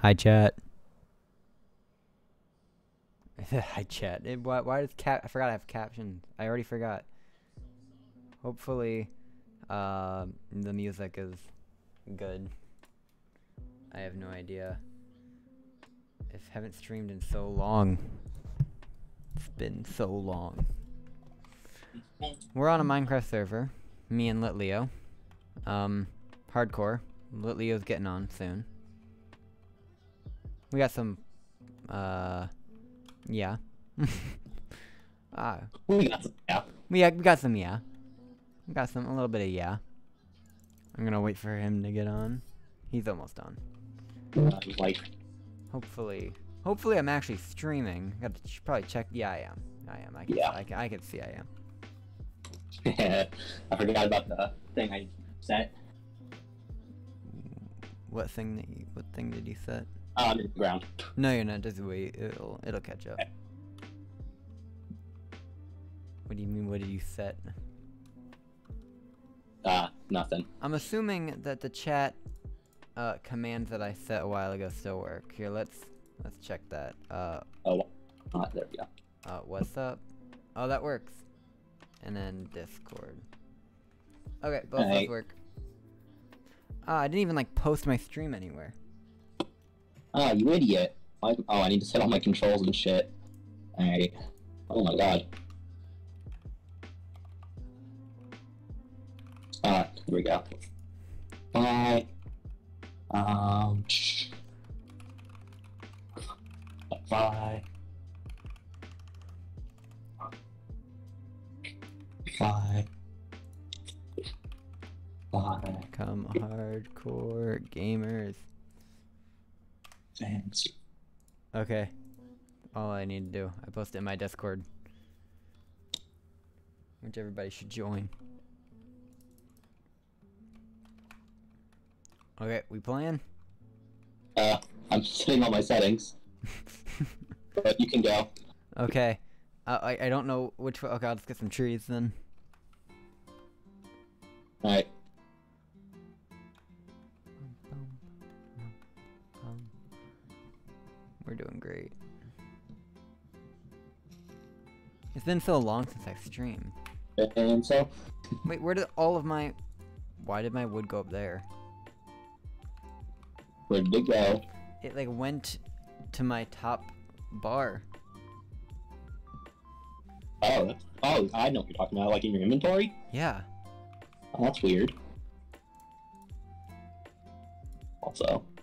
Hi, chat. Hi, chat. It, why, why does cap? I forgot I have captions. I already forgot. Hopefully, uh, the music is good. I have no idea. If haven't streamed in so long. It's been so long. We're on a Minecraft server. Me and Litleo. Um, hardcore. Litleo's getting on soon. We got some, uh, yeah. ah, We got some, yeah. we got, we got some yeah. We got some, a little bit of yeah. I'm gonna wait for him to get on. He's almost on. Uh, like, Hopefully, hopefully I'm actually streaming. I Got to ch- probably check. Yeah, I am. I am. I can, Yeah. I can, I can see I am. I forgot about the thing I set What thing that you, what thing did you set? On the ground. No, you're not. Just wait. It'll, it'll catch up. What do you mean? What did you set? Uh, nothing. I'm assuming that the chat uh, commands that I set a while ago still work. Here, let's let's check that. Uh, Oh, uh, there we go. uh, what's up? Oh, that works. And then Discord. Okay, both of those work. Ah, I didn't even like post my stream anywhere. Ah, you idiot. Why- Oh, I need to set all my controls and shit. Alright. Oh my god. Ah, here we go. Bye. Um. Bye. Bye. Bye. Come hardcore gamers. Thanks. Okay. All I need to do. I posted in my Discord. Which everybody should join. Okay, we playing? Uh, I'm setting all my settings, but you can go. Okay. Uh, I I don't know which one. Okay, I'll just get some trees then. Alright. We're doing great. It's been so long since I streamed. And so, Wait, where did all of my... Why did my wood go up there? where did it go? It like went to my top bar. Oh, oh, I know what you're talking about. Like in your inventory? Yeah. Oh, that's weird. Also, that's gonna love.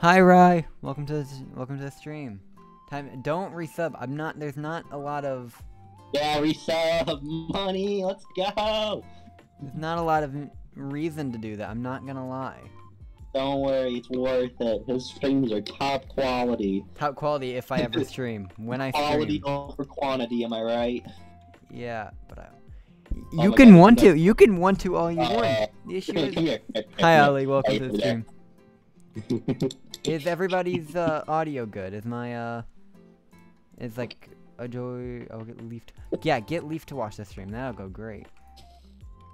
Hi Rye, welcome to the, welcome to the stream. Time don't resub. I'm not. There's not a lot of. Yeah, resub money. Let's go. There's not a lot of reason to do that. I'm not gonna lie. Don't worry, it's worth it. His streams are top quality. Top quality if I ever stream. When I Quality stream. over quantity. Am I right? Yeah, but I. Oh You my can God, want to. You can want to all you Uh, want. The issue is. here. Hi here. Ali, welcome to the there. Is everybody's uh, audio good? Is my uh, is like a joy? I'll get Leaf. To, yeah, get Leaf to watch the stream. That'll go great.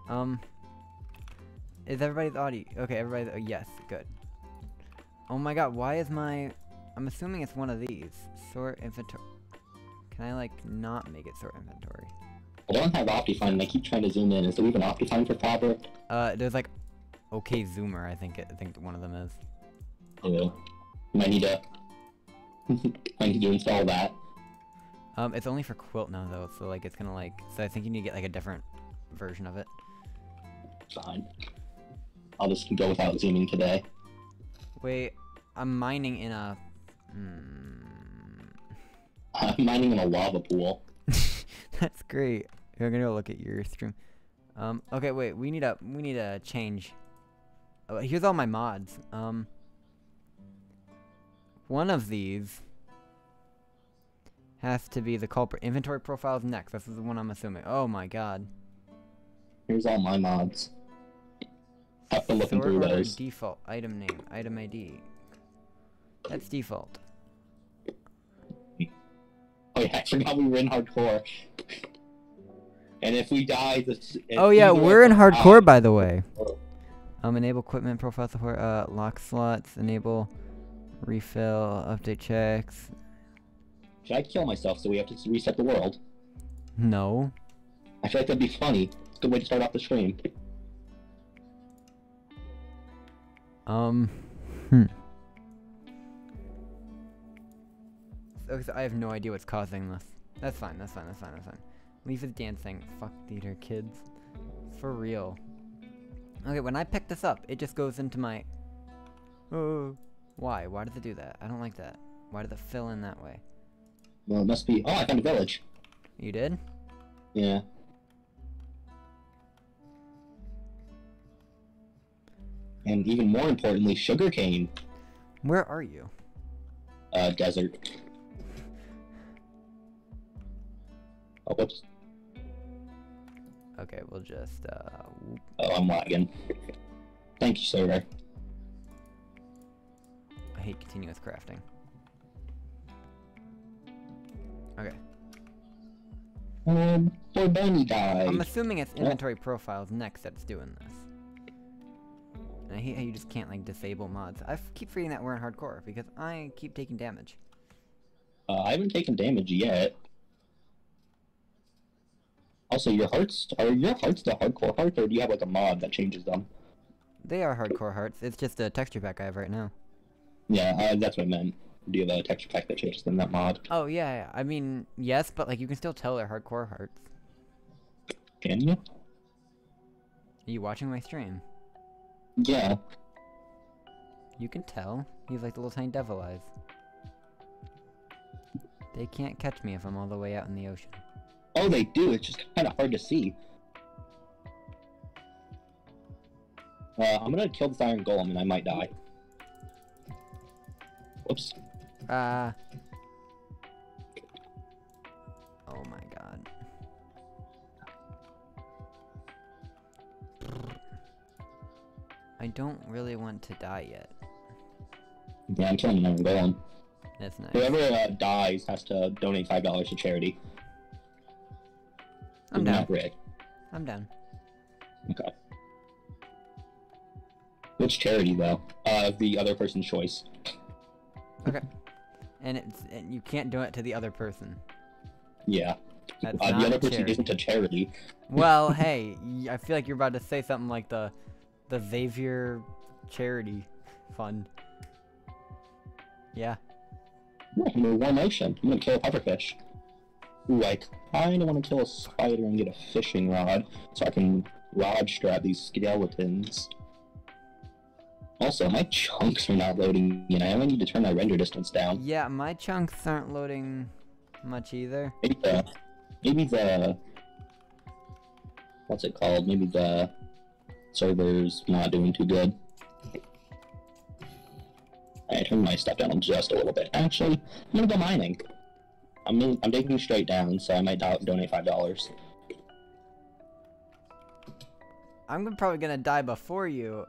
Um, is everybody's audio okay? Everybody, oh, yes, good. Oh my God, why is my? I'm assuming it's one of these. Sort inventory. Can I like not make it sort inventory? I don't have Optifine, and I keep trying to zoom in. Is there even Optifine for Fabric? Uh, there's like, okay, Zoomer. I think it, I think one of them is. Yeah. Might need to. I need to install that. Um, it's only for quilt now though, so like it's gonna like. So I think you need to get like a different version of it. Fine. I'll just go without zooming today. Wait, I'm mining in a. Hmm. I'm mining in a lava pool. That's great. Here, I'm gonna go look at your stream. Um. Okay. Wait. We need a. We need a change. Oh, here's all my mods. Um. One of these has to be the culprit. Inventory profiles next. This is the one I'm assuming. Oh my god. Here's all my mods. I've been looking through those. default item name item ID. That's default. Oh yeah, I forgot we were in hardcore. And if we die, this. Oh yeah, we're in hardcore die- by the way. Um, enable equipment profile support. Uh, lock slots. Enable Refill, update checks. Should I kill myself so we have to reset the world? No. I feel like that'd be funny. It's a good way to start off the stream. Um. Hmm. Okay, so I have no idea what's causing this. That's fine. That's fine. That's fine. That's fine. Is dancing. Fuck theater kids. For real. Okay, when I pick this up, it just goes into my. Oh. Why? Why did they do that? I don't like that. Why did they fill in that way? Well, it must be. Oh, I found a village. You did? Yeah. And even more importantly, sugarcane. Where are you? Uh, desert. Oh, whoops. Okay, we'll just, uh, whoop. Oh, I'm lagging. Thank you, server. I hate continuous crafting. Okay. Um, poor Benny died. I'm assuming it's Yeah. inventory profiles next that's doing this. And I hate how you just can't, like, disable mods. I keep forgetting that we're in hardcore, because I keep taking damage. Uh, I haven't taken damage yet. Also, your hearts are your hearts the hardcore hearts, or do you have like a mod that changes them? They are hardcore hearts, it's just a texture pack I have right now. Yeah, uh, that's what I meant. Do you have a texture pack that changes them that mod? Oh, yeah, yeah, I mean, yes, but, like, you can still tell they're hardcore hearts. Can you? Are you watching my stream? Yeah. You can tell. He's like the little tiny devil eyes. They can't catch me if I'm all the way out in the ocean. Oh, they do. It's just kind of hard to see. Uh, I'm gonna kill this iron golem and I might die. Whoops. Uh. Oh my god. I don't really want to die yet. Yeah, I'm killing iron golem. That's nice. Whoever uh, dies has to donate five dollars to charity. I'm Isn't down. Rick? I'm down. Okay. Which charity though? Uh, the other person's choice. Okay. and it's and you can't do it to the other person. Yeah. That's Uh, the other person isn't a charity. Well, hey, I feel like you're about to say something like the the Xavier charity fund. Yeah. Yeah, I'm gonna one motion. I'm gonna kill a pufferfish. Ooh, I kinda wanna kill a spider and get a fishing rod so I can rod strap these skeletons. Also, my chunks are not loading and I only need to turn my render distance down. Yeah, my chunks aren't loading much either. Maybe the maybe the what's it called? Maybe the server's not doing too good. I turned my stuff down just a little bit. Actually, I'm gonna go mining. I'm in, I'm digging straight down, so I might do- donate five dollars. I'm probably gonna die before you.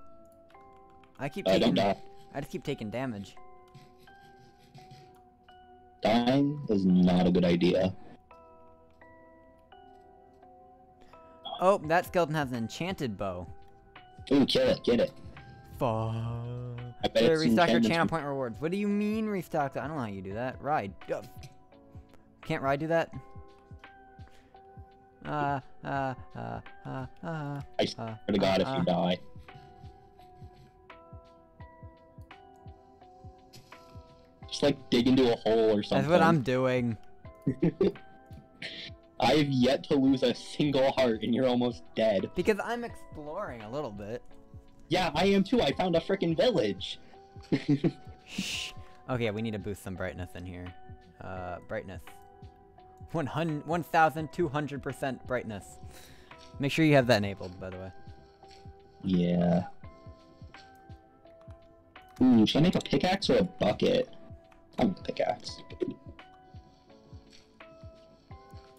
I keep Uh, taking. don't die. I just keep taking damage. Dying is not a good idea. Oh, that skeleton has an enchanted bow. Ooh, kill it, get it. Fuck. I bet it's restock your channel point rewards. What do you mean restock? I don't know how you do that. Ride. Go. Can't ride do that? Uh, uh, uh, uh, uh, I swear uh, to God, uh, if uh. you die. Just like dig into a hole or something. That's what I'm doing. I have yet to lose a single heart, and you're almost dead. Because I'm exploring a little bit. Yeah, I am too. I found a freaking village. Shh. Okay, we need to boost some brightness in here. Uh, brightness. 100 1,200% brightness. Make sure you have that enabled, by the way. yeah. Ooh, should I make a pickaxe or a bucket? I'm a pickaxe.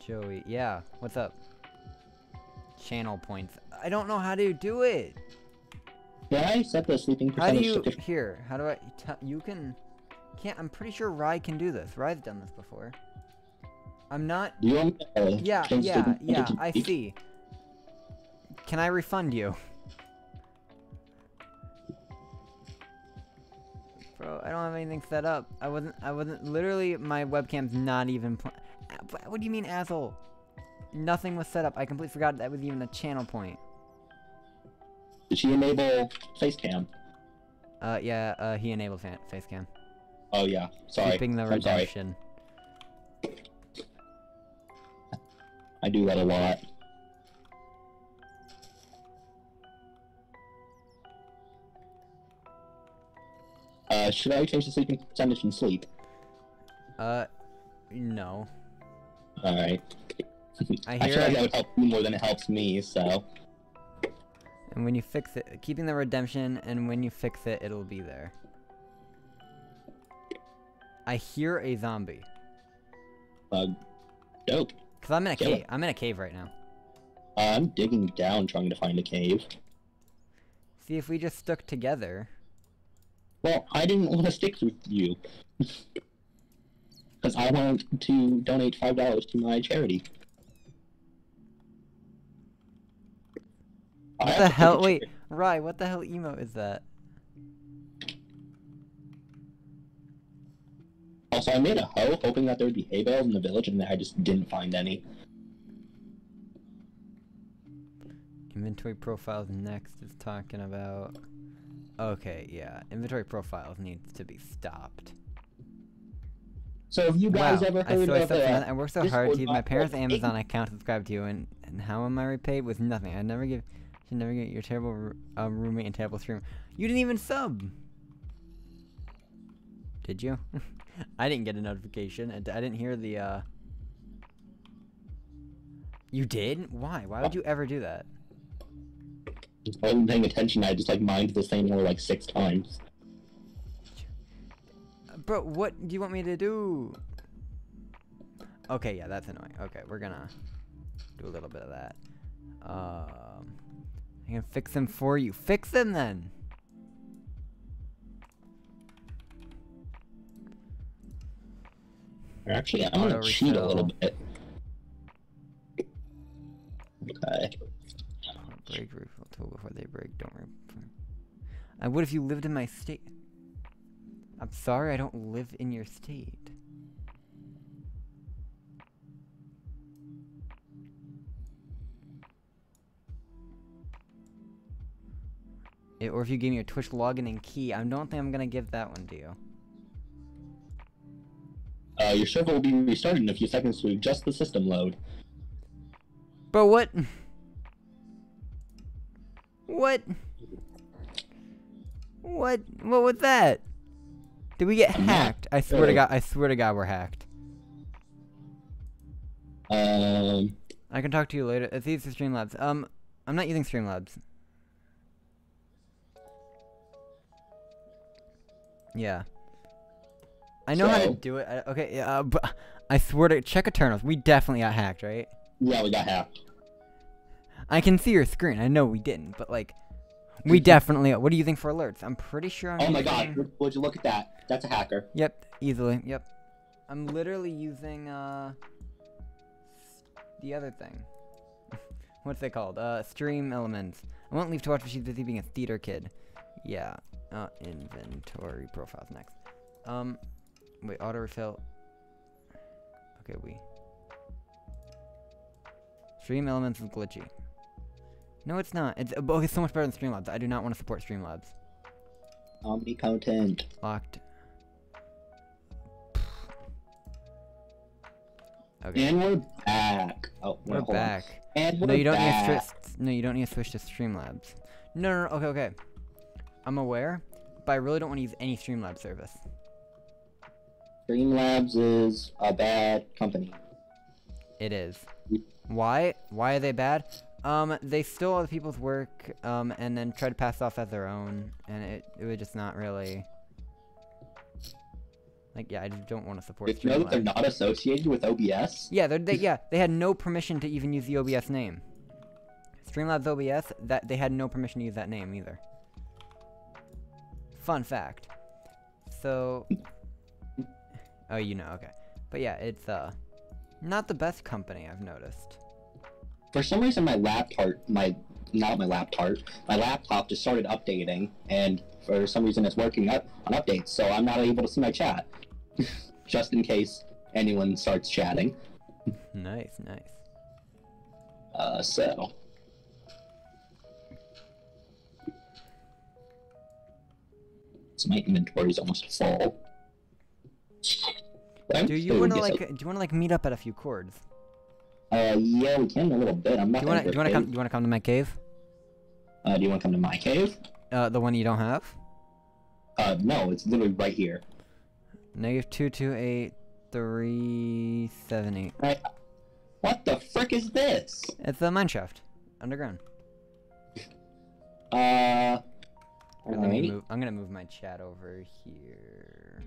Joey, yeah, what's up? Channel points. I don't know how to do it. Can I set the sleeping How do you here? How do I? You can. Can't. I'm pretty sure Rye can do this. Rye's done this before. I'm not. You want uh, Yeah, yeah, yeah. I see. Can I refund you? Bro, I don't have anything set up. I wasn't. I wasn't. Literally, my webcam's not even. Pl- what, do you mean, asshole? Nothing was set up. I completely forgot that was even a channel point. Did she enable face cam? Uh, yeah. Uh, he enabled fa- face cam. Oh yeah, sorry. Keeping the redemption. I do that a lot. Uh, should I change the sleeping percentage in sleep? Uh, no. Alright. I I hear feel like that would help you more than it helps me, so. And when you fix it, keeping the redemption, and when you fix it, it'll be there. I hear a zombie. Uh, dope. Cause I'm in a Kill it. cave. I'm in a cave right now. Uh, I'm digging down trying to find a cave. See if we just stuck together. Well, I didn't want to stick with you. Because I want to donate $5 to my charity. What the hell? Wait. Rye, what the hell emo is that? Also, I made a hoe hoping that there would be hay bales in the village, and I just didn't find any. Inventory profiles next is talking about. Okay, yeah. Inventory profiles needs to be stopped. So have you guys wow, ever I, heard so of uh. I worked so hard to use my parents' Amazon account subscribed to you, and, and how am I repaid? With nothing. I never give. Should never get your terrible um, roommate and terrible stream. You didn't even sub. Did you? I didn't get a notification. and I didn't hear the. uh... You did? Why? Why would you ever do that? I wasn't paying attention. I just like mined the same ore like six times. Bro, what do you want me to do? Okay, yeah, that's annoying. Okay, we're gonna do a little bit of that. Um, I can fix them for you. Fix them then. Actually, I'm gonna cheat a little bit. Okay. Break refill before they break. Don't. Re- I would if you lived in my state. I'm sorry, I don't live in your state. It, or if you gave me your Twitch login and key, I don't think I'm gonna give that one to you. Uh, your server will be restarted in a few seconds to adjust the system load. But what? What? What? What was that? Did we get hacked? I swear to. God, I swear to God, we're hacked. Um, I can talk to you later. It's these Streamlabs. Um, I'm not using Streamlabs. Yeah. I know how to do it. I, okay, yeah, uh, but I swear to check Eternals. We definitely got hacked, right? yeah, we got hacked. I can see your screen. I know we didn't, but like, we definitely. What do you think for alerts? I'm pretty sure I'm. Oh my using- god, would- you look at that? That's a hacker. Yep, easily. Yep. I'm literally using uh the other thing. What's it called? Uh, stream elements. I won't leave to watch, but she's busy being a theater kid. Yeah. Uh, inventory profiles next. Um, wait, auto refill. Okay, we. Stream elements is glitchy. No, it's not. It's, oh, it's so much better than Streamlabs. I do not want to support Streamlabs. Omni content. Locked. Okay. And we're back. Oh, We're wait, hold on. back. And we're No, you don't back. need to switch. No, you don't need to switch to Streamlabs. No, no, no. Okay, okay. I'm aware, but I really don't want to use any Streamlabs service. Streamlabs is a bad company. It is. Why? Why are they bad? Um, they stole other people's work, um, and then try to pass off as their own, and it it was just not really. Like, yeah, I just don't want to support Did you know that they're not associated with OBS? Yeah, they're, they yeah they had no permission to even use the OBS name. Streamlabs OBS that they had no permission to use that name either. Fun fact. So, oh, you know, okay, but yeah, it's uh not the best company I've noticed. For some reason, my laptop, my not my laptop. My laptop just started updating, and for some reason it's working up on updates, so I'm not able to see my chat. just in case anyone starts chatting. Nice, nice. Uh, so. So my inventory's almost full. Do you wanna like? Do you wanna like meet up at a few chords? Uh, yeah, we can in a little bit. I'm not. Do you? Do you wanna come? Do you wanna come to my cave? Uh, do you wanna come to my cave? Uh, the one you don't have. Uh, no, it's literally right here. Negative two two eight three seven eight. Right. What the frick is this? It's a mineshaft underground. Uh. Let me move. I'm gonna move my chat over here.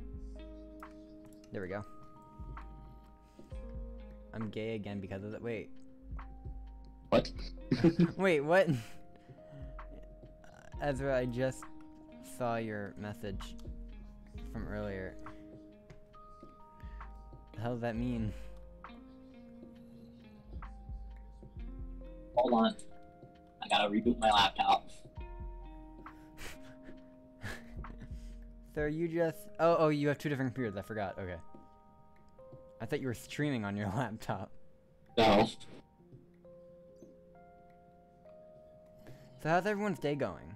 There we go. I'm gay again because of that. Wait. What? Wait, what? Ezra, I just saw your message from earlier. The hell does that mean? Hold on. I gotta reboot my laptop. So you just... Oh, oh, you have two different computers. I forgot. Okay. I thought you were streaming on your laptop. No. So how's everyone's day going?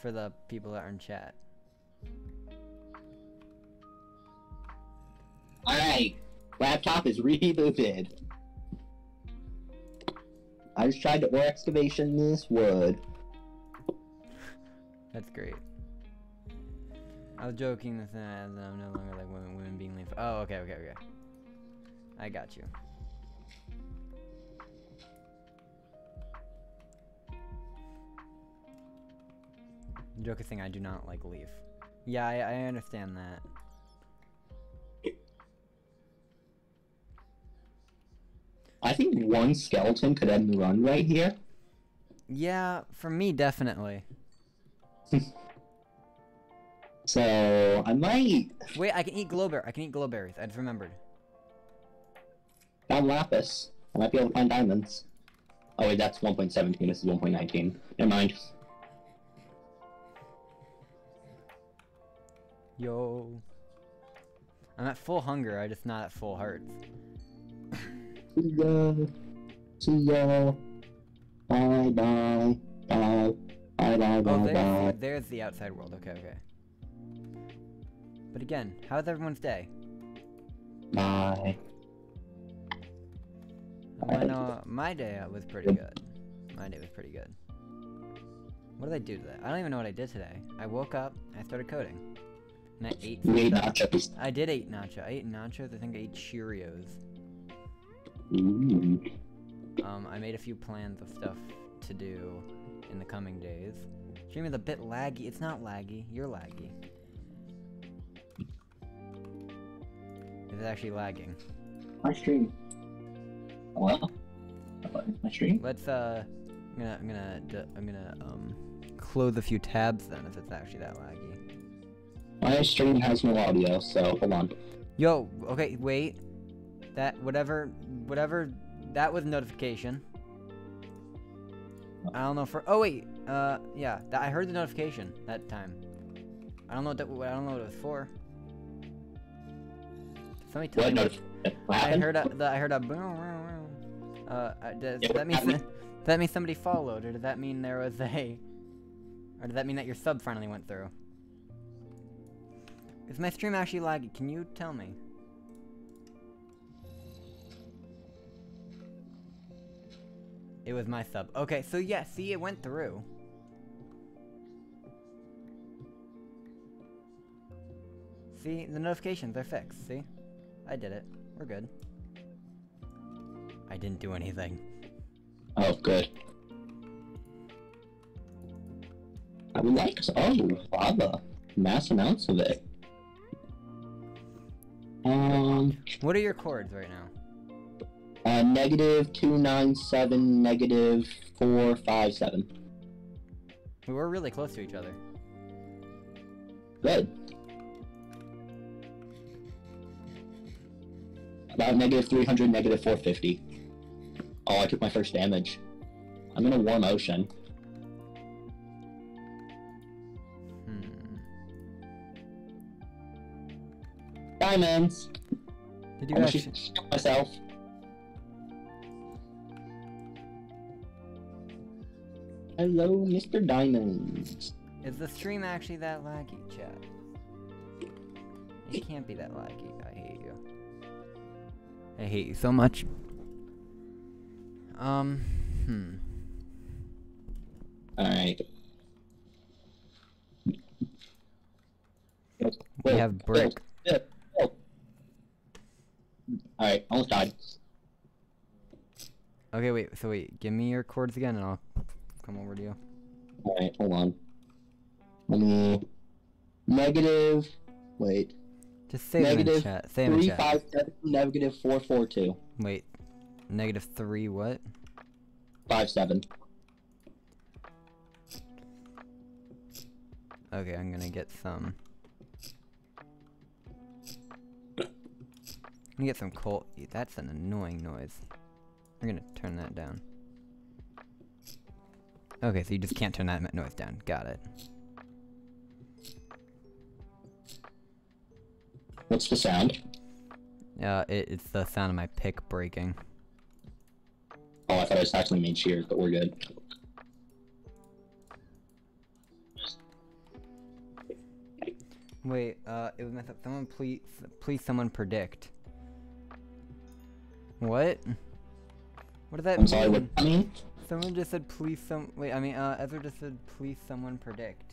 For the people that are in chat. Alright. Laptop is rebooted. I just tried to ore excavation this wood. That's great. I was joking with that I'm no longer like women, women being lame. Oh, okay, okay, okay. I got you. Joke is saying I do not like leaf. Yeah, I, I understand that. I think one skeleton could end the run right here. Yeah, for me, definitely. so, I might... Wait, I can eat glowberry. I can eat glowberries. I just remembered. Found lapis. I might be able to find diamonds. Oh wait, that's 1.17. This is 1.19. Never mind. Yo. I'm at full hunger, I just not at full hearts. See ya. See ya. Bye bye. Bye. Bye bye Oh, bye there's the, bye. there's the outside world. Okay, okay. But again, how's everyone's day? Bye. I know my day uh, was pretty good. My day was pretty good. What did I do today? I don't even know what I did today. I woke up, I started coding. And I ate You ate nachos. I did eat nacho. I ate nachos. I think I ate Cheerios. Ooh. Um, I made a few plans of stuff to do in the coming days. Stream is a bit laggy. It's not laggy. You're laggy. It's actually lagging. My stream. Hello? What is my stream? Let's uh, I'm gonna I'm gonna I'm gonna um close a few tabs then if it's actually that laggy. My stream has no audio, so hold on. Yo, okay, wait. That whatever whatever that was notification. I don't know for oh wait uh yeah that I heard the notification that time. I don't know what that I don't know what it was for. Somebody tell What me. What I heard a, the, I heard a boom. Uh, uh, does Yeah, that mean does that mean somebody followed, or does that mean there was a, or does that mean that your sub finally went through? Is my stream actually laggy? Can you tell me? It was my sub. Okay, so yeah, see, it went through. See, the notifications are fixed, see? I did it. We're good. Didn't do anything. Oh, good. I would like oh lava, mass amounts of it. Um, What are your chords right now? uh, negative two nine seven, negative four five seven. We were really close to each other. Good. About negative three hundred, negative four fifty. Oh, I took my first damage. I'm in a warm ocean. Hmm. Diamonds! Did you I'm actually... myself. Hello, Mr. Diamonds. Is the stream actually that laggy, chat? It can't be that laggy. I hate you. I hate you so much. Um, hmm. Alright. We have brick. Alright, almost died. Okay, wait. So wait, give me your chords again, and I'll come over to you. Alright, hold on. Let me. Negative. Wait. Just say them in Negative chat. Say them in Three chat. five negative four four two Wait. Negative three. What? five seven. Okay, I'm gonna get some. I'm gonna get some coal. That's an annoying noise. We're gonna turn that down. Okay, so you just can't turn that noise down. Got it. What's the sound? Uh, it, it's the sound of my pick breaking. Oh, I thought I just actually made shears, but we're good. Wait, uh, it was messed up. Someone please, please, someone predict. What? What does that I'm sorry, what mean? I mean? Someone just said please some wait, I mean uh Ezra just said please someone predict.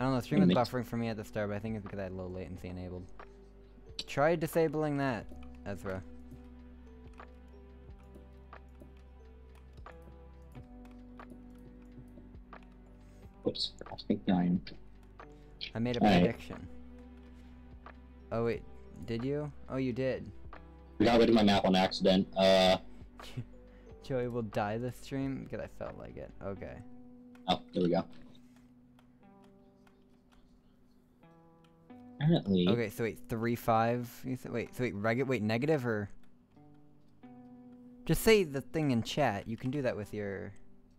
I don't know, stream was buffering for me at the start, but I think it's because I had low latency enabled. Try disabling that, Ezra. Oops, I think. I made a Alright. prediction. Oh wait, did you? Oh you did. We got rid of my map on accident. Uh, Joey will die this stream because I felt like it. Okay. oh, there we go. Apparently, Okay, so wait, three five. Said wait, so wait, regu- wait, negative or? Just say the thing in chat. You can do that with your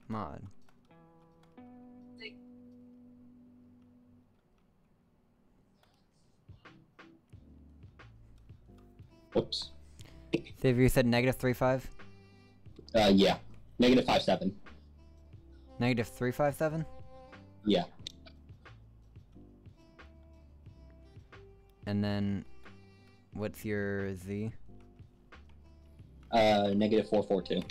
mod. whoops. Xavier, you said negative three five, Uh, yeah, negative five seven. negative three five seven, Yeah, and then what's your Z? uh, negative four four two.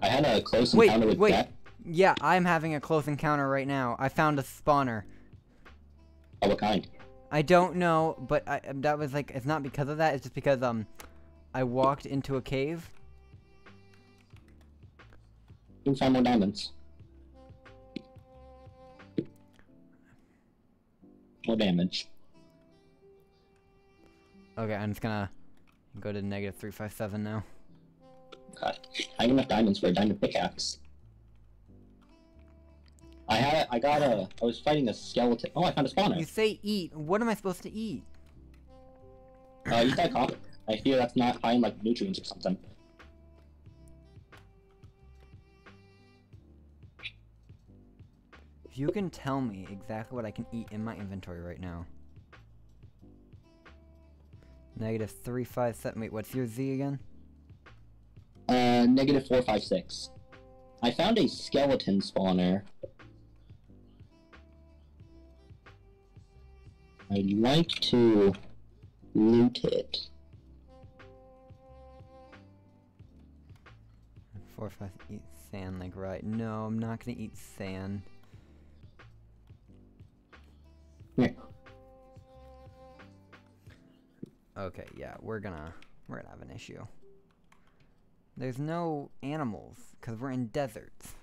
I had a close Wait, encounter with wait. Jack. Yeah, I'm having a close encounter right now. I found a spawner. Oh, what kind? I don't know, but I, um, that was like it's not because of that. It's just because um, I walked into a cave. You can find more diamonds. More damage. Okay, I'm just gonna go to negative three five seven now. God, I have enough diamonds for a diamond pickaxe. I had, I got a, I was fighting a skeleton. Oh, I found a spawner. You say eat. What am I supposed to eat? Uh, you got copper. I fear that's not high in like nutrients or something. You can tell me exactly what I can eat in my inventory right now. Negative three five seven. Wait, what's your Z again? Uh, negative four five six. I found a skeleton spawner. I'd like to loot it. Four five. Eat sand like right. No, I'm not gonna eat sand. Yeah. Okay, yeah, we're gonna we're gonna have an issue. There's no animals because we're in deserts.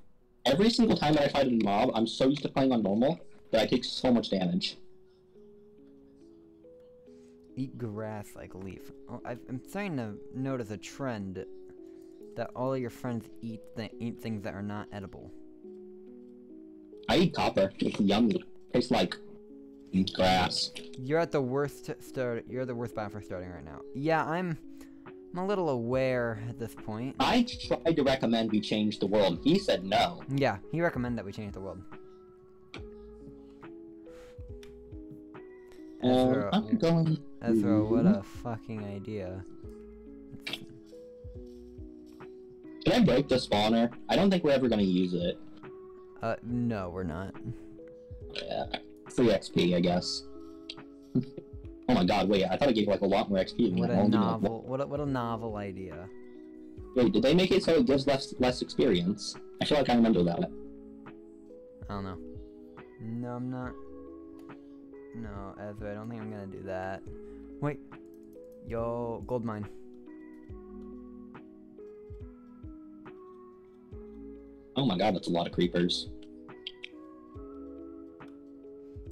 Every single time that I fight a mob, I'm so used to playing on normal that I take so much damage. Eat grass like a leaf. Oh, I've, I'm starting to notice a trend that all of your friends eat th- eat things that are not edible. I eat copper. It's yummy. Tastes like grass. You're at the worst start. You're the worst spot for starting right now. Yeah, I'm. I'm a little aware at this point. I tried to recommend we change the world. He said no. Yeah, he recommended that we change the world. Um, Ezra, I'm going. Ezra, what a fucking idea. Can I break the spawner? I don't think we're ever gonna use it. Uh, no, we're not. Yeah. Free XP, I guess. oh my god, wait, I thought it gave like a lot more XP. than What a novel, what a, what a novel idea. Wait, did they make it so it gives less less experience? I feel like I remember that. I don't know. No, I'm not. No, Ezra, I don't think I'm gonna do that. Wait. Yo, gold mine. Oh my god, that's a lot of creepers.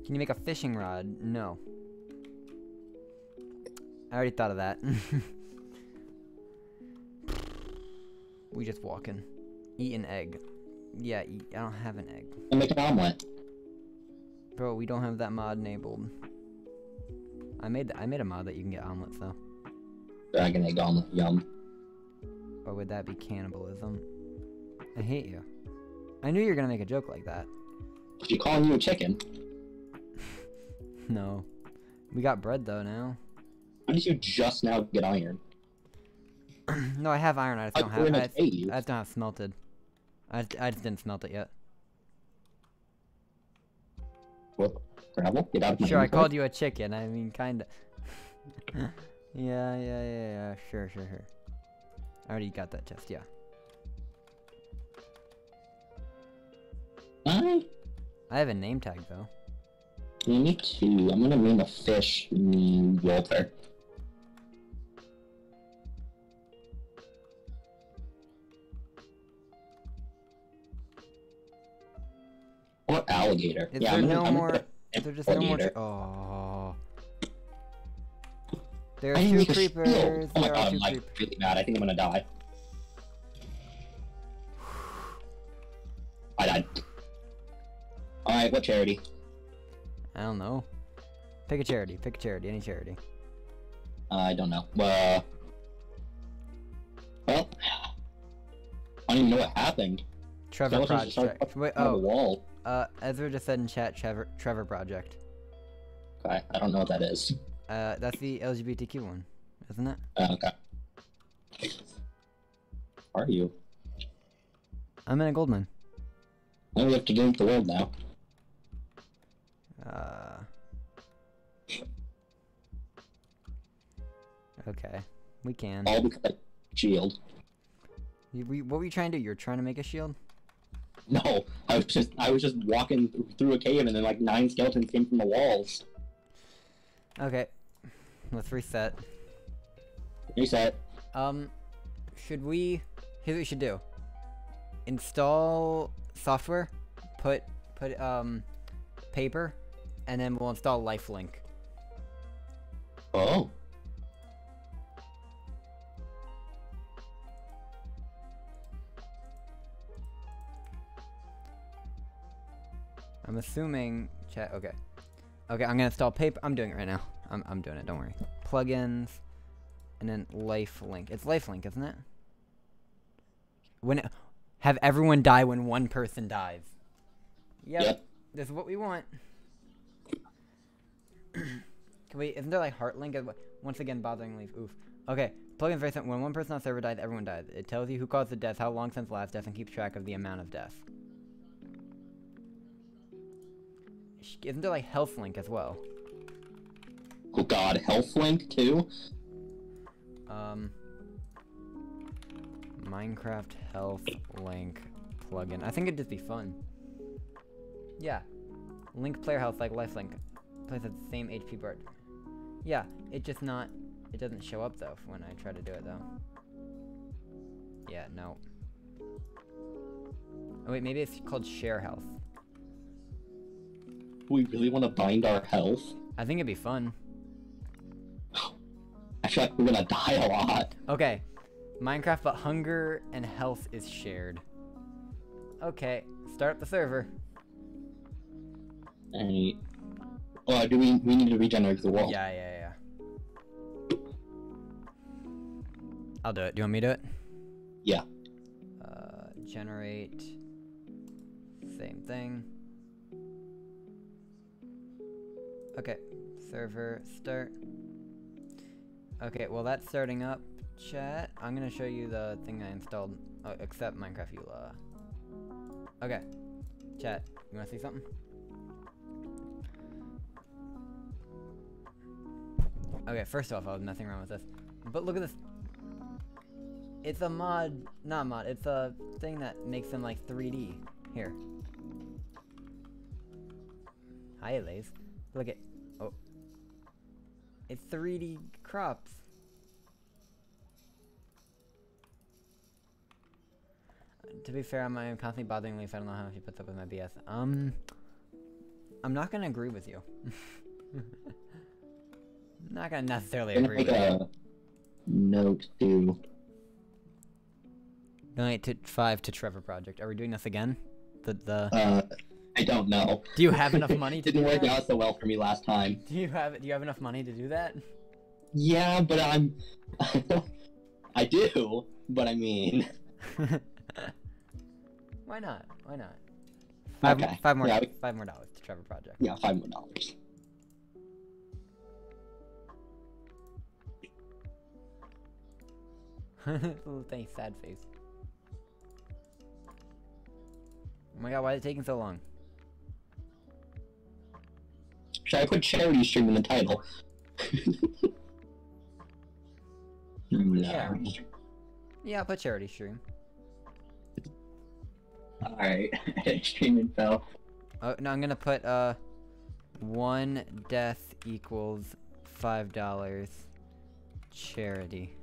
Can you make a fishing rod? No. I already thought of that. we just walking. Eat an egg. Yeah, eat, I don't have an egg. And make an omelet. Bro, we don't have that mod enabled. I made I made a mod that you can get omelets though. Dragon egg omelet, yum. Or would that be cannibalism? I hate you. I knew you were gonna make a joke like that. She calling you a chicken? No. We got bread though now. How did you just now get iron? no, I have iron. I just I don't have. I. I just don't have smelted. I just, I just didn't smelt it yet. What? Gravel? Get out of my Sure, I called you a chicken. I mean, kinda. yeah, yeah, yeah, yeah. Sure, sure, sure. I already got that chest. Yeah. I I have a name tag though. Me too. I'm gonna name a fish mm, Walter. Or alligator. Is yeah, there I'm gonna, no I'm more? Gonna, Is there just no more? alligator. Oh. There are I two creepers. Oh my there god, I'm like really mad. I think I'm gonna die. I died. Alright, what charity? I don't know. Pick a charity. Pick a charity. Any charity. I don't know. Uh, well, I don't even know what happened. Trevor started Project. Wait. Oh. the wall. Uh, Ezra just said in chat. Trevor. Trevor Project. Okay, I don't know what that is. Uh, that's the LGBTQ one, isn't it? Uh, okay. Are you? I'm in a gold mine. Now we have to delete the world now. Uh. Okay, we can. All because I shield. You, we, what were you trying to do? You're trying to make a shield? No, I was just I was just walking th- through a cave and then like nine skeletons came from the walls. Okay, let's reset. Reset. Um, should we? Here's what we should do. Install software, put put um paper, and then we'll install LifeLink. Oh. I'm assuming chat. Okay, okay. I'm gonna install paper. I'm doing it right now. I'm I'm doing it. Don't worry. Plugins, and then LifeLink. It's LifeLink, isn't it? When it, have everyone die when one person dies. Yep. Yep. This is what we want. Can we? Isn't there like Heartlink? Once again, bothering leave. Oof. Okay. Plugins very simple. When one person on server dies, everyone dies. It tells you who caused the death, how long since last death, and keeps track of the amount of death. Isn't there like health link as well? Oh god, health link too? Um, Minecraft health link plugin. I think it'd just be fun. Yeah, link player health like lifelink. Plays at the same HP bar. Yeah, it just not. It doesn't show up though when I try to do it though. Yeah, no. Oh wait, maybe it's called share health. We really want to bind our health? I think it'd be fun. I feel like we're gonna die a lot. Okay, Minecraft, but hunger and health is shared. Okay, start up the server. And oh, do we we need to regenerate the wall? Yeah, yeah, yeah. I'll do it. Do you want me to do it? Yeah. Uh, generate. Same thing. Okay. Server start. Okay, well that's starting up. Chat. I'm gonna show you the thing I installed. Oh, except Minecraft EULA. Okay. Chat. You wanna see something? Okay, first off, I have nothing wrong with this. But look at this. It's a mod, not mod, it's a thing that makes them like 3D. Here. Hi, Lays. Look at, oh. It's 3D crops. To be fair, I'm, I'm constantly bothering Leaf. I don't know how much he puts up with my BS. Um, I'm not gonna agree with you. not gonna necessarily agree with you. note to. Donate to five to Trevor Project. Are we doing this again? The the. Uh, I don't know. Do you have enough money to Didn't work that? out so well for me last time. Do you have do you have enough money to do that? Yeah, but I'm. I do, but I mean. Why not? Why not? Five, Okay, five more yeah, we- five more dollars to Trevor Project. Yeah, five more dollars. Little thanks, sad face. Oh my god, why is it taking so long? Should I put charity stream in the title? no. Yeah. Yeah, I'll put charity stream. Alright. stream info. Oh no, I'm gonna put uh one death equals five dollars charity.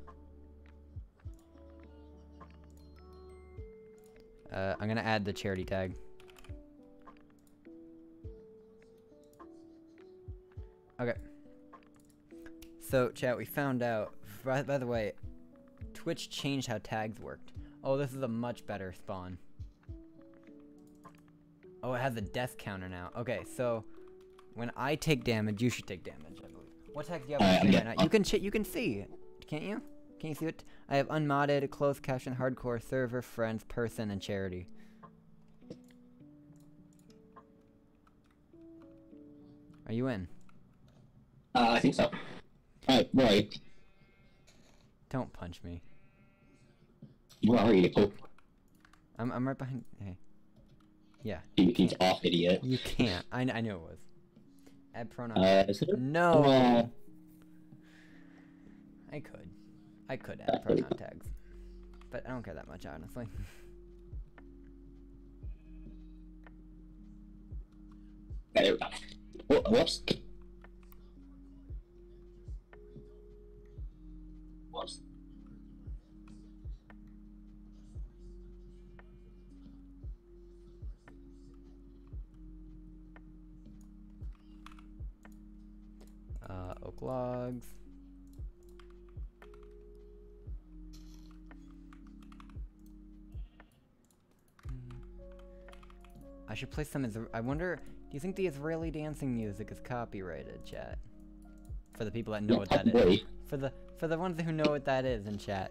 Uh, I'm gonna add the charity tag. Okay. So, chat, we found out. By, by the way, Twitch changed how tags worked. Oh, this is a much better spawn. Oh, it has a death counter now. Okay, so when I take damage, you should take damage. I believe. What tags do you have on Alright, screen I'm right now? getting- You can ch- you can see, can't you? Can you see it? I have unmodded, closed caption, hardcore, server, friends, person, and charity. Are you in? Uh, I think so. Alright, right. Don't punch me. Where are you? I'm I'm right behind. Hey. Yeah. He, he's off, idiot. You can't. I, I knew it was. Add pronoun. Uh, no. Uh, I could. I could add pronoun tags. But I don't care that much, honestly. there we go. Whoa- Whoops. Whoops. Uh, oak logs. I should play some. Isra- I wonder. Do you think the Israeli dancing music is copyrighted, chat? For the people that know Yeah, what that is. For the for the ones who know what that is in chat.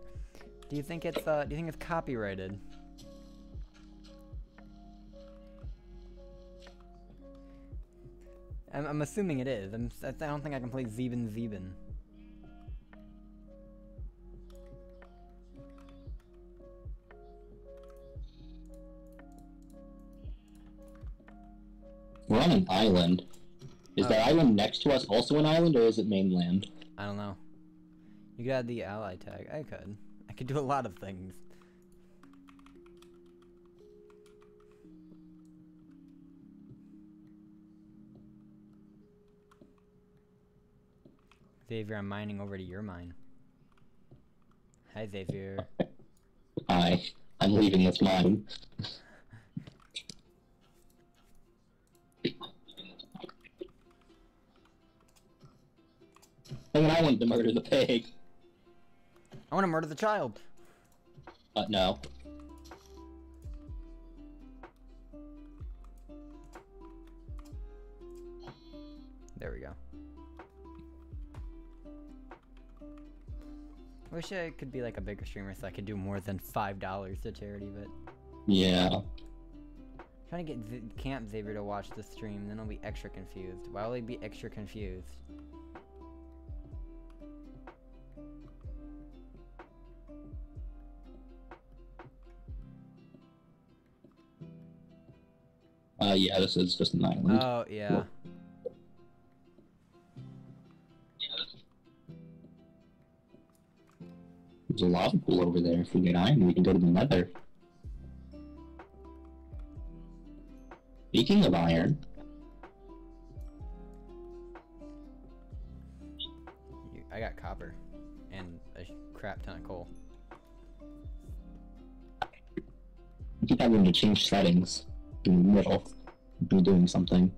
Do you think it's uh? Do you think it's copyrighted? I'm, I'm assuming it is. I'm, I don't think I can play Zeben Zeben. An island. Is Oh. that island next to us also an island, or is it mainland? I don't know. You could add the ally tag. I could. I could do a lot of things. Xavier, I'm mining over to your mine. Hi, Xavier. Hi. I'm leaving this mine. And then I wanted to murder the pig. I want to murder the child. Uh, no. There we go. I wish I could be like a bigger streamer so I could do more than five dollars to charity, but Yeah. trying to get Z- Camp Xavier to watch the stream, then I'll be extra confused. Why will he be extra confused? Uh, yeah, this is just an island. Oh yeah. There's a lava pool over there. If we get iron, we can go to the nether. Speaking of iron, I got copper and a crap ton of coal. I keep having to change settings in the middle. Be doing something.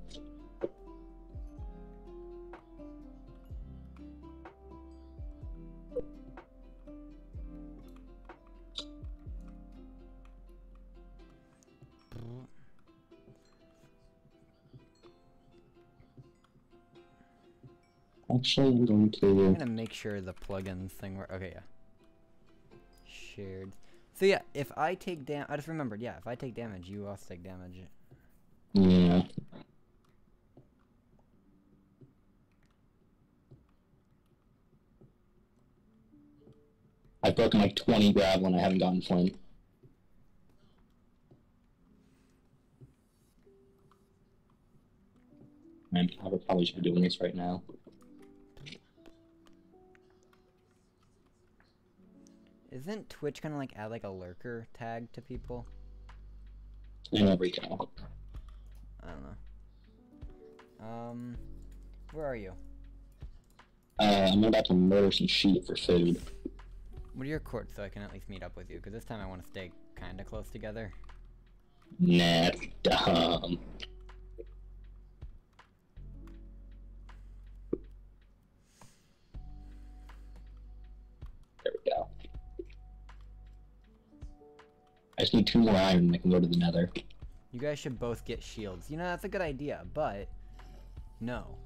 Actually, I'm going I'm to. gonna make sure the plugins thing work. Okay, yeah. Shared. So yeah, if I take dam, I just remembered. Yeah, if I take damage, you also take damage. Yeah. I've broken like 20 gravel and I haven't gotten flint. I probably should be doing this right now. Isn't Twitch gonna like add like a lurker tag to people? And every go. I don't know. Um, where are you? Uh, I'm about to murder some sheep for food. What are your courts so I can at least meet up with you? Because this time I want to stay kind of close together. Nah, that's dumb. There we go. I just need two more iron and I can go to the nether. You guys should both get shields. You know that's a good idea, but no.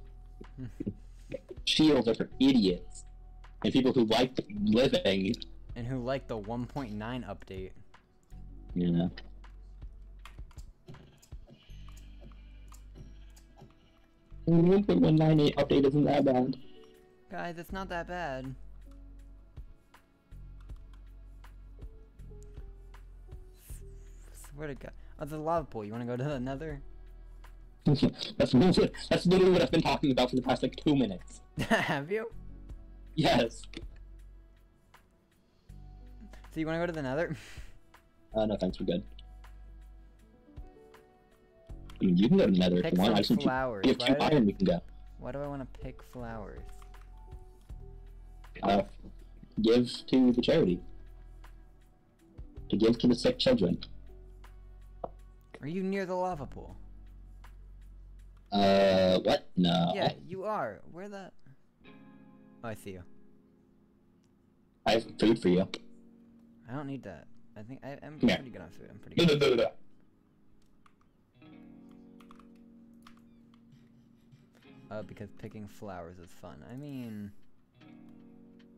Shields are for idiots and people who like living. And who like the 1.9 update? You know. One point one nine eight update isn't that bad. Guys, it's not that bad. Swear to God. Oh, the lava pool. You want to go to the nether? that's literally, that's literally what I've been talking about for the past like two minutes. Have you? Yes. So you want to go to the nether? Uh, no thanks, we're good. I mean, you can go to the Nether if you want. I some just need you. flowers. You have two iron, we can go. why do I want to pick flowers? Uh, give to the charity. To give to the sick children. Are you near the lava pool? Uh, what? No. Yeah, you are. Where the? Oh, I see you. I have food for you. I don't need that. I think I, I'm Yeah. pretty good on food. I'm pretty No, good. no, no, no. Uh, because picking flowers is fun. I mean,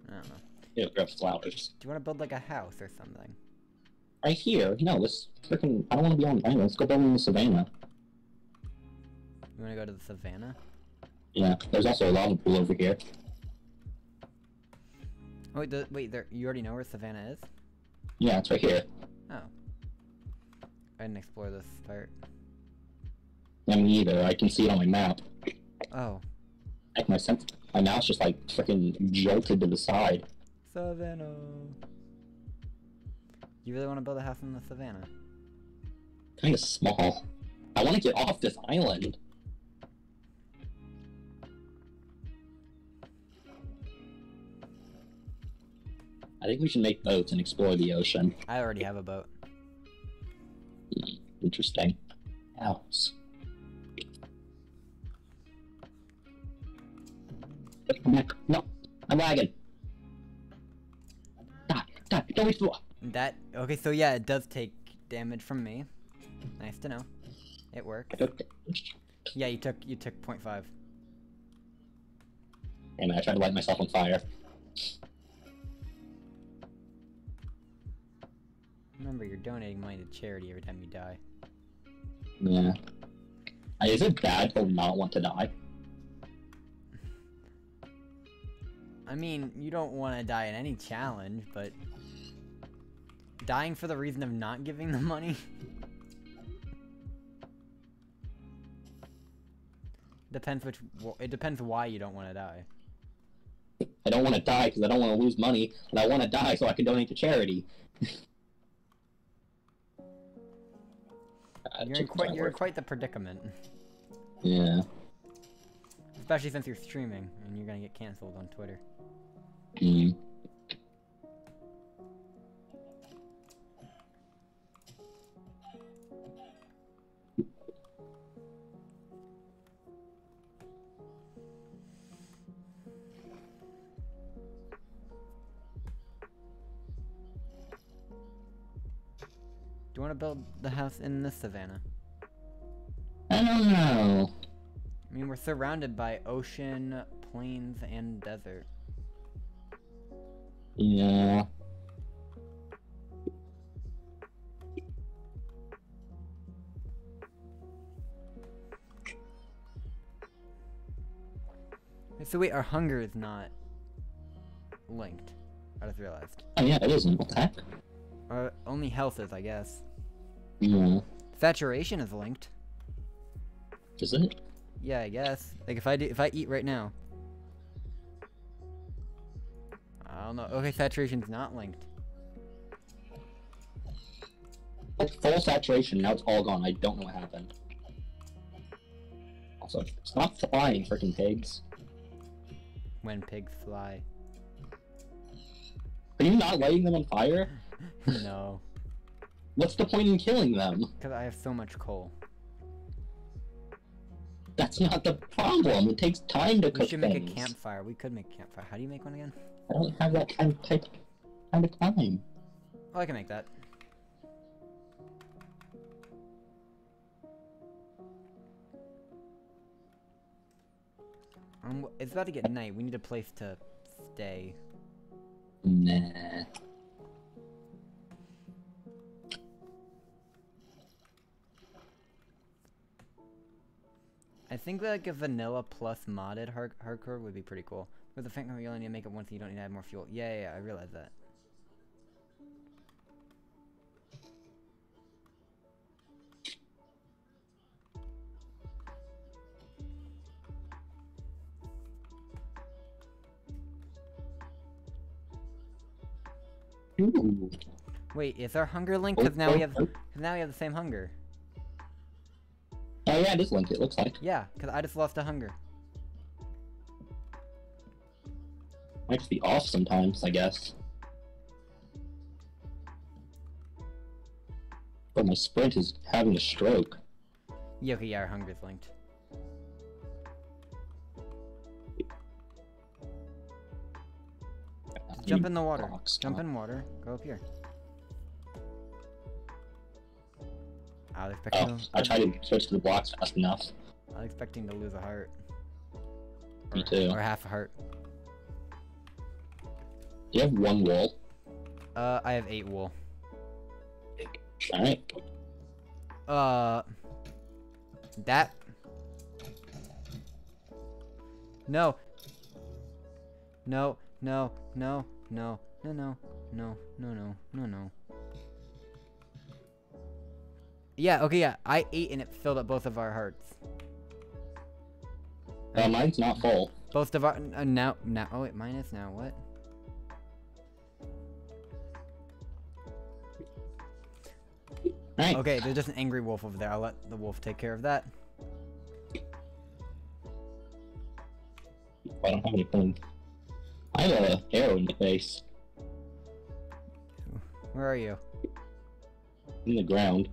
I don't know. Yeah, grab flowers. Do you want to build like a house or something? Right here. No, let's freaking. I don't want to be on the island. Let's go build in the savannah. You want to go to the savannah? Yeah, there's also a lava pool over here. Oh, wait, the, wait, there. You already know where savannah is? Yeah, it's right here. Oh. I didn't explore this part. Yeah, me either. I can see it on my map. Oh, Like my sense, my mouse just like freaking jolted to the side. savannah. You really want to build a house in the savannah? Kind of small. I want to get off this island. I think we should make boats and explore the ocean. I already have a boat. Hmm, interesting. House. Come back. No, I'm lagging. Die, die, don't waste the That okay? So yeah, it does take damage from me. Nice to know. It works. Yeah, you took you took 0.5. Damn it, I tried to light myself on fire. Remember, you're donating money to charity every time you die. Yeah. Is it bad to not want to die? I mean, you don't want to die in any challenge, but dying for the reason of not giving the money. depends which. wh- It depends why you don't want to die. I don't want to die because I don't want to lose money, and I want to die so I can donate to charity. You're in quite. You're in quite the predicament, Yeah. especially since you're streaming and you're gonna get canceled on Twitter. Mm. Do you want to build the house in the savannah? I don't know. I mean, we're surrounded by ocean, plains, and desert. Yeah. So wait, our hunger is not linked. I just realized. Oh yeah, it isn't. What the heck? Our only health is, I guess. Mm-hmm. Yeah. Saturation is linked. Is it? Yeah, I guess. Like if I do, if I eat right now. I don't know. Okay, saturation's not linked. Like full saturation, now it's all gone. I don't know what happened. Also, stop flying, freaking pigs. When pigs fly. Are you not lighting them on fire? no, What's the point in killing them? because I have so much coal. That's not the problem. It takes time to We cook should things. make a campfire. We could make a campfire. How do you make one again? I don't have that kind of type kind of time. Oh, I can make that. Um, it's about to get night. We need a place to stay. Nah. I think like a vanilla plus modded hard hardcore would be pretty cool. With the fact that you only need to make it once, and you don't need to add more fuel. Yeah, yeah, yeah I realize that. Ooh. Wait, is our hunger linked? Because now we have, cause now we have the same hunger. Oh yeah, it is linked. It looks like. Yeah, because I just lost a hunger. Might just be off sometimes, I guess. But my sprint is having a stroke. Yeah, okay, yeah, our hunger is linked. Jump in the water. Jump in water. Go up here. I was expecting. Oh, to, I tried to switch to the blocks fast enough. I was expecting to lose a heart. Me Or- too. Or half a heart. Do you have one wool? Uh, I have eight wool. Alright. Uh, that. No. No, no, no, no, no, no, no, no, no, no, no. Yeah, okay, yeah. I ate and it filled up both of our hearts. Uh, mine's not full. Both of our uh, now now. Oh wait, mine is now what? Alright. Okay, there's just an angry wolf over there. I'll let the wolf take care of that. I don't have anything. I have a arrow in the face. Where are you? In the ground.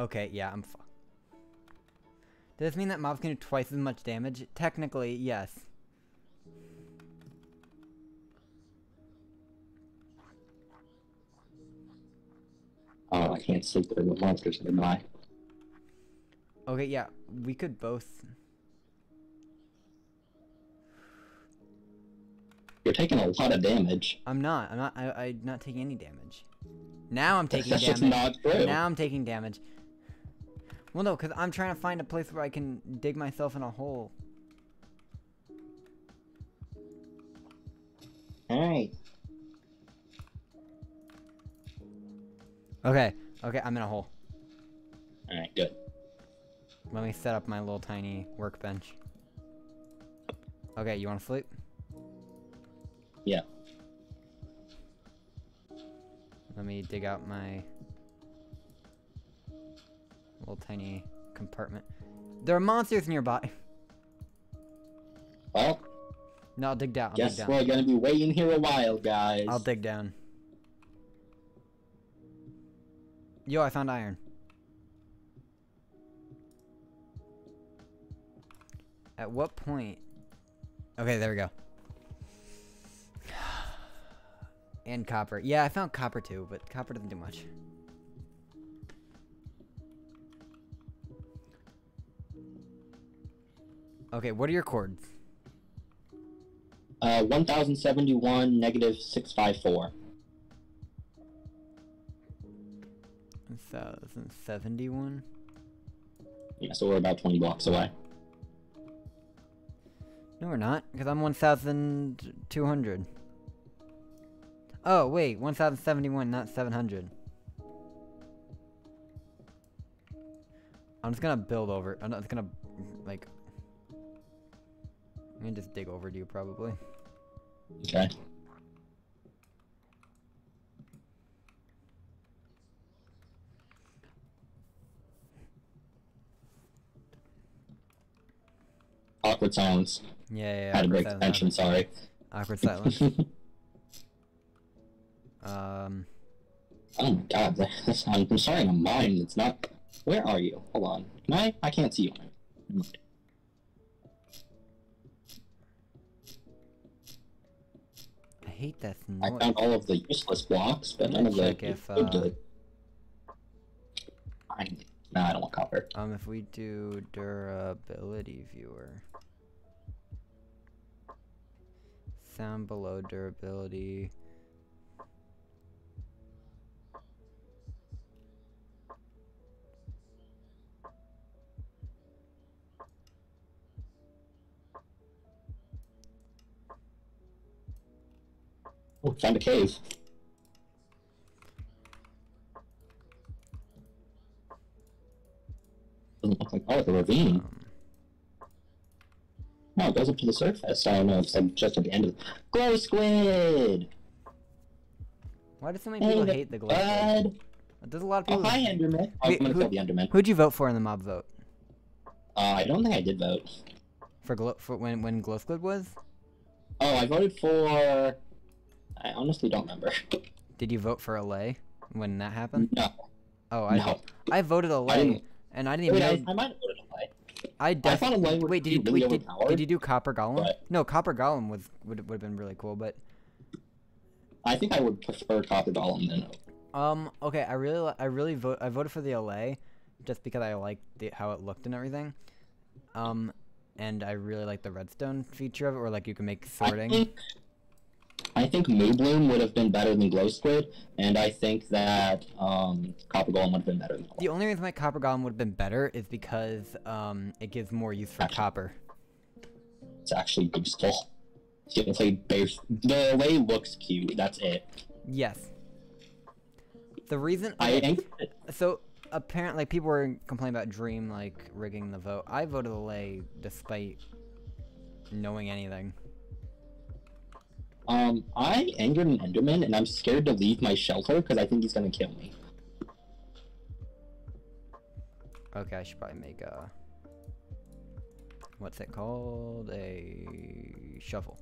Okay, yeah, I'm fucked. Does this mean that mobs can do twice as much damage? Technically, yes. Oh, I can't sleep there. The monsters are my. Okay, yeah, we could both. You're taking a lot of damage. I'm not. I'm not. I, I'm not taking any damage. Now I'm taking That's just damage. not true. Now I'm taking damage. Well, no, because I'm trying to find a place where I can dig myself in a hole. Alright. Okay. Okay, I'm in a hole. Alright, good. Let me set up my little tiny workbench. Okay, you want to sleep? Yeah. Let me dig out my little tiny compartment. There are monsters nearby. Well, No, I'll dig down. I'll guess dig down. we're gonna be waiting here a while, guys. I'll dig down. Yo, I found iron. At what point? Okay, there we go. And copper. Yeah, I found copper too, but copper doesn't do much. Okay, what are your chords? Uh, 1071, negative 654. 1071? Yeah, so we're about 20 blocks away. No, we're not, because I'm 1,200. Oh, wait, 1,071, not 700. I'm just gonna build over. I'm not gonna, like. I'm gonna just dig over to you, probably. Okay. Awkward silence. Yeah, yeah, yeah. Had to awkward break silence, tension, sorry. Awkward silence. um, oh my god, I'm, I'm sorry, I'm mine. It's not. Where are you? Hold on. Can I? I can't see you. Hate that I found all of the useless blocks, but none of the if, uh, good. I, no, I don't want copper. Um, if we do durability viewer. Sound below durability. Oh, found a cave. Doesn't look like oh, like a ravine. Um, No, it goes up to the surface. I don't know. It's like just at the end of the glow squid. why do so many people Hey, hate the glow? squid? There's a lot of Oh, people. hi, Enderman. I'm gonna who- kill the Enderman. Who'd you vote for in the mob vote? Uh, I don't think I did vote. For glow for when when glow squid was? Oh, I voted for. I honestly don't remember. Did you vote for Allay when that happened? no, Oh, I no. I voted Allay, didn't- and I didn't Wait, even I, know. I might have voted away. I, I def- thought Allay would wait. Did be you wait, did, did you do Copper Golem? but- No, Copper Golem was would would have been really cool, but I think I would prefer Copper Golem than Um. Okay. I really, I really vote. I voted for the Allay, just because I liked the how it looked and everything. Um, and I really like the redstone feature of it, where like you can make I sorting. think, I think Moobloom would have been better than Glow Squid, and I think that um, Copper Golem would have been better than The only reason why Copper Golem would have been better is because um it gives more use for Actually- copper. It's actually useful. You can play base. The way looks cute. That's it. Yes. The reason I think so apparently people were complaining about Dream like rigging the vote. I voted Allay despite knowing anything. Um I angered an Enderman, and I'm scared to leave my shelter because I think he's gonna kill me. Okay, I should probably make a. What's it called? A shuffle.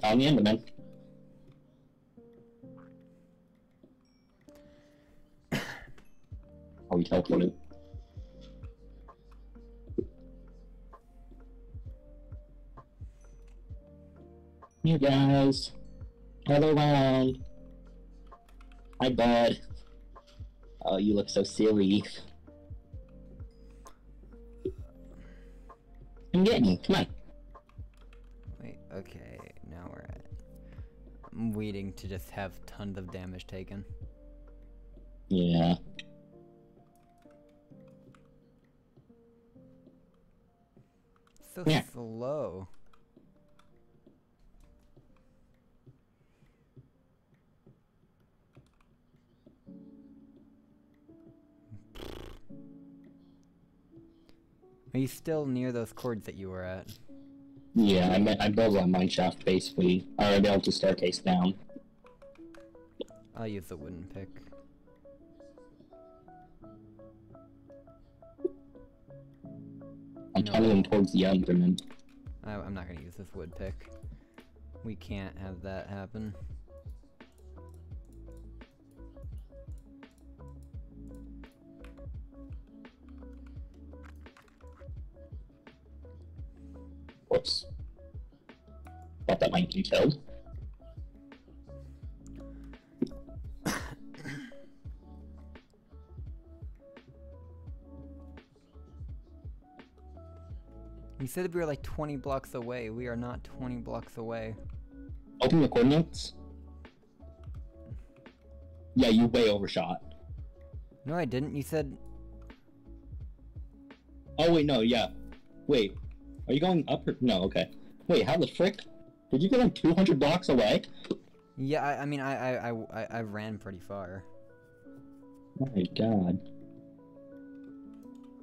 Found the Enderman. Oh, he teleported. You guys. Hello, round. Hi, bud. Oh, you look so silly. I'm getting you. Come on. Wait, okay. I'm waiting to just have tons of damage taken. Yeah. So Yeah. slow. Are you still near those cords that you were at? Yeah, I, I built a mine shaft basically. I built a staircase down. I'll use the wooden pick. I'm No. tunneling towards the Enderman. I, I'm not gonna use this wood pick. We can't have that happen. Whoops. Thought that might be killed. You said we were like 20 blocks away. We are not 20 blocks away. Open the coordinates. Yeah, you way overshot. No, I didn't. You said Oh wait, no, yeah. Wait, are you going up or no? Okay. Wait, how the frick? Did you get like 200 blocks away? Yeah, I, I mean, I, I, I, I, ran pretty far Oh my god.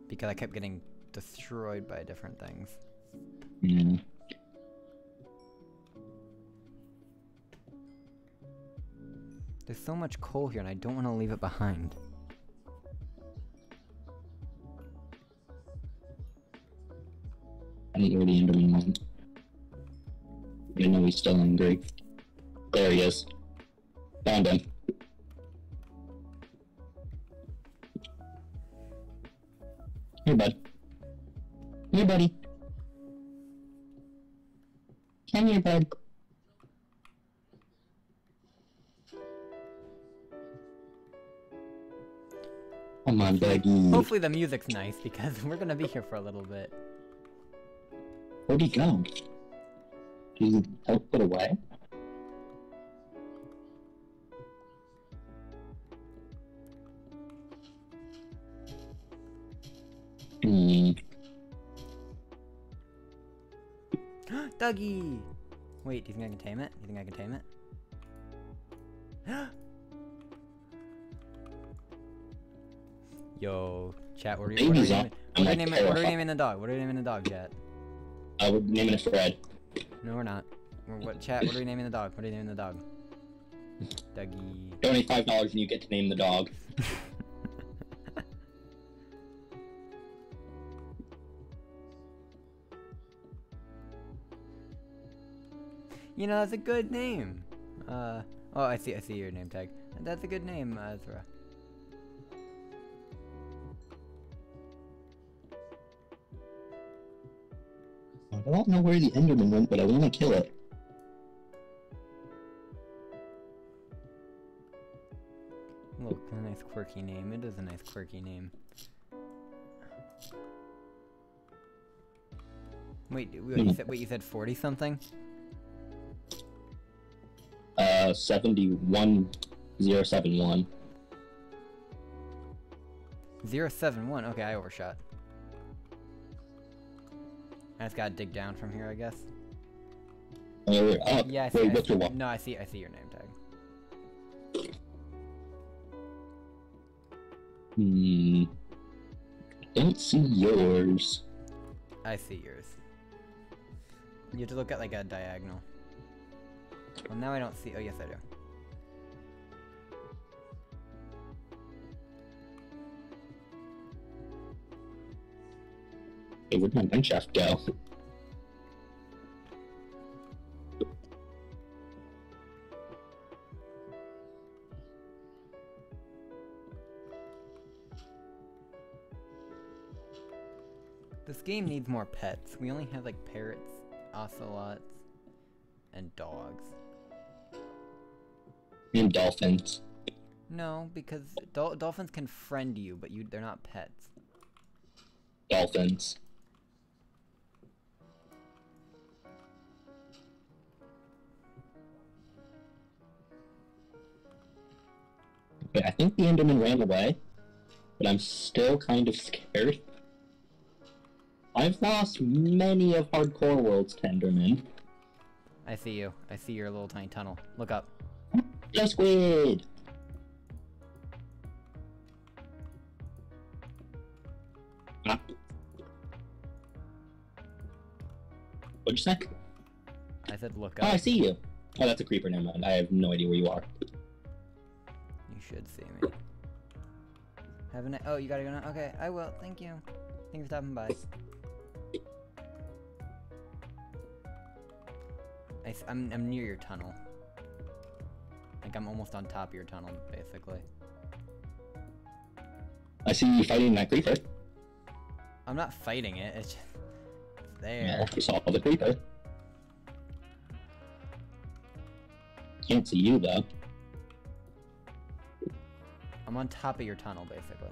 because I kept getting destroyed by different things. Yeah. There's so much coal here, and I don't want to leave it behind. I don't know the Enderman went. I know he's still angry. There he is. Found him. Here, bud. Here, buddy. Come here, bud. Come on, Dougie. Hopefully the music's nice because we're gonna be here for a little bit. Where'd he go? Did he help put away? Hmm. Dougie! Wait, do you think I can tame it? Do you think I can tame it? Yo, chat, what are you, what are you naming, what are you naming, what are you naming the dog? What are you naming the dog, chat? I would name it Fred. No, we're not. We're, what, chat, what are you naming the dog? What are you naming the dog? Dougie. Donate five dollars and you get to name the dog. You know, that's a good name. Uh, oh, I see, I see your name tag. That's a good name, uh, Ezra. I don't know where the Enderman went, but I want to kill it. Look, a nice quirky name. It is a nice quirky name. Wait, wait, you Hmm. said, wait, you said 40 something? Uh, seventy-one zero seven one. 071. Okay, I overshot. I just gotta dig down from here, I guess. Oh, we're up. Yeah, I see. Wait, I what's see your no, I see. I see your name tag. Hmm. Don't see yours. I see yours. You have to look at like a diagonal. Well, now I don't see. Oh, yes, I do. Hey, where'd my mine shaft go? This game needs more pets. We only have like parrots, ocelots, and dogs. And dolphins. No, because dol dolphins can friend you, but you they're not pets. Dolphins. Okay, I think the Enderman ran away, but I'm still kind of scared. I've lost many of Hardcore World's to Enderman. I see you. I see your little tiny tunnel. Look up. Yo, Squid! Ah. What'd you say? I said look up. Oh, I see you. Oh, that's a creeper. Never mind. I have no idea where you are. Should see me. Haven't I? Oh, you gotta go now? Okay, I will. Thank you. Thank you for stopping by. I, am I'm near your tunnel. Like, I'm almost on top of your tunnel, basically. I see you fighting that creeper. I'm not fighting it, it's just... It's there. You saw the creeper. Can't see you though. I'm on top of your tunnel, basically.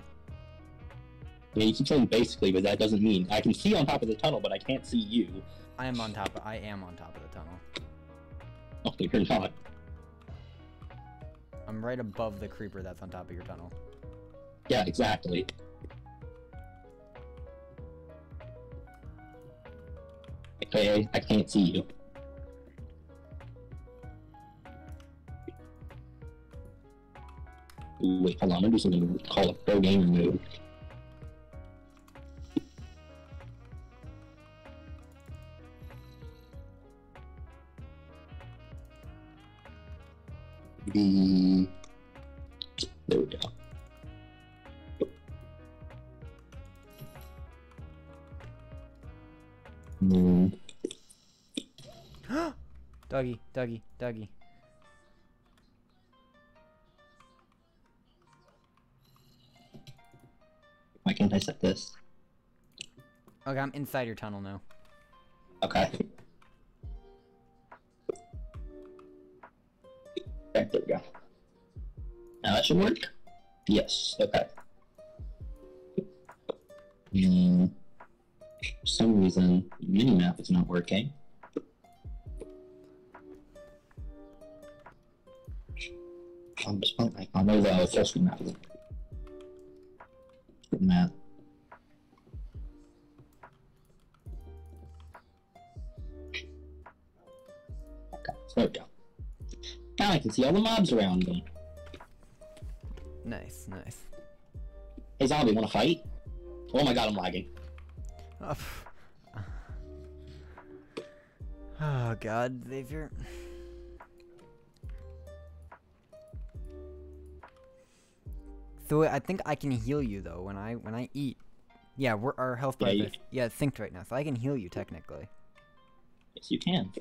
Yeah, you keep saying basically, but that doesn't mean I can see on top of the tunnel, but I can't see you. I am on top of- I am on top of the tunnel. Oh, you're not. I'm right above the creeper that's on top of your tunnel. Yeah, exactly. Okay, I can't see you. Wait, hold on. I'm just gonna call a pro gamer move. The there we go. Hmm. Dougie, Dougie, Dougie. Can't I set this? Okay, I'm inside your tunnel now. Okay. Okay, there we go. Now that should work. Yes. Okay. Hmm. For some reason, minimap is not working. I'm just I know the full screen map is map. Okay, there we go. Now I can see all the mobs around me. Nice, nice. Hey zombie, wanna fight? Oh my god, I'm lagging. Oh, oh god, Xavier. So I think I can heal you though when I when I eat. Yeah, we're our health bar Yeah, you- is yeah it's synced right now, so I can heal you technically. Yes, you can.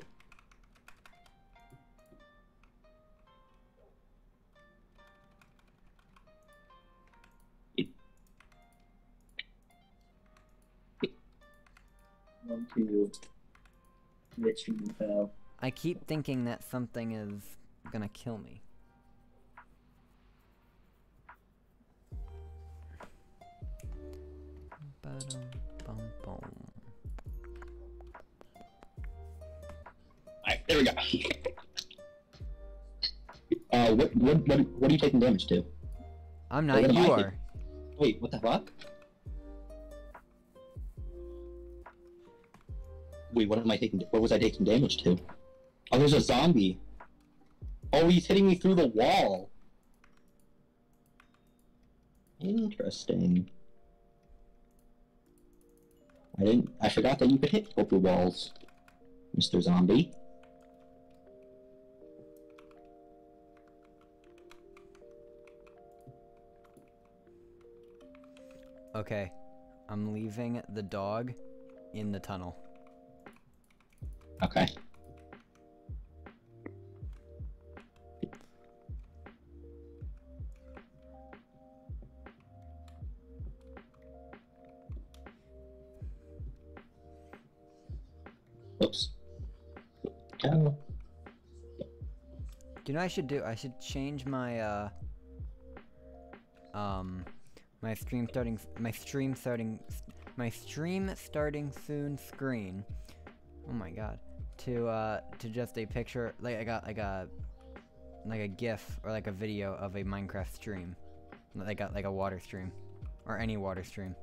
One, two, Rich and fell. I keep thinking that something is gonna kill me. Alright, there we go. Uh, what, what, what, what are you taking damage to? I'm not. am You I are. thinking? Wait, what the fuck? Wait, what am I taking? What was I taking damage to? Oh, there's a zombie. Oh, he's hitting me through the wall. Interesting. I didn't. I forgot that you could hit over walls, Mr. Zombie. Okay, I'm leaving the dog in the tunnel. Okay. Know what I should do? I should change my uh um my stream starting my stream starting my stream starting soon screen. Oh my god. To uh to just a picture like I got like a like a gif or like a video of a Minecraft stream. Like a like a water stream or any water stream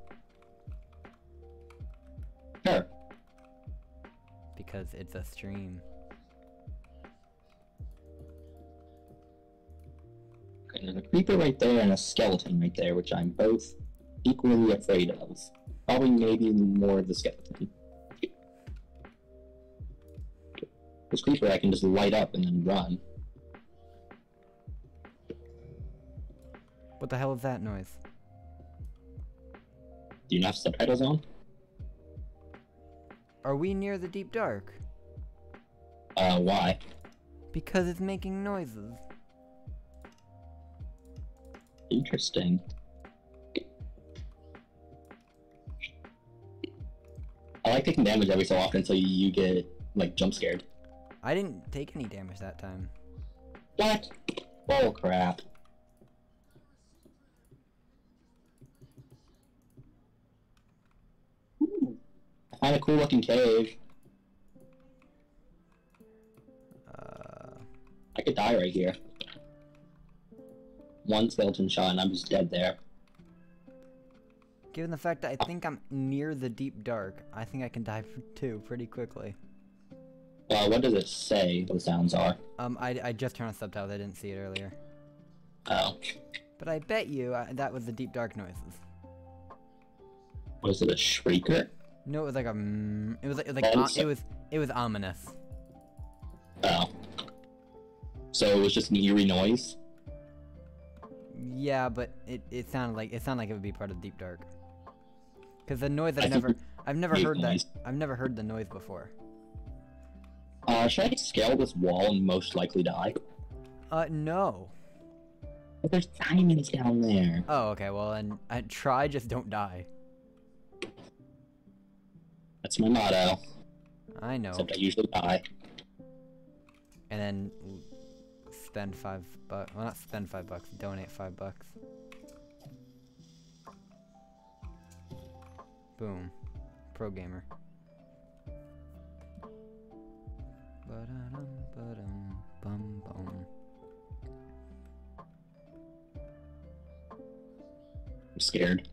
Sure. because it's a stream. Creeper right there and a skeleton right there, which I'm both equally afraid of. Probably maybe more of the skeleton. This creeper I can just light up and then run. What the hell is that noise? Do you not have subtitles on? Are we near the deep dark? Uh, why? Because it's making noises. Interesting. I like taking damage every so often so you get, like, jump scared. I didn't take any damage that time. What? Oh crap. Ooh, I found a cool looking cave. Uh, I could die right here. One skeleton shot and I'm just dead there. given the fact that I think I'm near the deep dark, I think I can die too pretty quickly. Uh, what does it say the sounds are? Um, I, I just turned on subtitles. I didn't see it earlier. Oh. But I bet you uh, that was the deep dark noises. Was it a shrieker? No, it was like a. Mm, it was like, it was like Um, so- it was it was ominous. Oh. So it was just an eerie noise? Yeah, but it, it sounded like it sounded like it would be part of deep dark. Cause the noise I've never I've never heard that. I've never heard the noise before. Uh, should I scale this wall and most likely die? Uh, no. But there's diamonds down there. Oh, okay. Well, and I try just don't die. That's my motto. I know. Except I usually die. and then spend five bucks. Well, not spend five bucks. Donate five bucks. Boom, pro gamer. Ba-da-dum, ba-dum, bum, bum. I'm scared.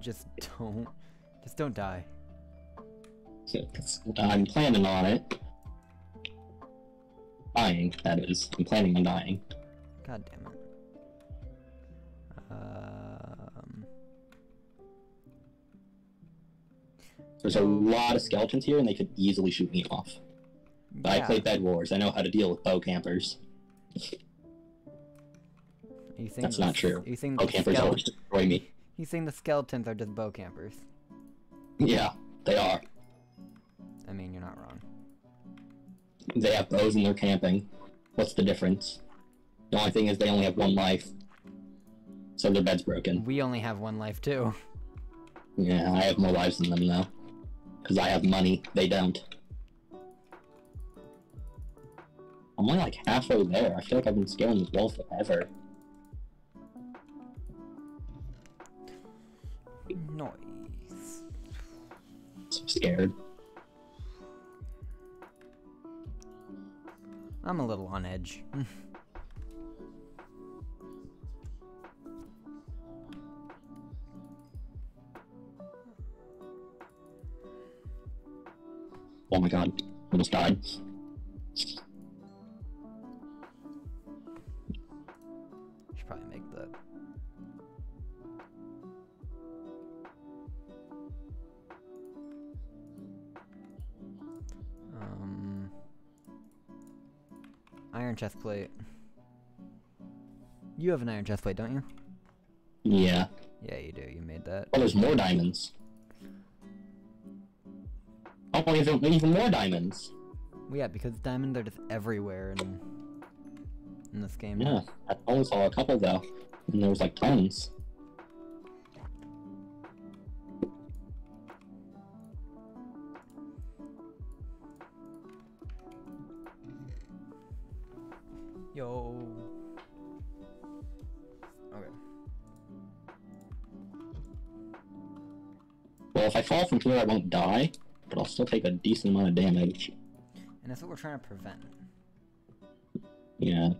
Just don't, just don't die. I'm planning on it. Dying, that is. I'm planning on dying. God damn it. Um, There's a lot of skeletons here and they could easily shoot me off. But I yeah. play Bed Wars. I know how to deal with bow campers. You think That's not true. You think Bow campers always destroy me. You think the skeletons are just bow campers? Yeah, they are. I mean, you're not wrong. They have bows and they're camping. What's the difference? The only thing is they only have one life. So their bed's broken. We only have one life too. Yeah, I have more lives than them though. Because I have money, they don't. I'm only like halfway there. I feel like I've been scaling this wall forever. Noise. So scared. I'm a little on edge. Oh my god. Almost died. Iron chest plate. You have an iron chest plate, don't you? Yeah. Yeah, you do. You made that. Oh, there's more diamonds. Oh, even, even more diamonds. Well, yeah, because diamonds are just everywhere in in this game. Yeah. I only saw a couple though. And there was like tons. Fall from here, I won't die, but I'll still take a decent amount of damage. And that's what we're trying to prevent. Yeah.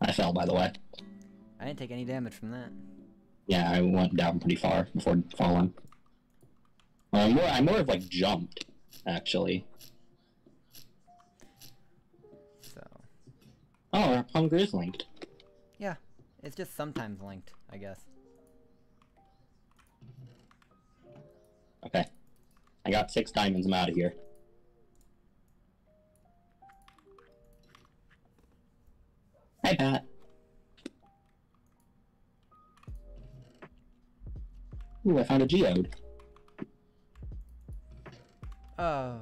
I fell, by the way. I didn't take any damage from that. Yeah, I went down pretty far before falling. Well, I'm more, I more of like jumped, actually. So, Oh, our hunger is linked. yeah. It's just sometimes linked, I guess. I got six diamonds, I'm out of here. Hi, Pat. Ooh, I found a geode. Oh.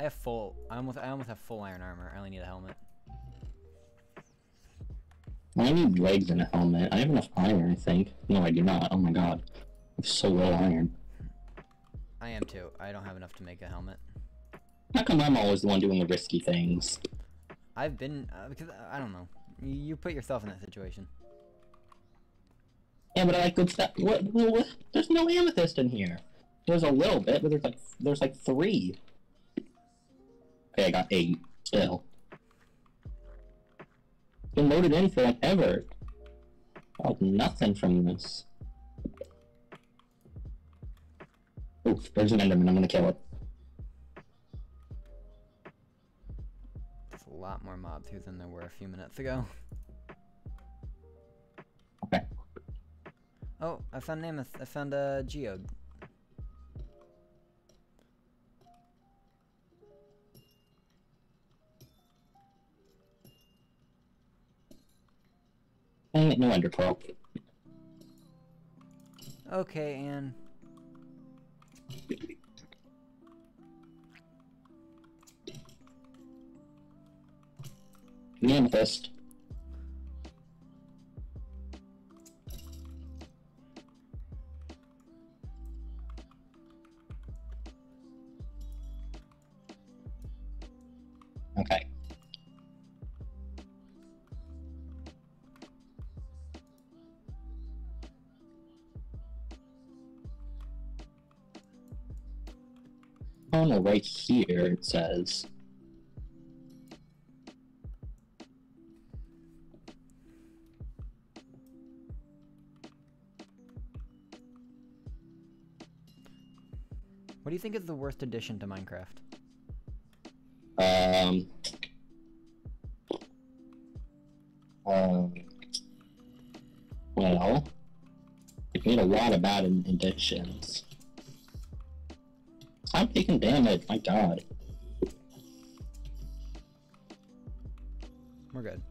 I have full. I almost. I almost have full iron armor. I only need a helmet. I need legs and a helmet. I have enough iron, I think. No, I do not. Oh my god. I have so little iron. I am too. I don't have enough to make a helmet. How come I'm always the one doing the risky things? I've been uh, because I don't know. You, you put yourself in that situation. Yeah, but I like good stuff. What, what, what? There's no amethyst in here. There's a little bit, but there's like there's like three. Okay, I got eight. Still. Been loaded in for ever. Got nothing from this. Oof, there's an enderman. I'm gonna kill it. There's a lot more mobs here than there were a few minutes ago. Okay. Oh, I found Namath. I found uh, a geode. Dang it, no ender. Okay, Anne. The amethyst. Right here it says. what do you think is the worst addition to Minecraft? Um. Um. Well, it made a lot of bad additions. Stop taking damage, my god. We're good.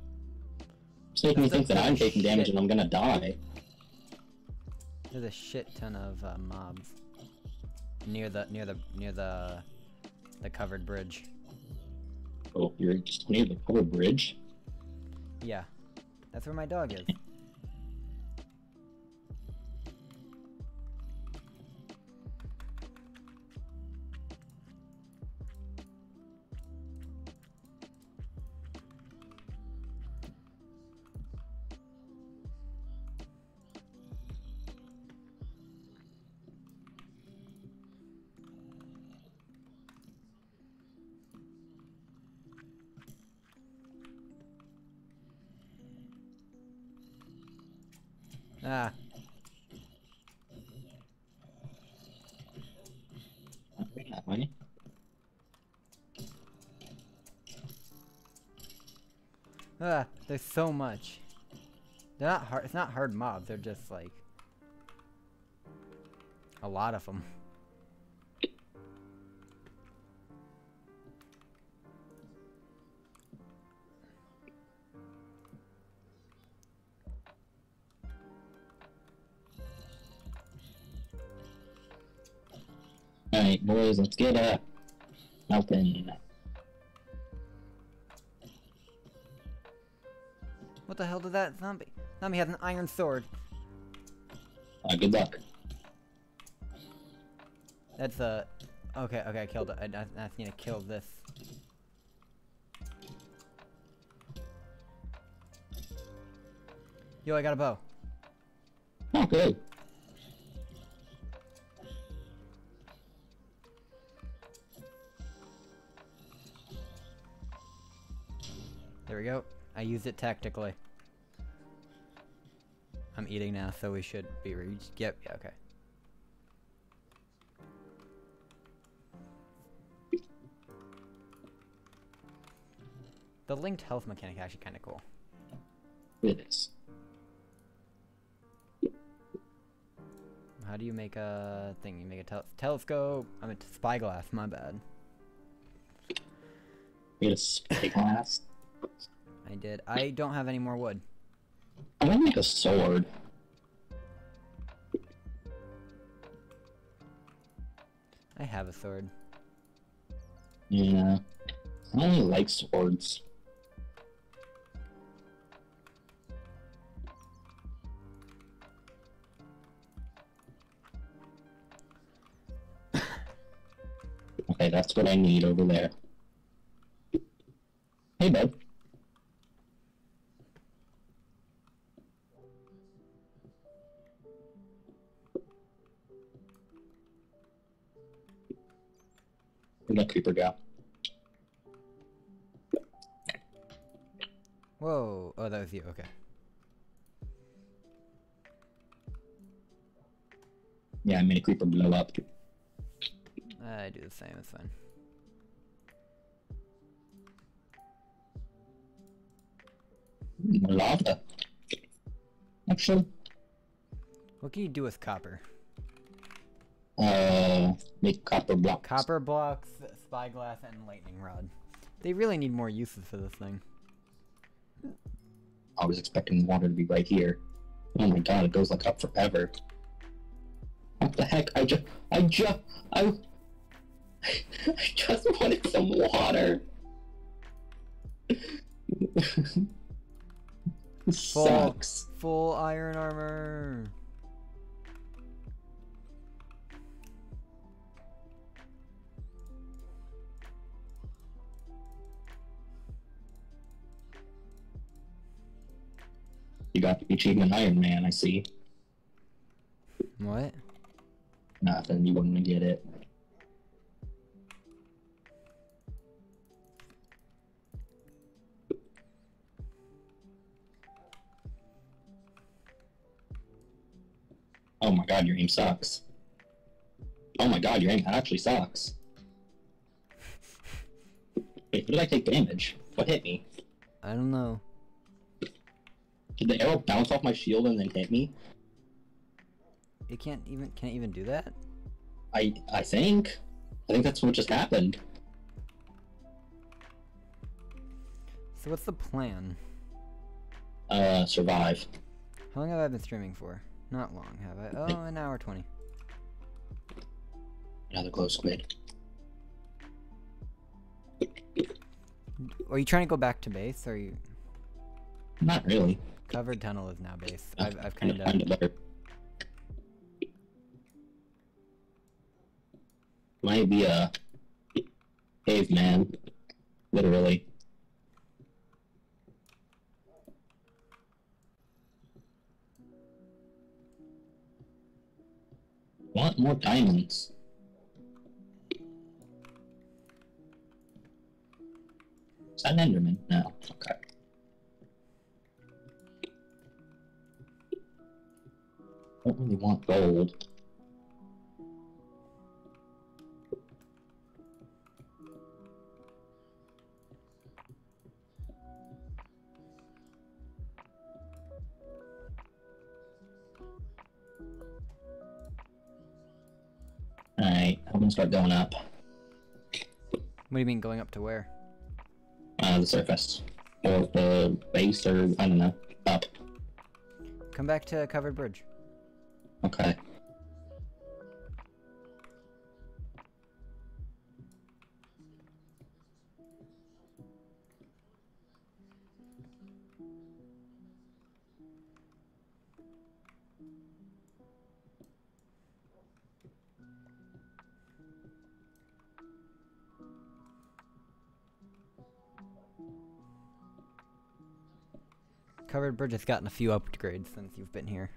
It's making me think that I'm taking damage and I'm gonna die. There's a shit ton of uh, mobs near the near the near the the covered bridge. Oh, you're just near the covered bridge? Yeah, that's where my dog is. so much. They're not hard. It's not hard mobs. They're just like a lot of them. Alright, boys, let's get up. Open. The hell did that zombie? Zombie has an iron sword. Uh, good luck. That's a. Okay, okay, I killed it. I, I, I need to kill this. Yo, I got a bow. Oh, good. There we go. I used it tactically. Eating now, so we should be reached. Yep, yeah, okay. The linked health mechanic is actually kind of cool. It is. How do you make a thing? You make a tel telescope. I mean, spyglass. My bad. A spyglass. I did. I don't have any more wood. I want to make a sword. I have a sword. Yeah. I only like swords. okay, that's what I need over there. Hey, bud. Where'd that creeper go? Whoa. Oh, that was you. Okay. Yeah, I made a creeper blow up. I do the same. It's fine. Lava. Actually, What can you do with copper? Uh, make copper blocks. Copper blocks, spyglass, and lightning rod. They really need more uses for this thing. I was expecting water to be right here. Oh my god, it goes like up forever. What the heck? I just, I just, I, I just wanted some water. Full. sucks. Full iron armor. You got the achievement Iron Man, I see. What? Nothing, you wouldn't get it. Oh my god, your aim sucks. Oh my god, your aim actually sucks. Wait, did I take damage? What hit me? I don't know. Did the arrow bounce off my shield and then hit me? It can't even. Can it even do that? I I think. I think that's what just happened. So what's the plan? Uh, survive. How long have I been streaming for? Not long, have I? Oh, an hour twenty. Another glow squid. Are you trying to go back to base, or are you? Not really. Covered tunnel is now base. Uh, I've, I've kind it. Might be a caveman. Literally. Want more diamonds? Is that an Enderman? No. Okay. Don't really want gold. Alright, I'm gonna start going up. What do you mean going up to where? Uh, the surface. Or the base, or I don't know. Up. Come back to covered bridge. Okay. Covered Bridge has gotten a few upgrades since you've been here.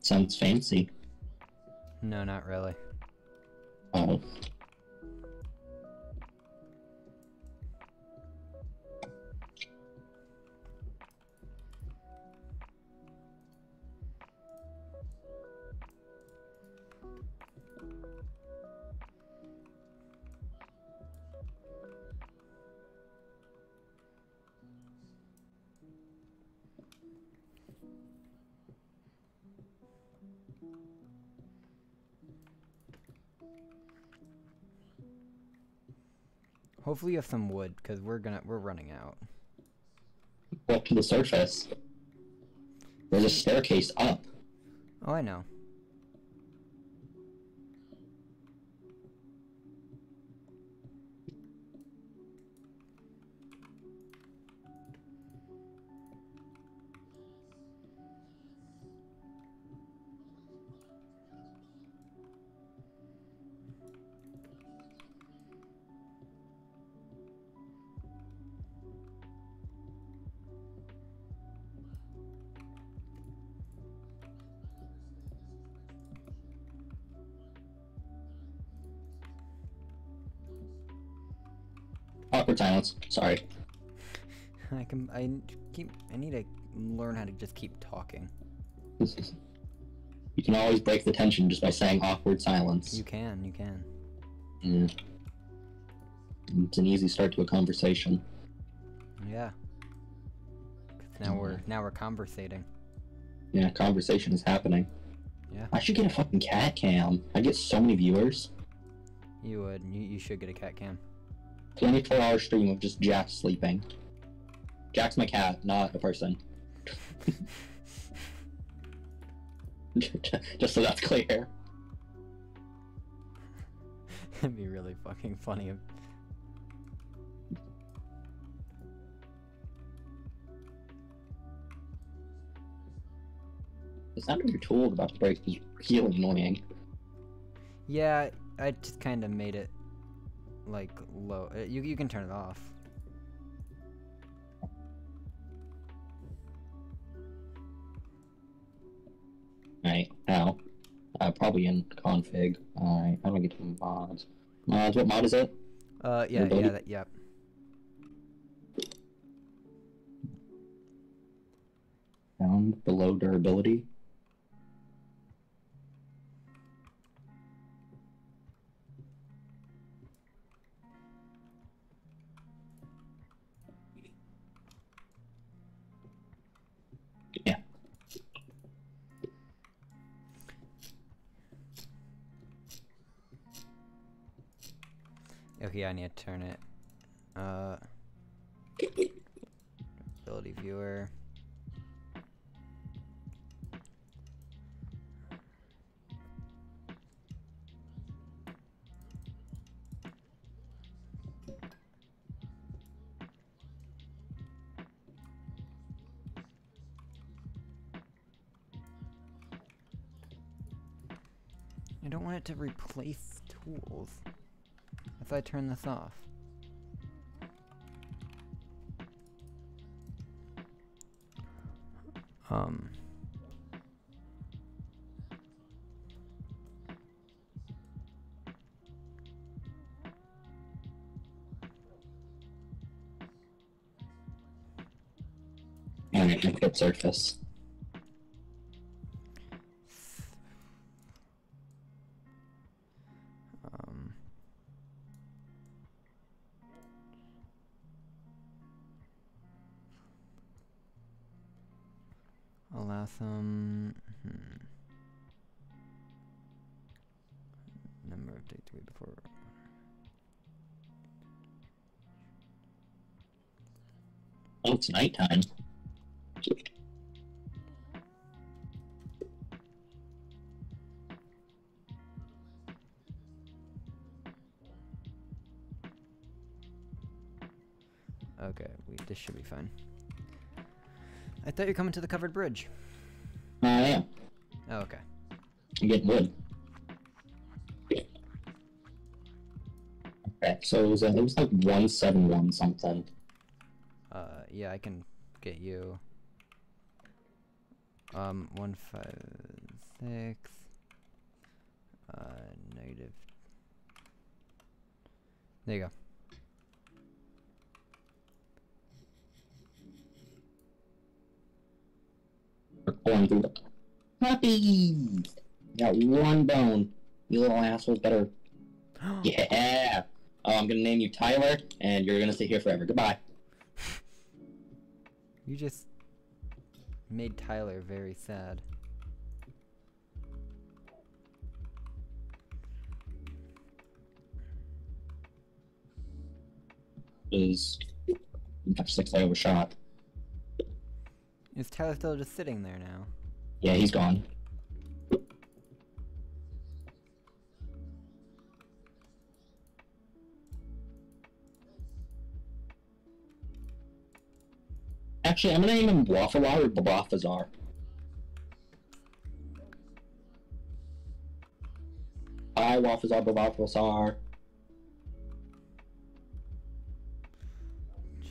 Sounds fancy. No, not really. Oh. Hopefully you have some wood, because we're gonna we're running out. Up to the surface. There's a staircase up. Oh, I know. Awkward silence. Sorry. I can I keep I need to learn how to just keep talking. you can always break the tension just by saying awkward silence. You can, you can. Yeah. It's an easy start to a conversation. Yeah. now we're now we're conversating. Yeah, conversation is happening. Yeah. I should get a fucking cat cam. I get so many viewers. You would. You, you should get a cat cam. 24 hour stream of just Jack sleeping. Jack's my cat, not a person. just so that's clear. It'd be really fucking funny. if- The sound of your tool about to break is really annoying. Yeah, I just kind of made it like low. uh, You you can turn it off. Right, now. Uh, probably in config. Alright, how do I get to mods? Mods, what mod is it? Uh, yeah, yeah, that, yep. Down below durability. Okay, I need to turn it. Uh, ability viewer. I don't want it to replace tools. If I turn this off. Um. Alright, make it surface. Nighttime. Okay, we, this should be fine. I thought you're coming to the covered bridge. I am. Oh, okay. I'm getting wood. Okay, so it was, uh, it was like 171 something. Yeah, I can get you. Um, one five six. Uh, negative. There you go. Going through the puppies. Got one bone. You little assholes better. Yeah. Oh, I'm gonna name you Tyler, and you're gonna stay here forever. Goodbye. You just made Tyler very sad. Is six I overshot. Is Tyler still just sitting there now? Yeah, he's gone. Actually, I'm gonna name him Waffawar or Babafazar. Hi, Waffazar, Babafazar.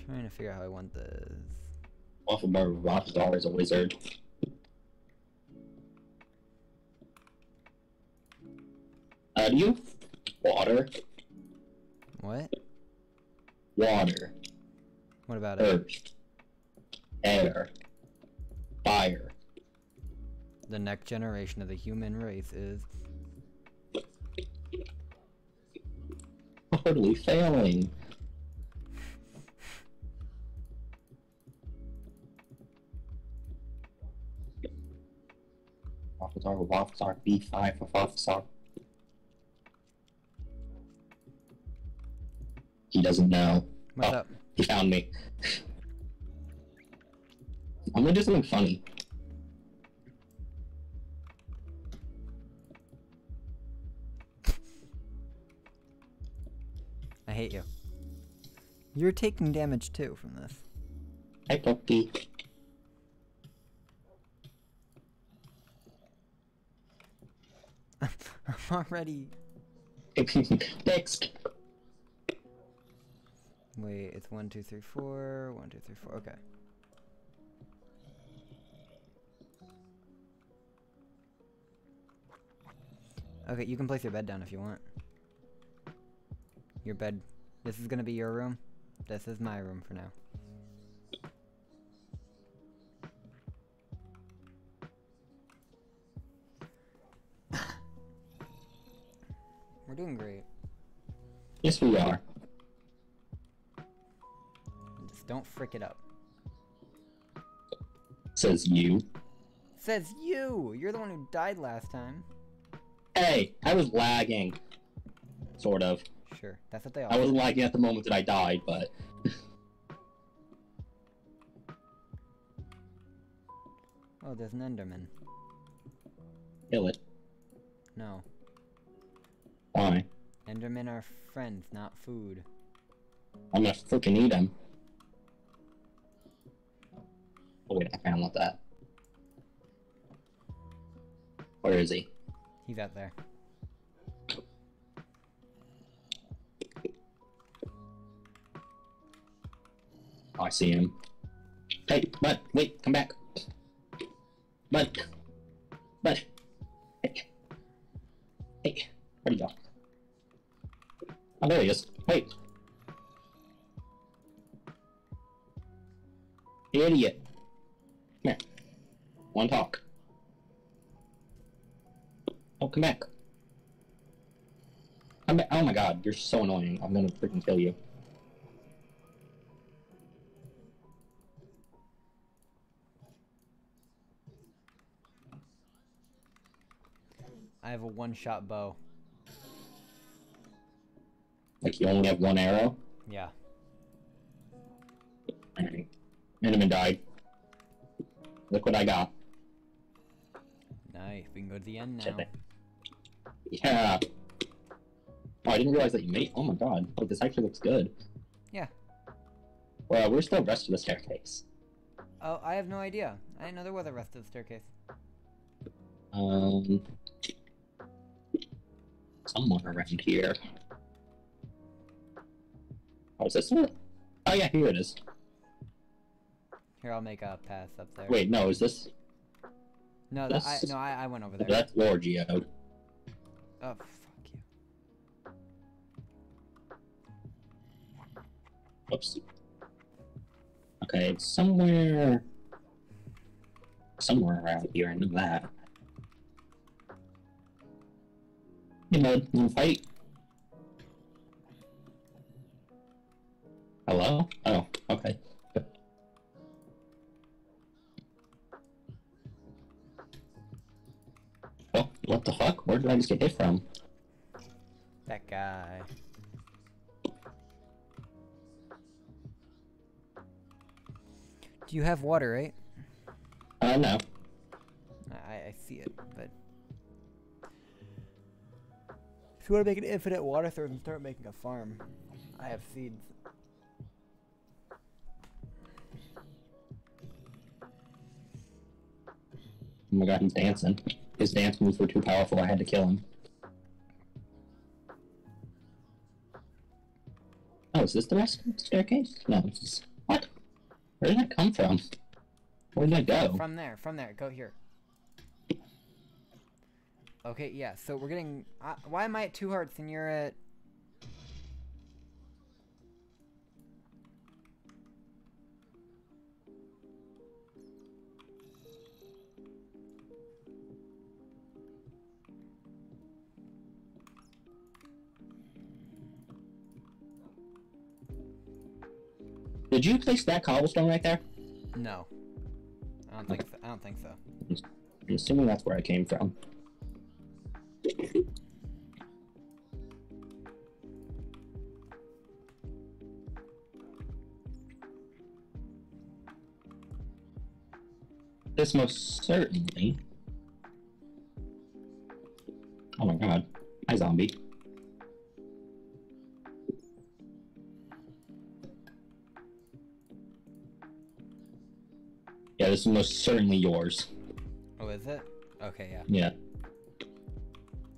Trying to figure out how I want this. Wafflebar Babafazar is a wizard. Uh, do you? Water. What? Water. What about it? Air. Fire. The next generation of the human race is. Totally failing. Officer, officer, B5 for officer. He doesn't know. What's Oh. up? He found me. I'm gonna do something funny. I hate you. You're taking damage too from this. Hi, puppy. I'm already. Next. Wait, it's one, two, three, four. One, two, three, four. Okay. Okay, you can place your bed down if you want. Your bed. This is gonna be your room. This is my room for now. We're doing great. Yes, we are. Just don't frick it up. Says you. Says you! You're the one who died last time. Hey, I was lagging. Sort of. Sure, that's what they all I wasn't lagging at the moment that I died, but Oh, there's an Enderman. kill it. No. Why? Endermen are friends, not food. I'm gonna freaking eat him. Oh wait, I want that. Where is he? He's out there. I see him. Hey, bud, wait, come back. Bud. Bud. Hey. Hey, where'd he go? Oh, there he is. Wait. Idiot. Come here. One talk. Oh, come back. Come back. Oh my god, you're so annoying. I'm gonna freaking kill you. I have a one-shot bow. Like you only have one arrow. Yeah. Alright. Miniman died. Look what I got. Nice. We can go to the end now. Yeah. Oh, I didn't realize that you made. Oh my god. Oh, this actually looks good. Yeah. Well, where's the rest of the staircase? Oh, I have no idea. I didn't know there was a rest of the staircase. Um. Somewhere around here. Oh, is this it? Oh yeah, here it is. Here, I'll make a path up there. Wait, no, is this? No, that, I, no, I, I went over there. That's your geode. Oh, fuck you. Oops. Okay, it's somewhere. Somewhere around here, I know that. Hey, bud, wanna fight? Hello? Oh, okay. What the fuck? Where did I just get hit from? That guy. Do you have water, right? Uh, no. I, I see it, but. If you want to make an infinite water source and start making a farm, I have seeds. Oh my god, he's dancing. His dance moves were too powerful, I had to kill him. Oh, is this the rest of the staircase? No. What? Where did that come from? Where did that go? From there, from there, go here. Okay, yeah, so we're getting. Uh, why am I at two hearts and you're at. Did you place that cobblestone right there? No. I don't think so. I don't think so. I'm assuming that's where I came from. This most certainly. Oh my god. Hi, zombie. Is most certainly yours. Oh, is it? Okay, yeah. Yeah.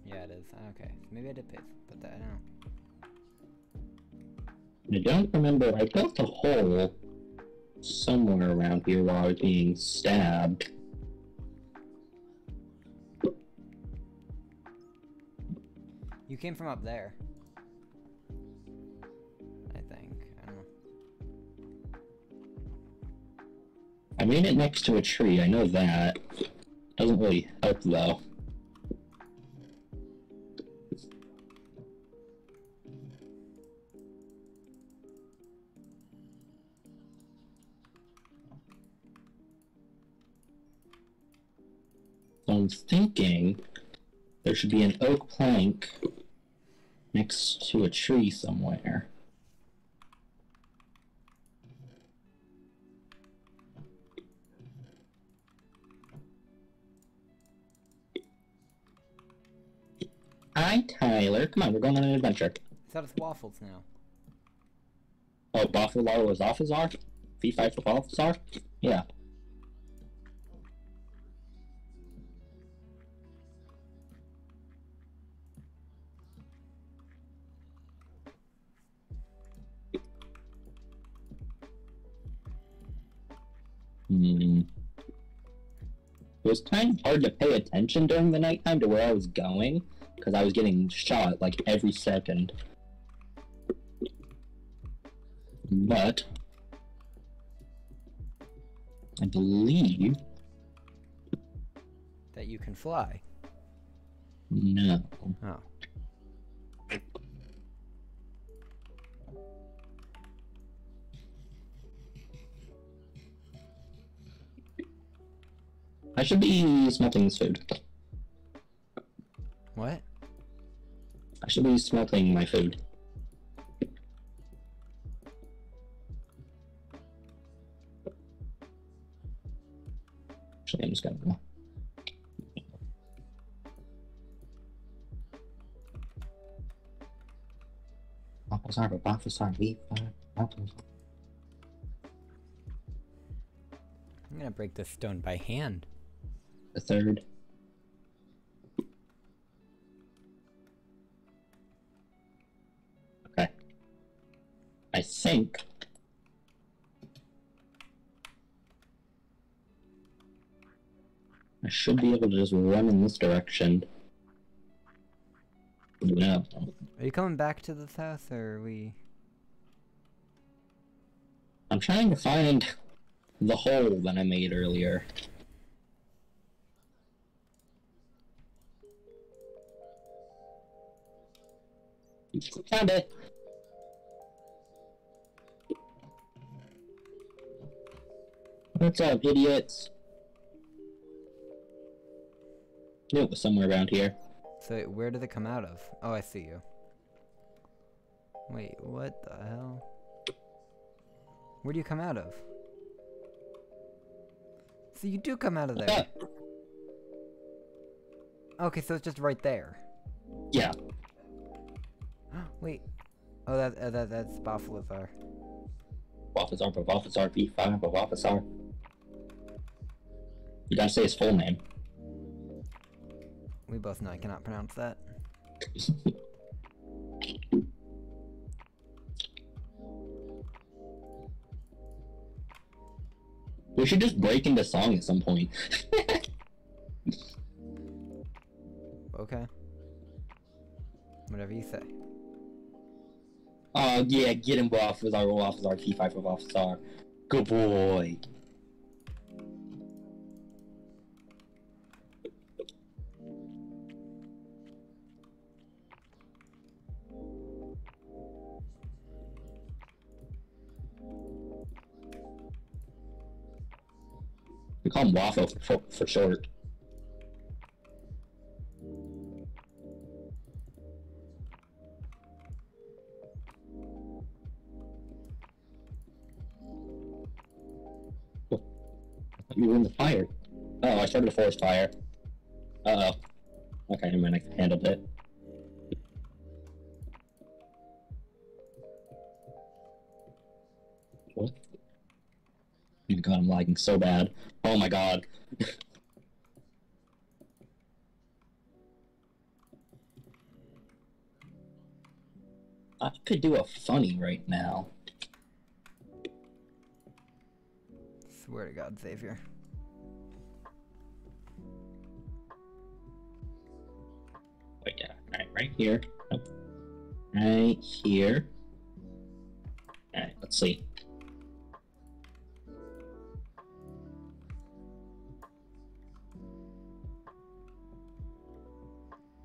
Yeah, it is. Okay. Maybe I did pay, put that. I. I don't remember. I built a hole somewhere around here while I was being stabbed. You came from up there. I made it next to a tree. I know that. Doesn't really help though. So I'm thinking there should be an oak plank next to a tree somewhere. Hi, Tyler. Come on, we're going on an adventure. It's waffles now. Oh, Buffalo is off his R? V5 for Balthazar? Yeah. Hmm. It was kind of hard to pay attention during the nighttime to where I was going, because I was getting shot like every second. But I believe That you can fly. no. Oh. I should be smelting this food. What? I should be smelting my food. Actually, I'm just gonna go. Balthazar, but Balthazar, V5, Balthazar. I'm gonna break this stone by hand. The third. think. I should be able to just run in this direction. No. Are you coming back to the south, or are we... I'm trying to find the hole that I made earlier. Found it! What's up, idiots? Knew it was somewhere around here. So where did it come out of? Oh, I see you. Wait, what the hell? Where do you come out of? So you do come out of there. Okay, so it's just right there. yeah. Wait. Oh, that uh, that that's Balthazar. Balthazar, Balthazar V5, but Balthazar. You gotta say his full name. We both know I cannot pronounce that. we should just break into song at some point. Okay. Whatever you say. Oh yeah, get him Balthazar, our V5 for star. Good boy. Call him Waffle for, for short. You were in the fire. Oh, I started a forest fire. Uh oh. Okay, never mind, I handled it. God, I'm lagging so bad. Oh my god. I could do a funny right now. Swear to God, Xavier. Wait, yeah, right, right here. Nope. Right here. Alright, let's see.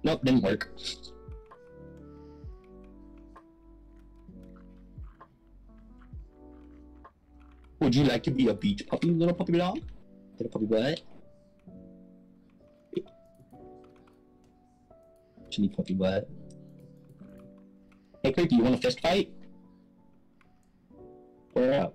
Nope, didn't work. Would you like to be a beach puppy, little puppy dog? Little puppy butt? Chili puppy butt. Hey, Creepy, you want a fist fight? We're out.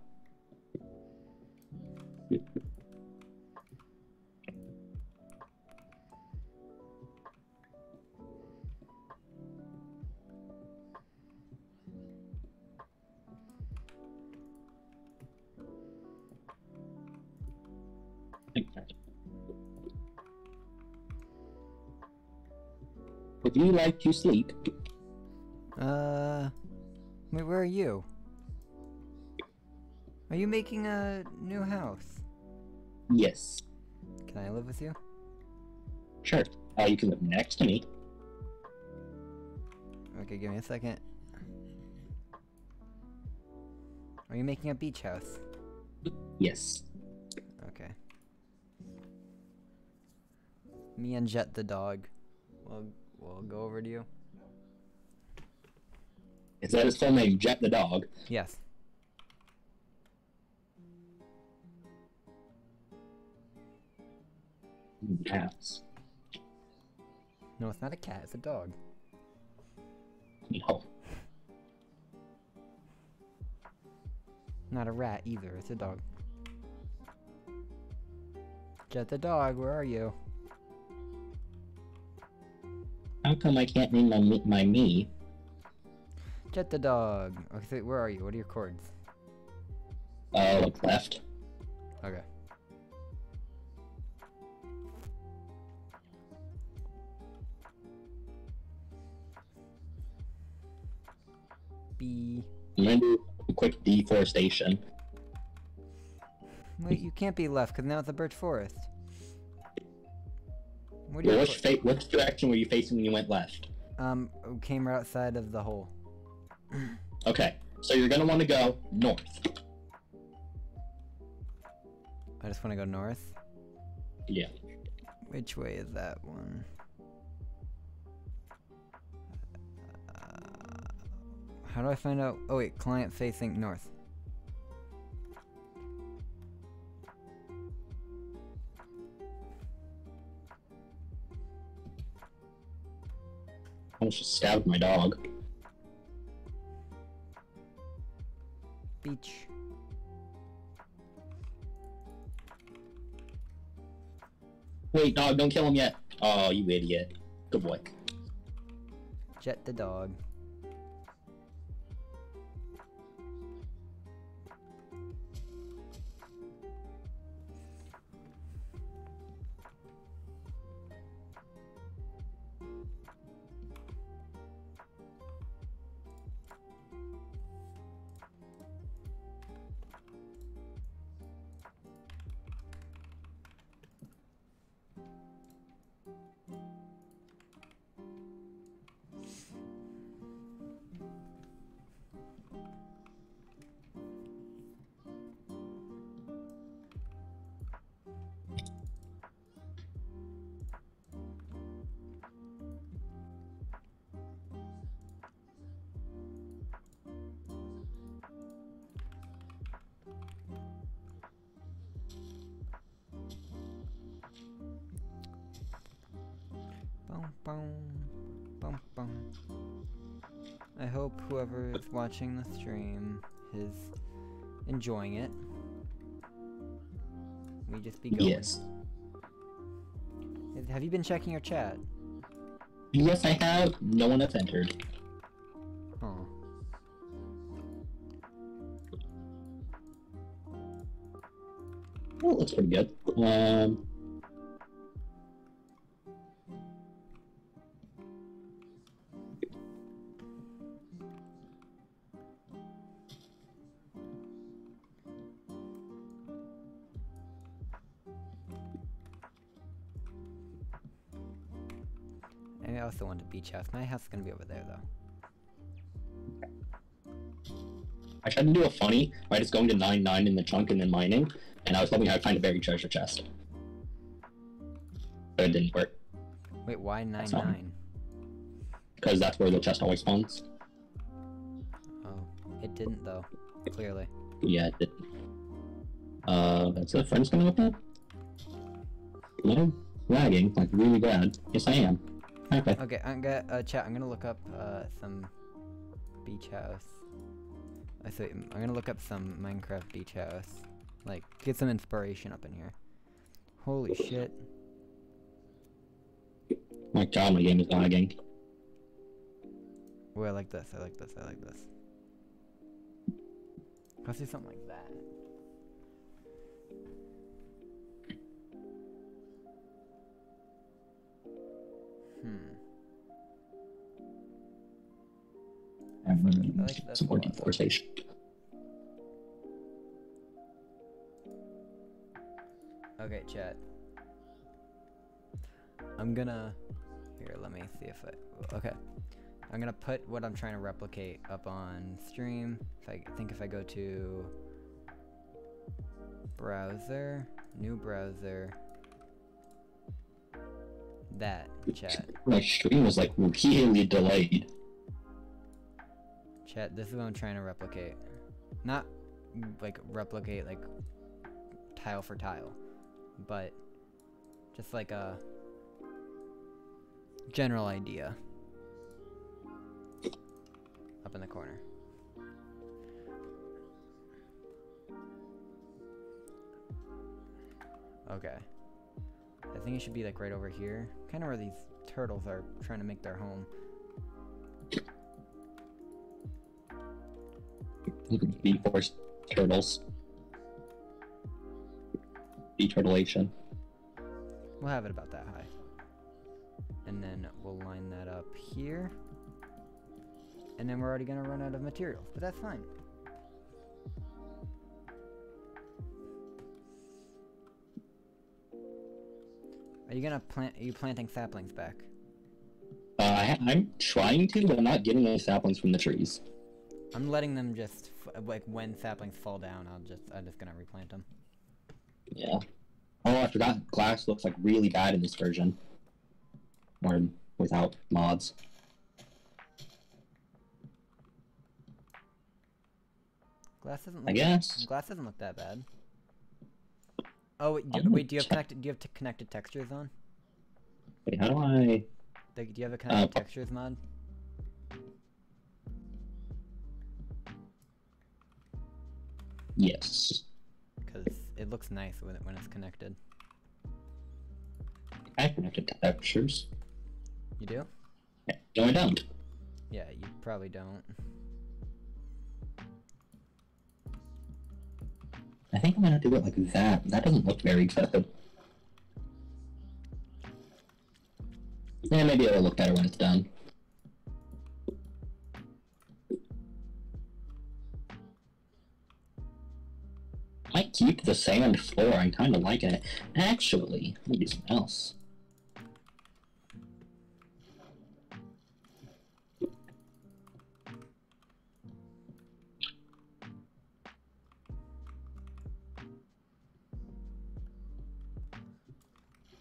Would you like to sleep? Uh, wait, where are you? Are you making a new house? Yes. Can I live with you? Sure. Uh, you can live next to me. Okay, give me a second. Are you making a beach house? Yes. Okay. Me and Jet the dog. We'll we'll go over to you. Is that his full name, Jet the dog? Yes. Cats. No, it's not a cat. It's a dog. No. Not a rat either. It's a dog. Jet the dog. Where are you? How come I can't name my me? My me? Jet the dog. Okay, where are you? What are your coords? Uh, look left. Okay. B. I'm gonna do a quick deforestation. Wait, you can't be left because now it's a birch forest. What do you Which, fa- which direction were you facing when you went left? Um, came right outside of the hole. Okay, so you're gonna want to go north. I just want to go north. Yeah. Which way is that one? Uh, how do I find out? Oh wait, client facing north. Almost just stabbed my dog. Beach. Wait, dog, don't kill him yet. Oh, you idiot. Good boy. Jet the dog. I hope whoever is watching the stream is enjoying it. We just be going. Yes. Have- you been checking your chat? Yes, I have. No one has entered. Oh. Well, looks pretty good. Um. Also want a beach house. My house is gonna be over there though. I tried to do a funny by just going to 9-9 in the chunk and then mining, and I was hoping I'd find a buried treasure chest. But it didn't work, Wait, why nine fine. nine? because that's where the chest always spawns. Oh, it didn't though. Clearly. Yeah, it didn't. Uh, that's a friend's gonna open? Little lagging, like really bad. Yes, I am. Okay. I'm gonna uh, chat. I'm gonna look up uh, some beach house. I say I'm gonna look up some Minecraft beach house. Like, get some inspiration up in here. Holy shit! My god, my game is lagging. Oh, I like this. I like this. I like this. Let's do something like that. I like this Some more deforestation. Okay, chat. I'm gonna. Here, let me see if I. Okay. I'm gonna put what I'm trying to replicate up on stream. If I think if I go to browser, new browser, that chat, My stream was like really delayed. Chat. This is what I'm trying to replicate. Not like replicate like tile for tile, but just like a general idea up in the corner. Okay. I think it should be like right over here. Kind of where these turtles are trying to make their home. The forest turtles. Deturtlation. We'll have it about that high. And then we'll line that up here. And then we're already gonna run out of materials, but that's fine. Are you gonna plant? Are you planting saplings back? Uh, I, I'm trying to, but I'm not getting any saplings from the trees. I'm letting them just like when saplings fall down. I'll just I'm just gonna replant them. Yeah. Oh, I forgot. Glass looks like really bad in this version. Or without mods. Glass doesn't. Look I guess. Glass doesn't look that bad. Oh wait, do, wait, do you have connected? Do you have connected textures on? Wait, how do I? Like, do you have a connected Uh, textures mod? Yes. Because it looks nice when it, when it's connected. I connected textures. You do? No, I don't. Yeah, you probably don't. I think I'm gonna do it like that. That doesn't look very good. Yeah, maybe it'll look better when it's done. Might keep the sand floor. I'm kind of like it. Actually, let me do something else.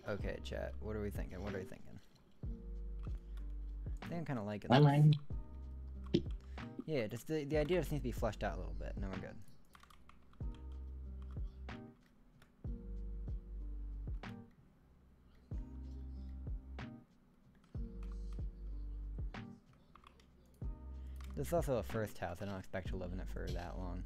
Okay, chat. What are we thinking? What are we thinking? I think I'm kind of liking it. I. Yeah, just the, the idea just needs to be fleshed out a little bit, and then we're good. This is also a first house. I don't expect to live in it for that long.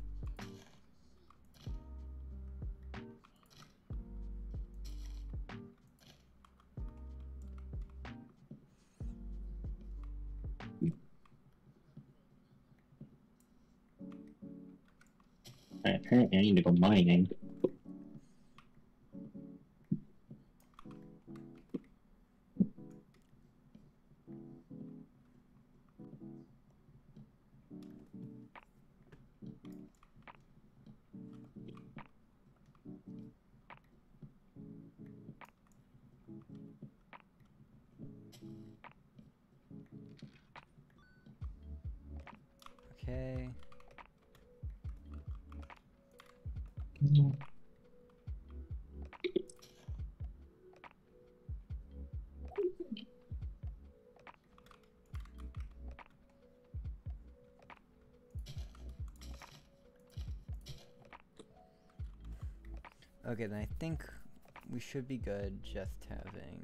Apparently I need to go mining. Okay. Okay, then I think we should be good just having...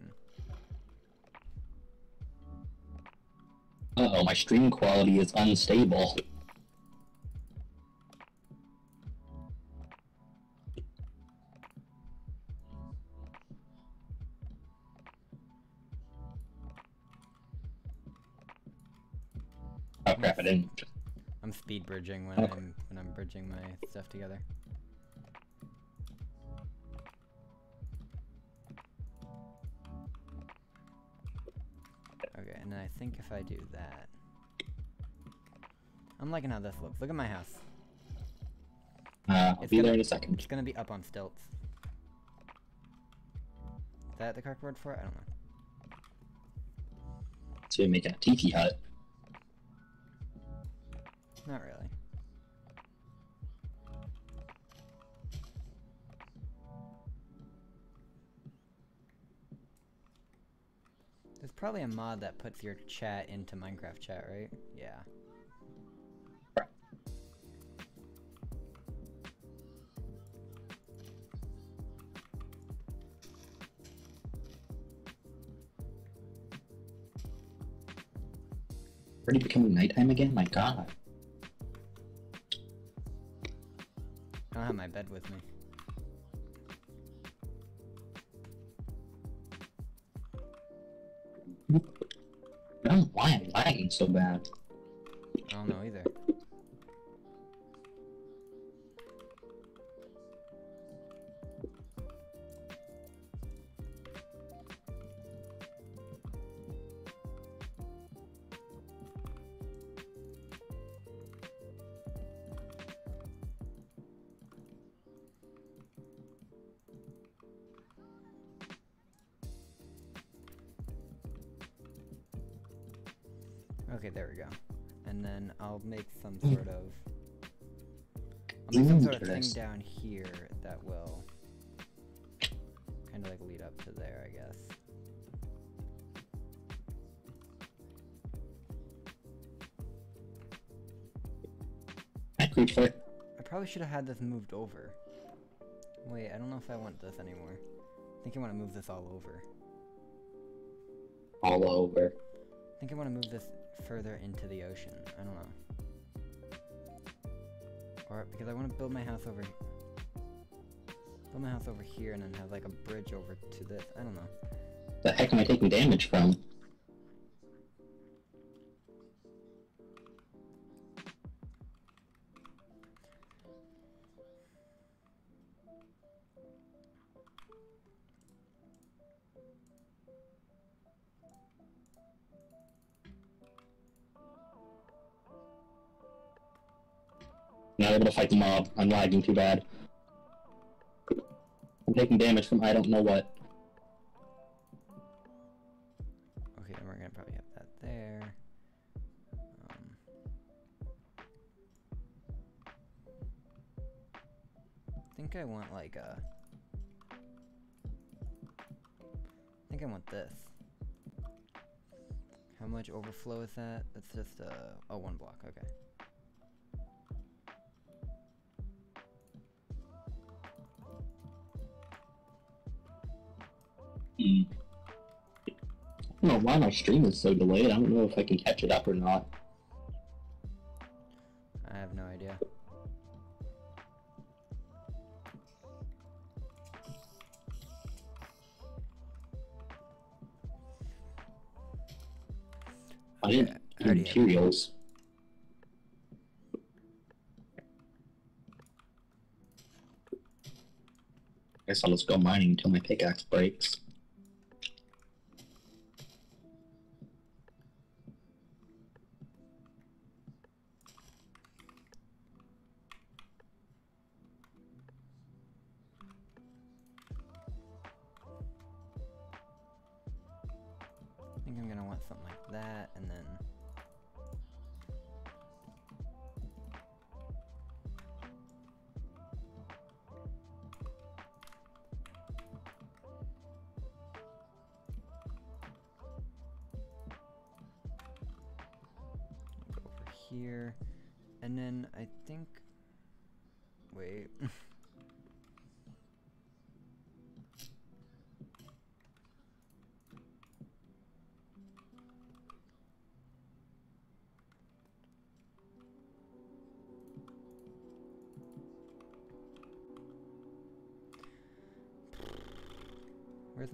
Uh oh, my stream quality is unstable. Bridging when Okay. I'm when I'm bridging my stuff together. Okay, and then I think if I do that, I'm liking how this looks. Look at my house. Uh, I'll It's be gonna- there in a second. It's gonna be up on stilts. Is that the correct word for it? I don't know. To make a tiki hut. Not really. Probably a mod that puts your chat into Minecraft chat, right? Yeah. Already becoming nighttime again? My god. I don't have my bed with me. So bad. I don't know either. Down here that will kind of like lead up to there, I guess. I probably should have had this moved over. Wait, I don't know if I want this anymore. I think I want to move this all over. All over. I think I want to move this further into the ocean. I don't know. Or because I want to build my house over build my house over here and then have like a bridge over to this. I don't know. The heck am I taking damage from? I'm not able to fight the mob. I'm lagging too bad. I'm taking damage from I don't know what. Okay, we're gonna probably have that there. Um, I think I want like a. I think I want this. How much overflow is that? That's just a, a one block. Okay. I don't know why my stream is so delayed. I don't know if I can catch it up or not. I have no idea. I didn't Okay, get already have- materials. Guess I'll just go mining until my pickaxe breaks.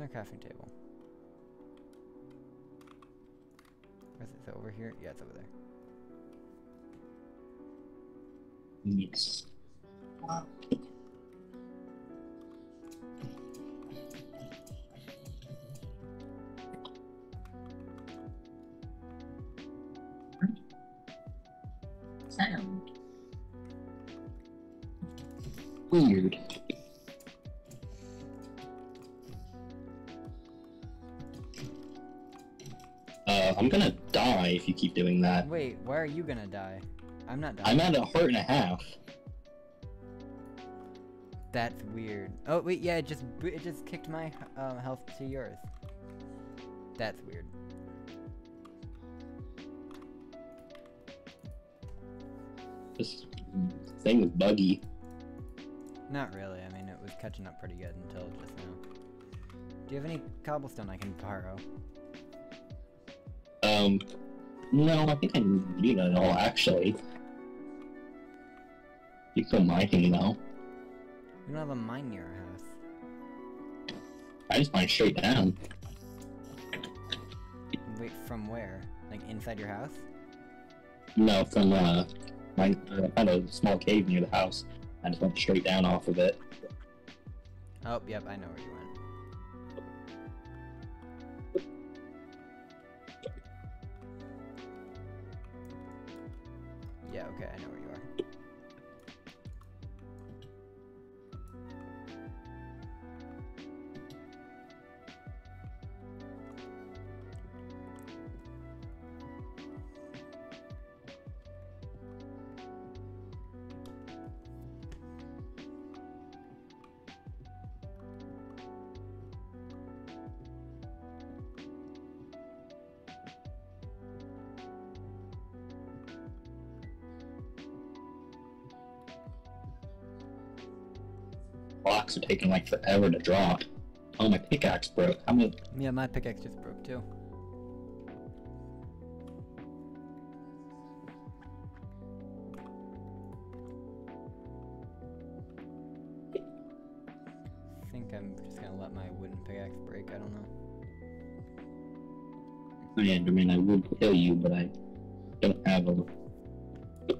My crafting table? Is it over here? Yeah, it's over there. Yes. Wait, why are you gonna die? I'm not dying. I'm at a heart and a half. That's weird. Oh wait, yeah, it just it just kicked my um, health to yours. That's weird. This thing is buggy. Not really. I mean, it was catching up pretty good until just now. Do you have any cobblestone I can borrow? Um, no, I think I need it all actually. You still mining though. We don't have a mine near our house. I just mine straight down. Wait, from where? Like inside your house? No, from uh, my uh, kind of small cave near the house. I just went straight down off of it. Oh, yep, I know where you went. Taking like forever to drop. Oh, my pickaxe broke. How many? Yeah, my pickaxe just broke too. I think I'm just gonna let my wooden pickaxe break. I don't know. And I mean, I would kill you, but I don't have a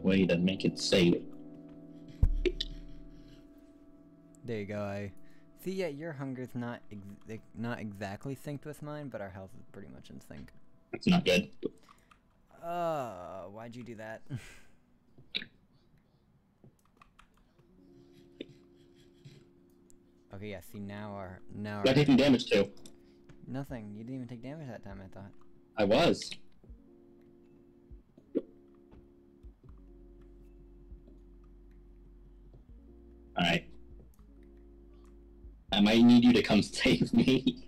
way to make it safe. There you go. I see. Yeah, your hunger's not ex- not exactly synced with mine, but our health is pretty much in sync. That's not good. Uh, why'd you do that? okay, yeah. See now our now You're our taking damage too. nothing. You didn't even take damage that time. I thought. I was. I might need you to come save me.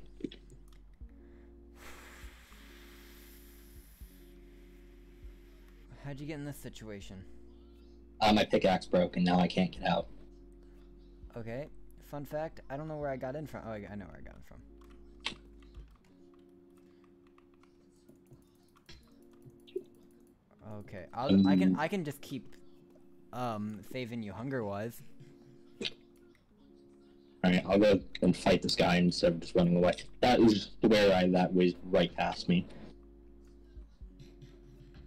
How'd you get in this situation? Uh, my pickaxe broke and now I can't get out. Okay. Fun fact: I don't know where I got in from. Oh, I know where I got in from. Okay, I'll, I can Um, I can just keep um saving you hunger wise. Alright, I'll go and fight this guy instead of just running away. That is where I that was right past me.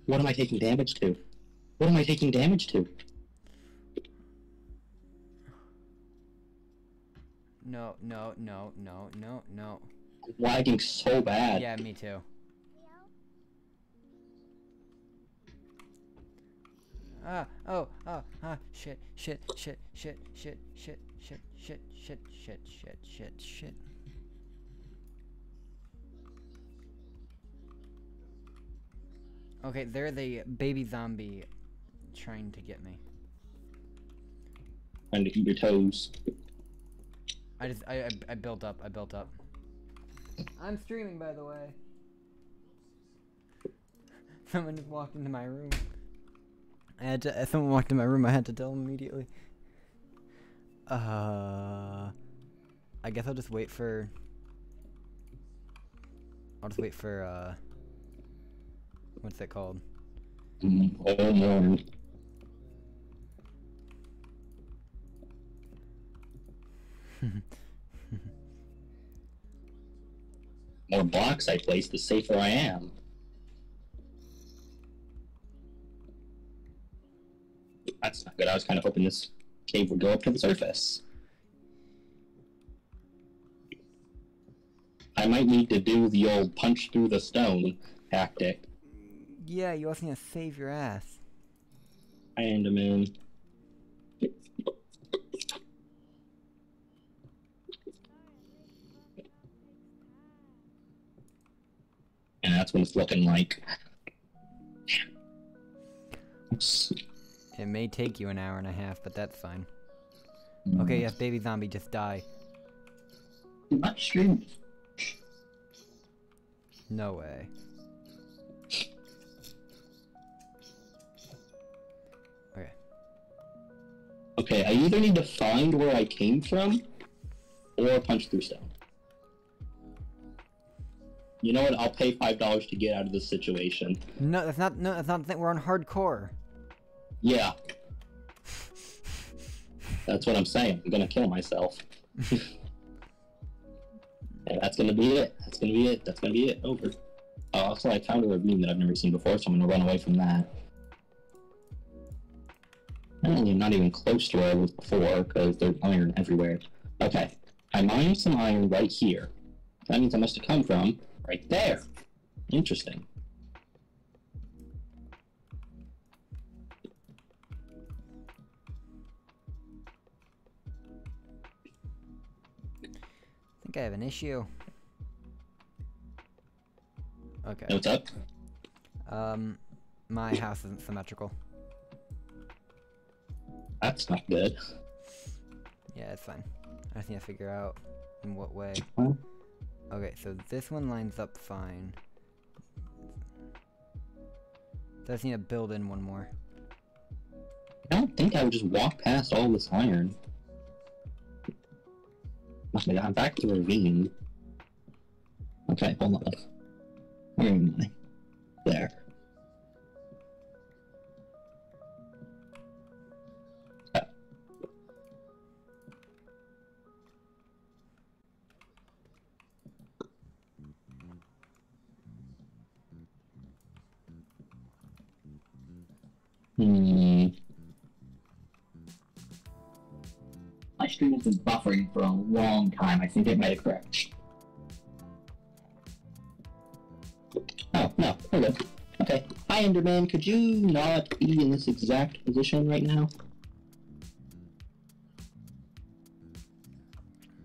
What am I taking damage to? What am I taking damage to? No, no, no, no, no, no. I'm lagging so bad. Yeah, me too. Ah, oh, oh, ah, shit, shit, shit, shit, shit, shit, shit, shit, shit, shit, shit, shit, shit. Okay, there's a baby zombie trying to get me. Trying to eat your toes. I just, I, I, I built up, I built up. I'm streaming, by the way. Someone just walked into my room. I had to, someone walked into my room, I had to tell them immediately. Uh, I guess I'll just wait for, I'll just wait for, uh, what's that called? More. More blocks I place, the safer I am. That's not good. I was kind of hoping this cave would go up to the surface. I might need to do the old punch through the stone tactic. Yeah, you also need to save your ass. And I'm in. And that's what it's looking like. It may take you an hour and a half, but that's fine. Mm. Okay, yes, baby zombie, just die. No way. Okay. Okay, I either need to find where I came from or punch through stone. You know what? I'll pay five dollars to get out of this situation. No, that's not. No, that's not the thing. We're on hardcore. Yeah. That's what I'm saying. I'm gonna kill myself. and that's gonna be it. That's gonna be it. That's gonna be it. Over. Oh, also, I found a ravine that I've never seen before, so I'm gonna run away from that. Apparently, I'm not even close to where I was before, because there's iron everywhere. Okay. I mined some iron right here. That means I must have come from right there. Interesting. Think I have an issue. Okay. What's up? Um, my house isn't symmetrical. That's not good. Yeah, it's fine. I just need to figure out in what way. Okay, so this one lines up fine. Just need to build in one more. I don't think I would just walk past all this iron. Okay, I'm back to ravine. Okay, hold on. Where am I? There. Hmm. Has been buffering for a long time. I think it might have crashed. Oh, no, we're. Okay. Hi, Enderman. Could you not be in this exact position right now?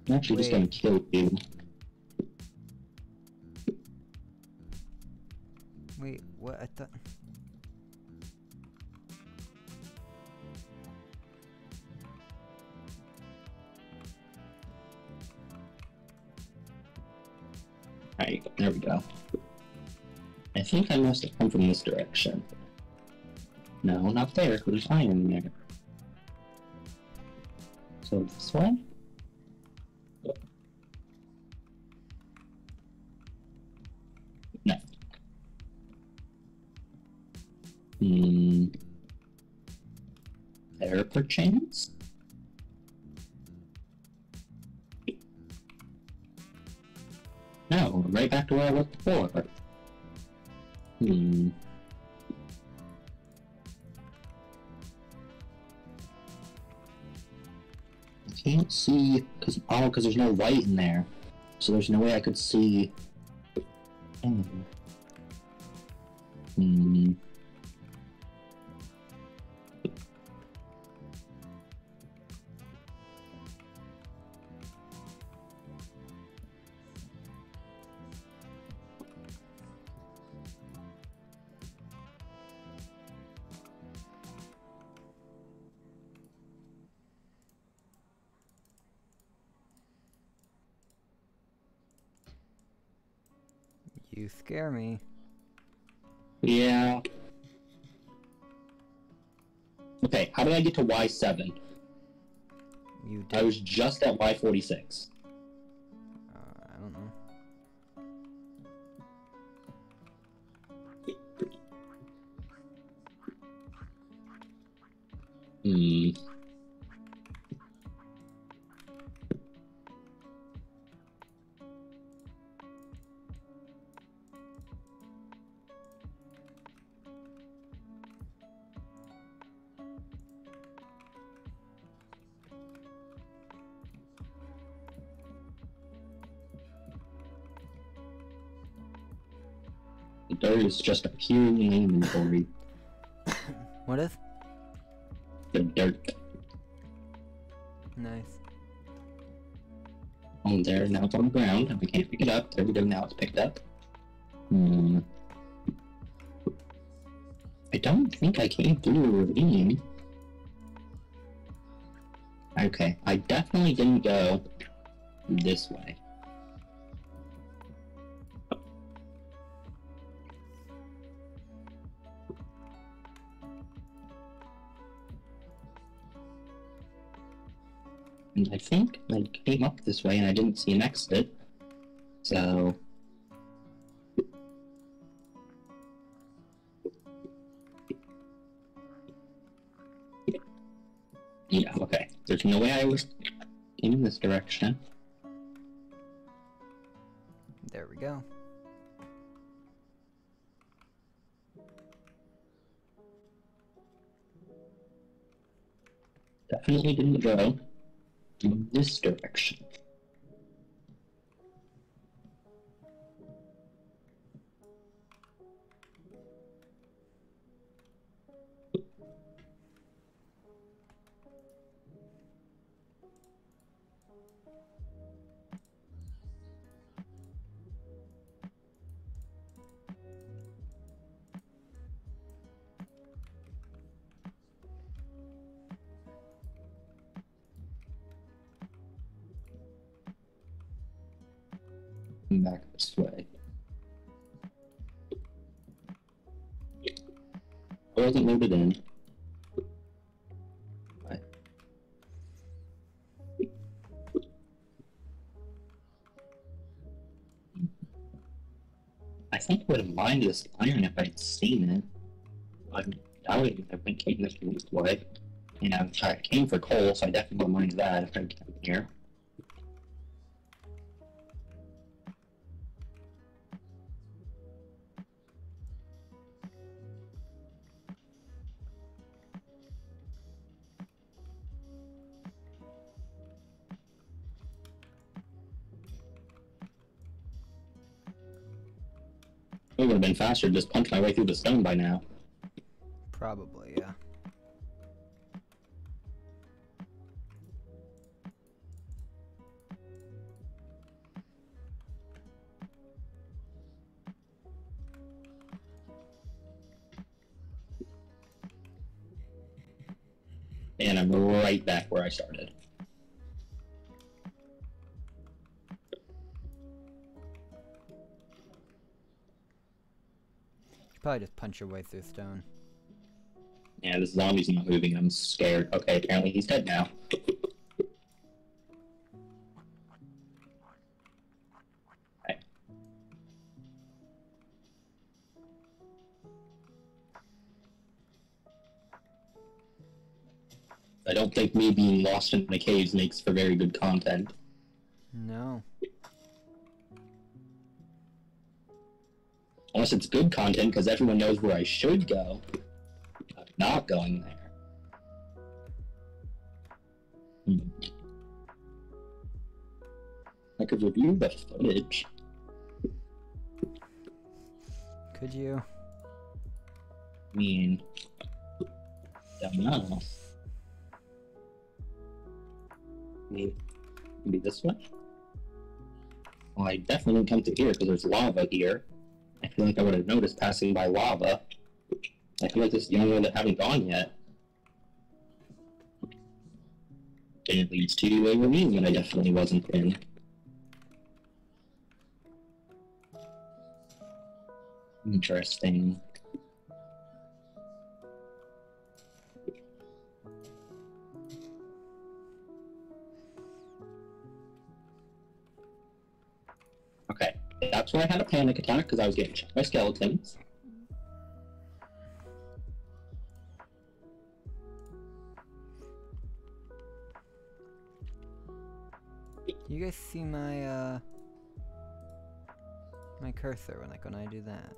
I'm actually just gonna kill you. Think I must have come from this direction. No, not there, there's iron there. So this way? Light in there, so there's no way I could see. I get to Y7? You I was just at Y46. Is just appearing in inventory. What is? The dirt. Nice. Oh, there, now it's on the ground, and we can't pick it up. There we go, now it's picked up. Hmm. I don't think I came through a ravine. Okay, I definitely didn't go this way. I think I came up this way and I didn't see an exit. So. Yeah, okay. There's no way I was in this direction. There we go. Definitely didn't go this direction. it in. I think I would have mined this iron if I'd seen it. I would. I would have been keeping this for it. You know, I came for coal, so I definitely wouldn't mind that if I came here. Would have been faster to just punch my way through the stone by now. Probably, yeah. And I'm right back where I started. Punch your way through stone. Yeah, this zombie's not moving. I'm scared. Okay, apparently he's dead now. Okay. I don't think me being lost in the caves makes for very good content. Unless it's good content, because everyone knows where I should go. I'm not going there. Hmm. I could review the footage. Could you? I mean, don't know. Maybe, maybe this way? Well, I definitely come to here because there's lava here. I feel like I would have noticed passing by lava. I feel like this is the only one that haven't gone yet. And it leads to a ravine that I definitely wasn't in. Interesting. I had a panic attack because I was getting shot by skeletons. You guys see my uh my cursor when like when I do that?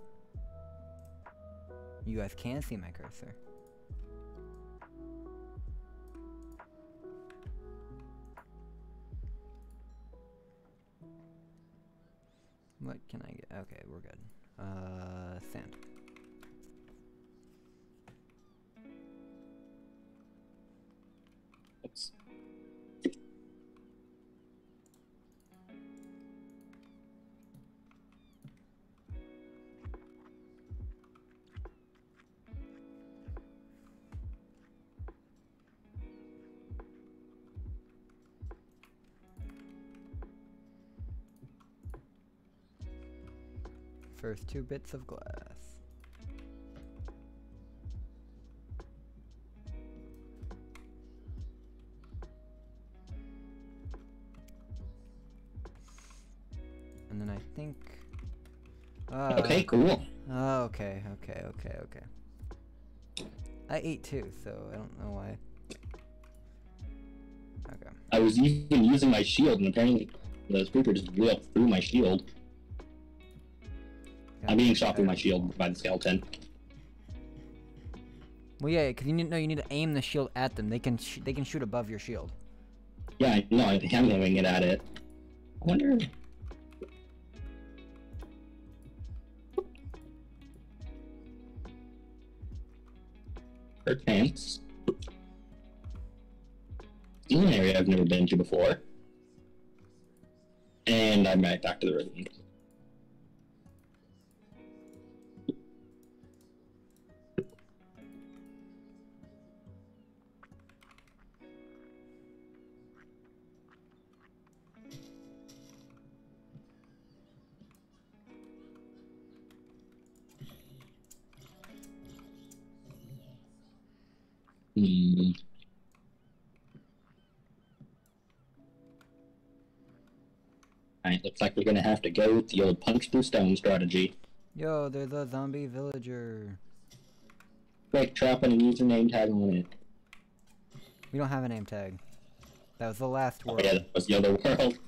You guys can see my cursor. What can I get? Okay, we're good. Uh, sand. Oops. First two bits of glass. And then I think. Uh, Okay, cool. Oh, okay, okay, okay, okay. I ate too, so I don't know why. Okay. I was even using my shield, and apparently the creeper just blew up through my shield. I'm being shot through my shield by the skeleton. Well, yeah, because you need no, you need to aim the shield at them. They can sh they can shoot above your shield. Yeah, I know, I think I'm aiming it at it. I wonder. Hurt pants. Still an area I've never been to before. And I'm right back to the ravine. Looks like we're gonna have to go with the old punch through stone strategy. Yo, there's a zombie villager. Quick, drop in a username tag on it. We don't have a name tag. That was the last Oh yeah, that was the other world.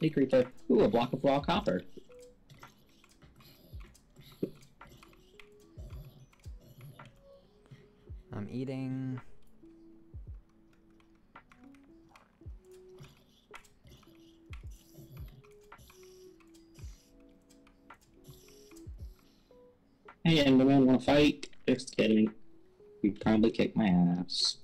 Hey creeper. Ooh, a block of raw copper. I'm eating. Hey, Enderman, wanna fight? Just kidding. You'd probably kick my ass.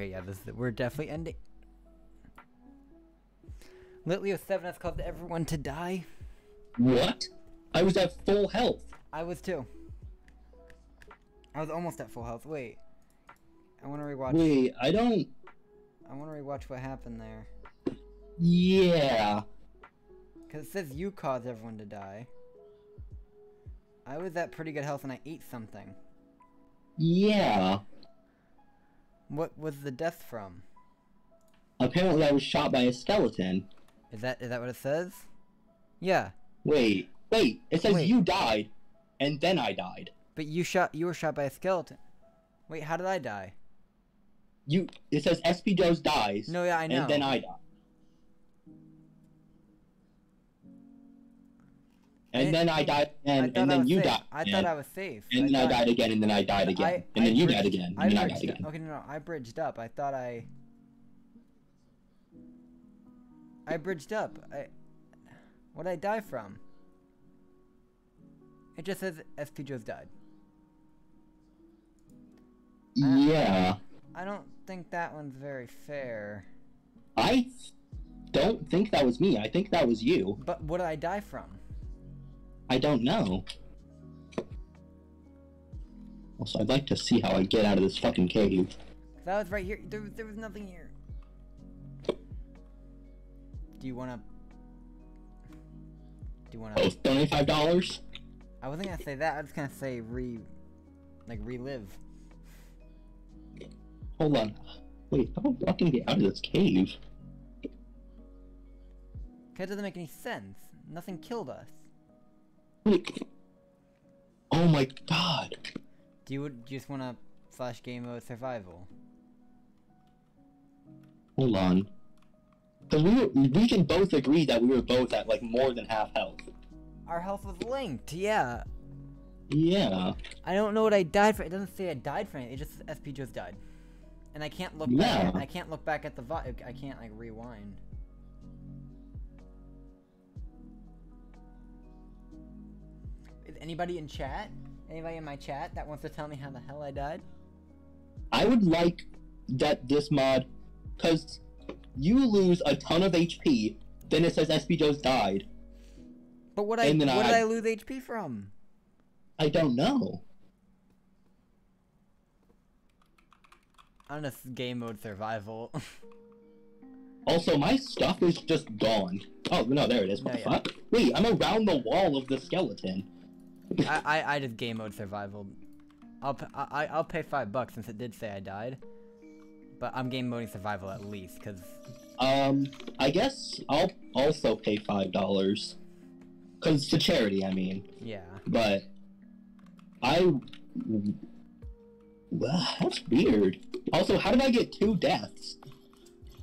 Okay, yeah, this is, we're definitely ending. Litleo 7 has caused everyone to die. What? I was at full health. I was too. I was almost at full health. Wait. I want to rewatch. Wait, I don't. I want to rewatch what happened there. Yeah. Because it says you caused everyone to die. I was at pretty good health and I ate something. Yeah. What was the death from? Apparently, I was shot by a skeleton. Is that is that what it says? Yeah, Wait, wait. It says Wait. you died, and then I died. but you shot you were shot by a skeleton. Wait, how did I die? You. It says SP Joe's dies. No, yeah, I know. And then I die. And I- then I died I again, thought and then you safe. died. I thought I was safe. And then I died again, and then I died again, I- and I then you died again, I and then I died again. Okay, no, no, I bridged up. I thought I. I bridged up. I. What did I die from? It just says SP Joe's died. I- Yeah, I don't think that one's very fair. I don't think that was me. I think that was you. But what did I die from? I don't know. Also, I'd like to see how I get out of this fucking cave. That was right here. There, was- there was nothing here. Do you wanna? Do you wanna? Oh, twenty-five dollars. I wasn't gonna say that. I was gonna say re, like relive. Hold on. Wait, how do I fucking get out of this cave? That doesn't make any sense. Nothing killed us. Wait. Oh my god. Do you, just wanna slash game mode survival? Hold on. Because we, were- we can both agree that we were both at like more than half health. Our health was linked. Yeah. Yeah. I don't know what I died for. It doesn't say I died for it. It just says SP just died. And I can't look back. Yeah. I can't look back at the I can't like rewind. Anybody in chat? Anybody in my chat that wants to tell me how the hell I died? I would like that this mod, because you lose a ton of HP, then it says SP Joe's died. But what I what then did I- I lose HP from? I don't know. On a game mode survival. Also, my stuff is just gone. Oh, no, there it is. What No, the yeah. fuck? Wait, I'm around the wall of the skeleton. I, I I just game mode survival. I'll p- I I- I'll pay five bucks since it did say I died. But I'm game moding survival at least, cause Um, I guess I'll also pay five dollars. Cause to charity, I mean. yeah. But I. Well, that's weird. Also, how did I get two deaths?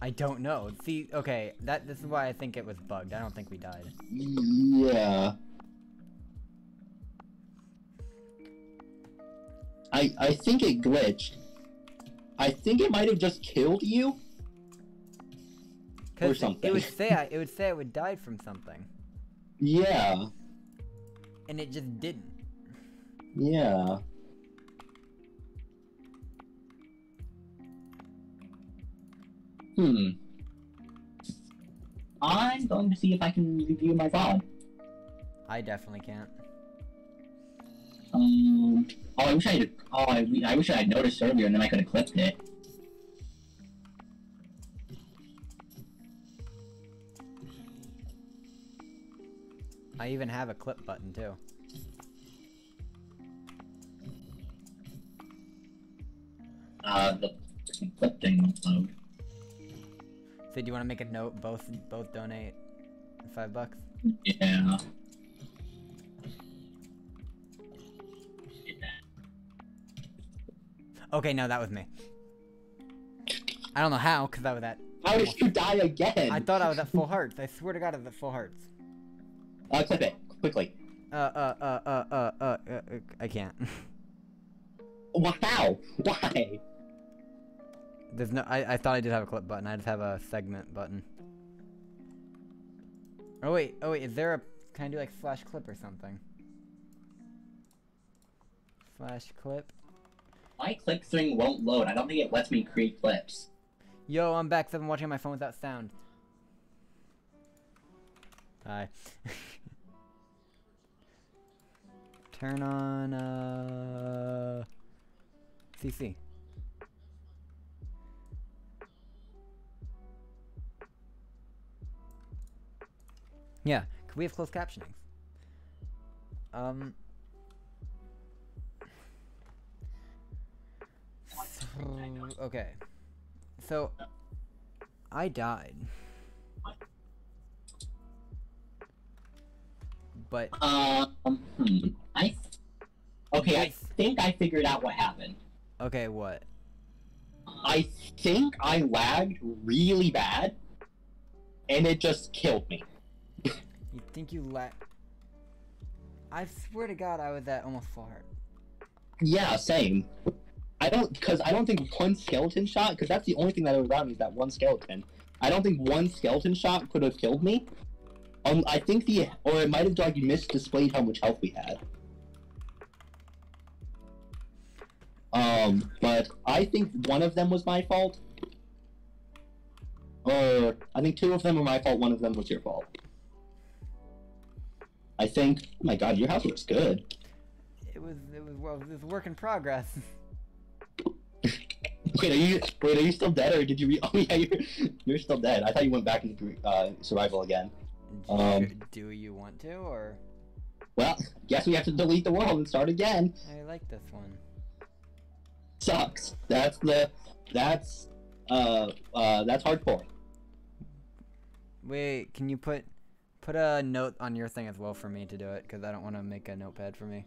I don't know. See, okay, that this is why I think it was bugged. I don't think we died. Yeah. I I think it glitched. I think it might have just killed you. Or it- It would say I it would say I would die from something, Yeah. and it just didn't. Yeah. Hmm. I'm going to see if I can review my VOD. I definitely can't. Um. Oh, I wish I had. Oh, I, I wish I had noticed earlier, and then I could have clipped it. I even have a clip button too. Uh, the clip thing. So do you want to make a note? Both both donate five bucks. Yeah. Okay, no, that was me. I don't know how, cause I was at. How did you die again? I thought I was at full hearts. I swear to God, I was at full hearts. Uh, clip it quickly. Uh, uh, uh, uh, uh, uh, uh, uh I can't. Wow. Why? There's no. I, I thought I did have a clip button. I just have a segment button. Oh wait. Oh wait. Is there a? Can I do like slash clip or something? Slash clip. My clip thing won't load. I don't think it lets me create clips. Yo, I'm back. I've been watching my phone without sound. Hi. Turn on uh CC. Yeah, could we have closed captioning? Um. Okay. So, I died. But Um. Hmm. I. Okay, I think I figured out what happened. okay, what? I think I lagged really bad, and it just killed me. You think you let? I swear to God, I was at almost full heart. Yeah, same. I don't, because I don't think one skeleton shot, because that's the only thing that was around me is that one skeleton. I don't think one skeleton shot could have killed me. Um, I think the, or it might have like misdisplayed how much health we had. Um, but I think one of them was my fault. Or I think two of them were my fault. One of them was your fault. I think. Oh my God, your house looks good. It was it was well, it was a work in progress. Wait, are you wait? Are you still dead, or did you? Re- oh yeah, you're you're still dead. I thought you went back into uh, survival again. Um, Do you want to or? Well, guess we have to delete the world and start again. I like this one. Sucks. That's the that's uh uh that's hardcore. Wait, can you put put a note on your thing as well for me to do it? Because I don't want to make a notepad for me.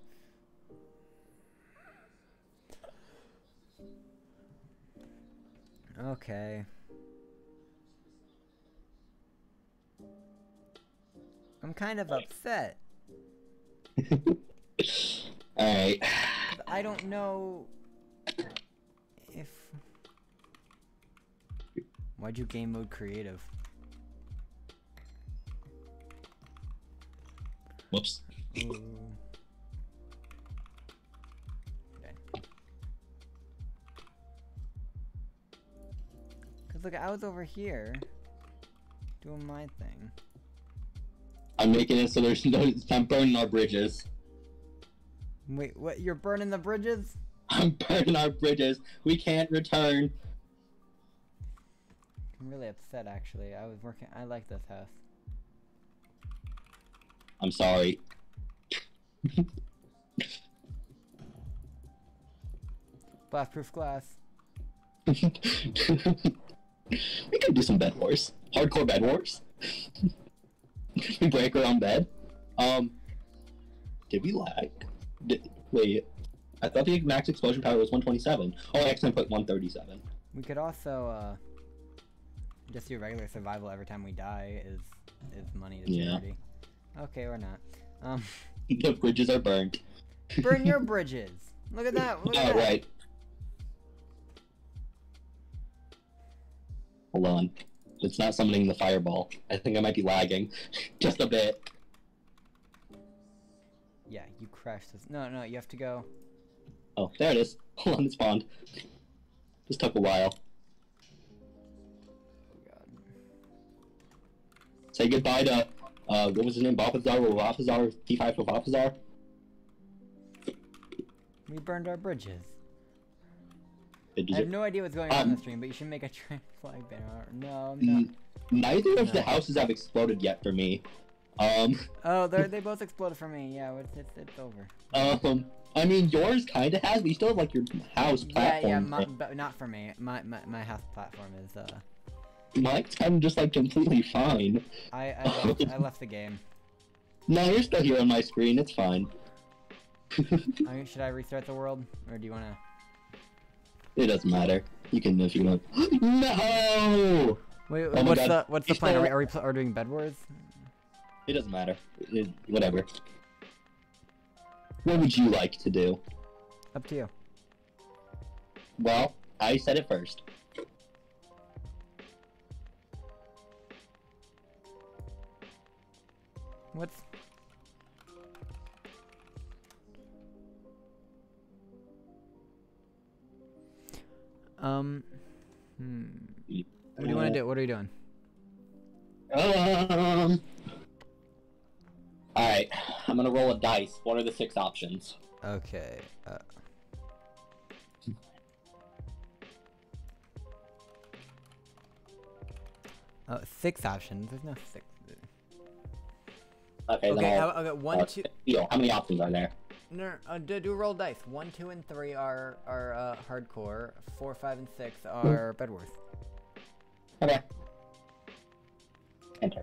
Okay. I'm kind of upset. All right. 'cause I don't know if. Why'd you game mode creative? Whoops. Ooh. Cause look, I was over here doing my thing. I'm making it so there's no. I'm burning our bridges. Wait, what? You're burning the bridges? I'm burning our bridges. We can't return. I'm really upset, actually. I was working. I like this house. I'm sorry. Blast-proof glass. we could do some bed wars. Hardcore bed wars. we break our own bed. Um, did we lag? Did, wait, I thought the max explosion power was 127. Oh, I accidentally put 137. We could also uh, just do regular survival every time we die. Is is money to Yeah. charity? Okay, or not. Um, the bridges are burned. burn your bridges. Look at that. Look at Oh, that. right. Hold on. It's not summoning the fireball. I think I might be lagging. Just a bit. Yeah, you crashed this. No, no, you have to go. Oh, there it is. Hold on, it spawned. This took a while. Say goodbye to uh, what was his name? Balthazar, Balthazar, T5 for Balthazar. We burned our bridges. I have no idea what's going on in the Um, stream, but you should make a trans flag banner. No, I'm Mm, not. Neither of the houses have exploded yet for me. Um, Oh, they they both exploded for me. Yeah, it's it's, it's over. um, I mean yours kind of has, but you still have like your house platform. yeah, my, but not for me. My, my my house platform is uh. Mine's kind of just like completely fine. I I left, I left the game. No, you're still here on my screen. It's fine. I mean, should I restart the world, or do you wanna? It doesn't matter. You can if you want. no. Wait, oh my what's the what's the plan? Are we are we, pl- are doing bed wars? It doesn't matter. It, whatever. What would you like to do? Up to you. Well, I said it first. What's um? Hmm. What do you want to do? What are you doing? Um. Alright, I'm gonna roll a dice. What are the six options? Okay. Uh, uh, six options. There's no six. Okay, Okay, then I'll, I'll, I'll get one, uh, two. How many options are there? No, uh, do, do roll dice. One, two, and three are are uh, hardcore. Four, five, and six are bed wars. Okay. Enter.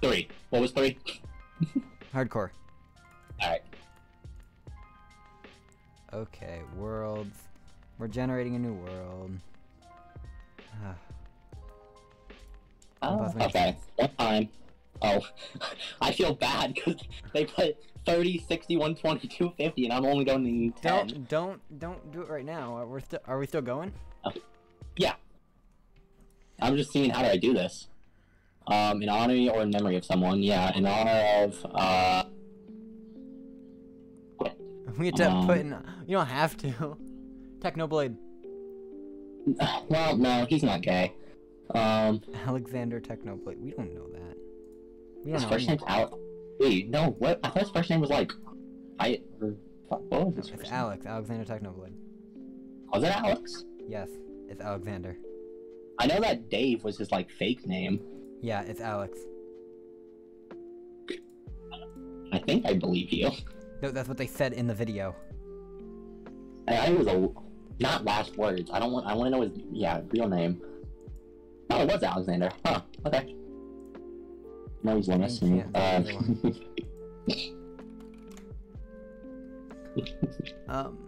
Three. What was three? Hardcore. Alright. Okay, worlds. We're generating a new world. Oh, okay. One time. Oh, I feel bad because they put 30, 61, 22, 50, and I'm only going in 10. don't don't don't do it right now. Are we still are we still going? Yeah i'm just seeing how do I do this. Um, in honor or in memory of someone. Yeah, in honor of, uh, We have to Um, put in. You don't have to. Technoblade. well, no, he's not gay. Um, Alexander Technoblade. We don't know that. We his know. first name's Alex. Wait, no, what? I thought his first name was like, I, or, what was his It's first Alex. Alexander Technoblade. name? Was it Alex? Yes, it's Alexander. I know that Dave was his, like, fake name. Yeah, it's Alex. I think I believe you. No, that's what they said in the video. I, I was a not last words. I don't want. I want to know his yeah real name. Oh, it was Alexander. Huh. Okay. No, he's Linus. Yeah, Uh, Um,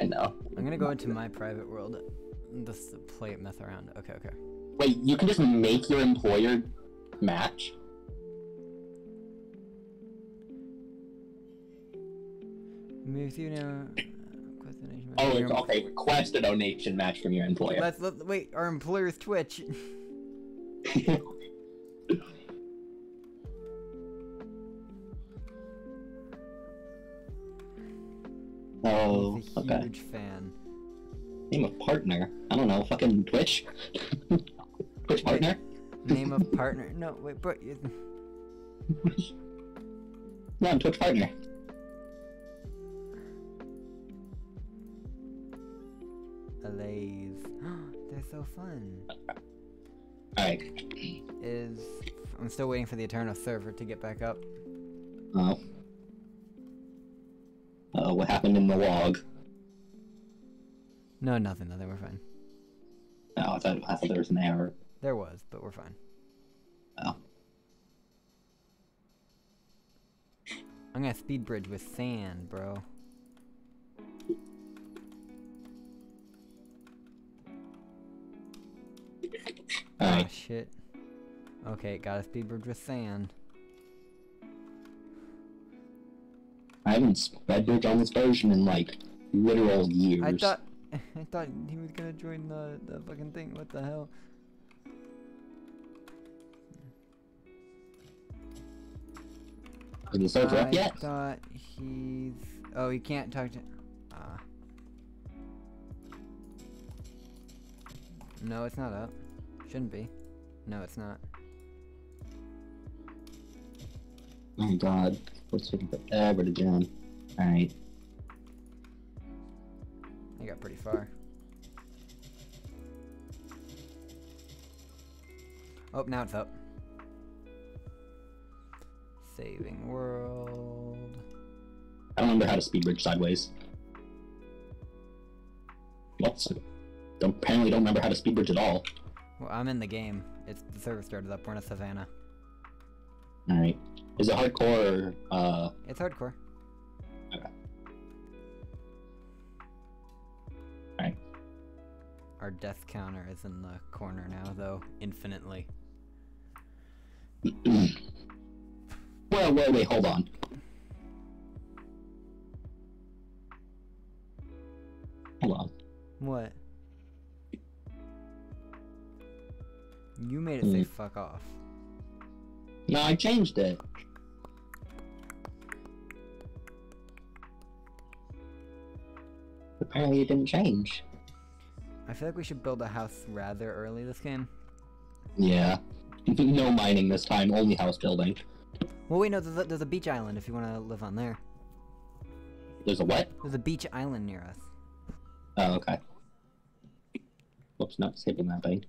I know. I'm gonna go into my private world. and Just play mess around. Okay, okay. Wait, you can just make your employer match. Moves you donation. Oh, it's, okay. Request a donation match from your employer. Let's let, wait. Our employer's Twitch. oh, He's a okay. huge fan. Name a partner. I don't know. Fucking Twitch. Twitch partner. Name of partner. No, wait, but you- Yeah, I'm Twitch partner. Allays. They're so fun. Uh, All right. Is I'm still waiting for the Aternos server to get back up. Oh. Uh, what happened in the log? No, nothing. Nothing. We're fine. Oh, I thought, I thought there was an error. There was, but we're fine. Oh. I'm gonna speed bridge with sand, bro. Alright. shit. Okay, got a speed bridge with sand. I haven't sped bridge on this version in like literal years. I thought, I thought he was gonna join the the fucking thing. What the hell? Is I up yet? I thought he's. Oh, he can't talk to. Ah. No, it's not up. Shouldn't be. No, it's not. Oh my god. It's taking forever to jump. Alright. I got pretty far. Oh, now it's up. Saving world. I don't remember how to speed bridge sideways. What's don't apparently don't remember how to speed bridge at all. Well, I'm in the game. It's the server started up. We're in a savannah. Alright. Is it hardcore or uh It's hardcore. Okay. Alright. Our death counter is in the corner now, though, infinitely. well wait wait, hold on. Hold on. What? You made it say Hmm. fuck off. No, I changed it. Apparently it didn't change. I feel like we should build a house rather early this game. Yeah. no mining this time, only house building. Well, wait, no, there's a, there's a beach island if you want to live on there. There's a what? There's a beach island near us. Oh, okay. Whoops, not disabling that thing.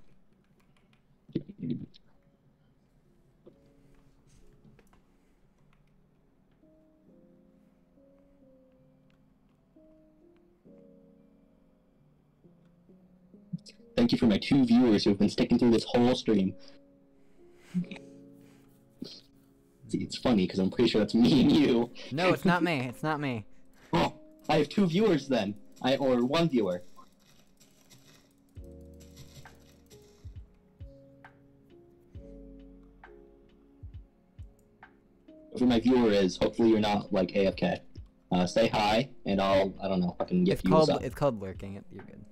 Thank you for my two viewers who've been sticking through this whole stream. See, it's funny because I'm pretty sure that's me and you. No, it's not me. It's not me. Oh, I have two viewers then. I or one viewer. Whoever my viewer is, hopefully you're not like AFK. Uh, say hi, and I'll I don't know if I can get It's you called it's called lurking. You're good.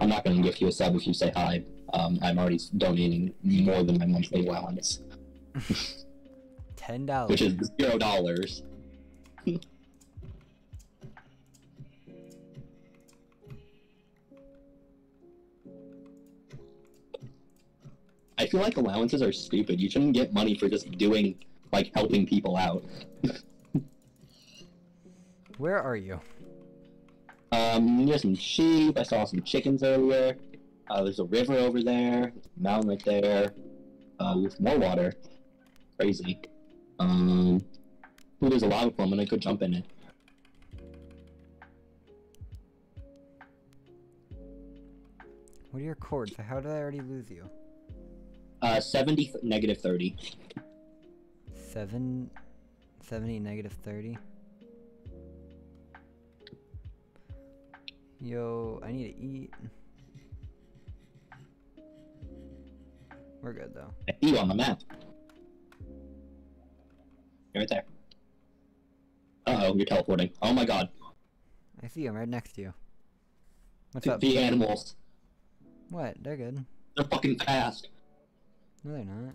I'm not gonna give you a sub if you say hi. Um, I'm already donating more than my monthly allowance, Ten dollars. which is zero dollars. I feel like allowances are stupid. You shouldn't get money for just doing, like, helping people out. Where are you? Um, there's some sheep. I saw some chickens earlier. Uh, there's a river over there. Mountain right there. Uh, with more water. Crazy. Um, ooh, there's a lava pool. I'm gonna go jump in it. What are your coords? How did I already lose you? Uh, 70, th- negative 30. Seven, 70, negative 30. Yo, I need to eat. We're good though. I see you on the map. You're right there. Uh oh, you're teleporting. Oh my god. I see I'm right next to you. What's up? the animals. What? They're good. They're fucking fast. No, they're not.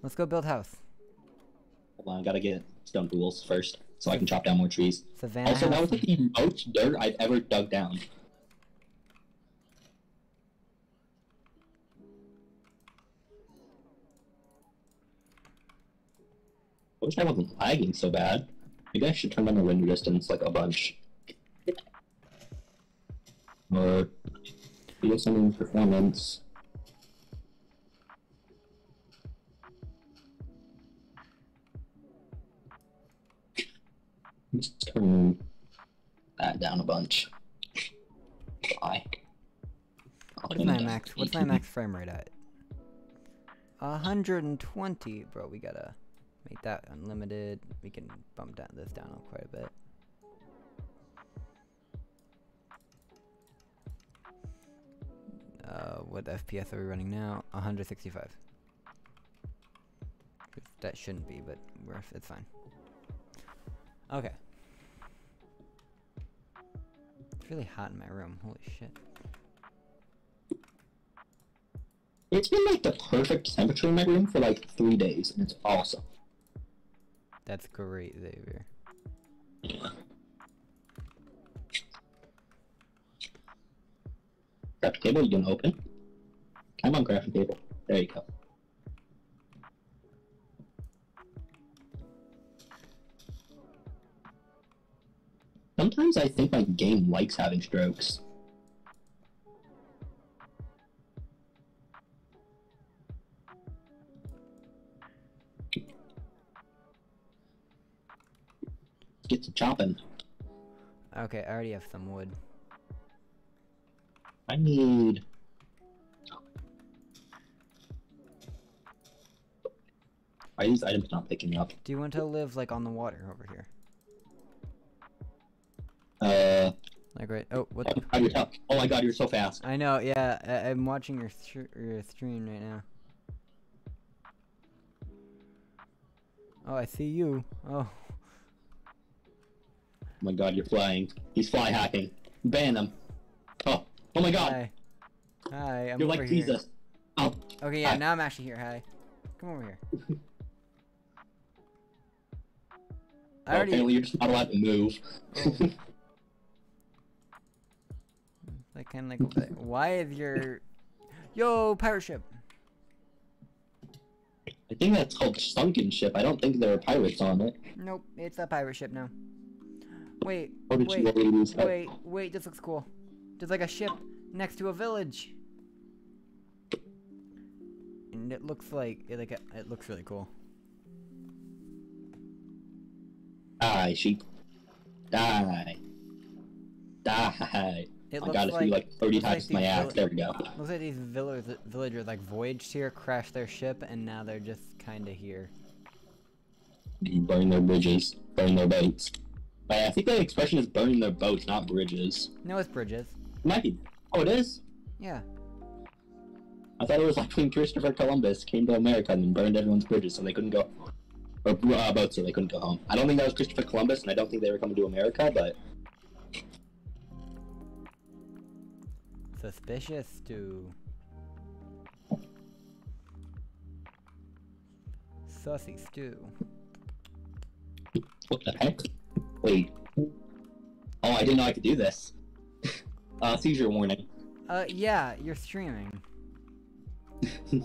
Let's go build house. Hold on, I gotta get stone tools first so I can chop down more trees. Savannah Also, that was like the most dirt I've ever dug down. I wish I wasn't lagging so bad. Maybe I should turn on the render distance like a bunch. Or do something performance. Let's turn that down a bunch. Why? What's my max? What's my max frame rate at? 120, bro. We gotta make that unlimited. We can bump down this down quite a bit. Uh, what FPS are we running now? 165. That shouldn't be, but we're, it's fine. Okay. It's really hot in my room. Holy shit. It's been like the perfect temperature in my room for like three days, and it's awesome. That's great, Xavier. Yeah. Crafting table, you gonna open? I'm on crafting table. There you go. Sometimes I think my game likes having strokes. Get to chopping. Okay, I already have some wood. I need. Why are these items not picking up? Do you want to live like on the water over here? Uh, Like right? Oh, what? oh, The? tell? Oh my god, you're so fast. I know. Yeah, I- I'm watching your your stream right now. Oh, I see you. Oh, Oh my god, you're flying. He's fly hacking. Ban him. Oh, oh my god, hi. Hi, I'm you're like here. Jesus. Oh, Okay, yeah, Hi. now I'm actually here. Hi. Come over here. I already. apparently you're just not allowed to move. Like kind of like. Why is your? Yo, pirate ship. I think that's called sunken ship. I don't think there are pirates on it. Nope, it's a pirate ship now. Wait, Or did you wait, wait, wait. This looks cool. There's like a ship next to a village. And it looks like it like a, it looks really cool. Die, sheep. Die. Die. It I got it like like 30 times like my ass. There we go. looks like these villagers villagers like voyaged here, crashed their ship, and now they're just kind of here. You burn their bridges, burn their boats. But I think the expression is burning their boats, not bridges. No, it's bridges. It might be. Oh, it is? Yeah. I thought it was like when Christopher Columbus came to America and then burned everyone's bridges so they couldn't go. Or uh, boats so they couldn't go home. I don't think that was Christopher Columbus, and I don't think they were coming to America, but Suspicious stew. Sussy stew. what the heck? Wait. Oh, I didn't know I could do this. uh, seizure warning. Uh, yeah, you're streaming.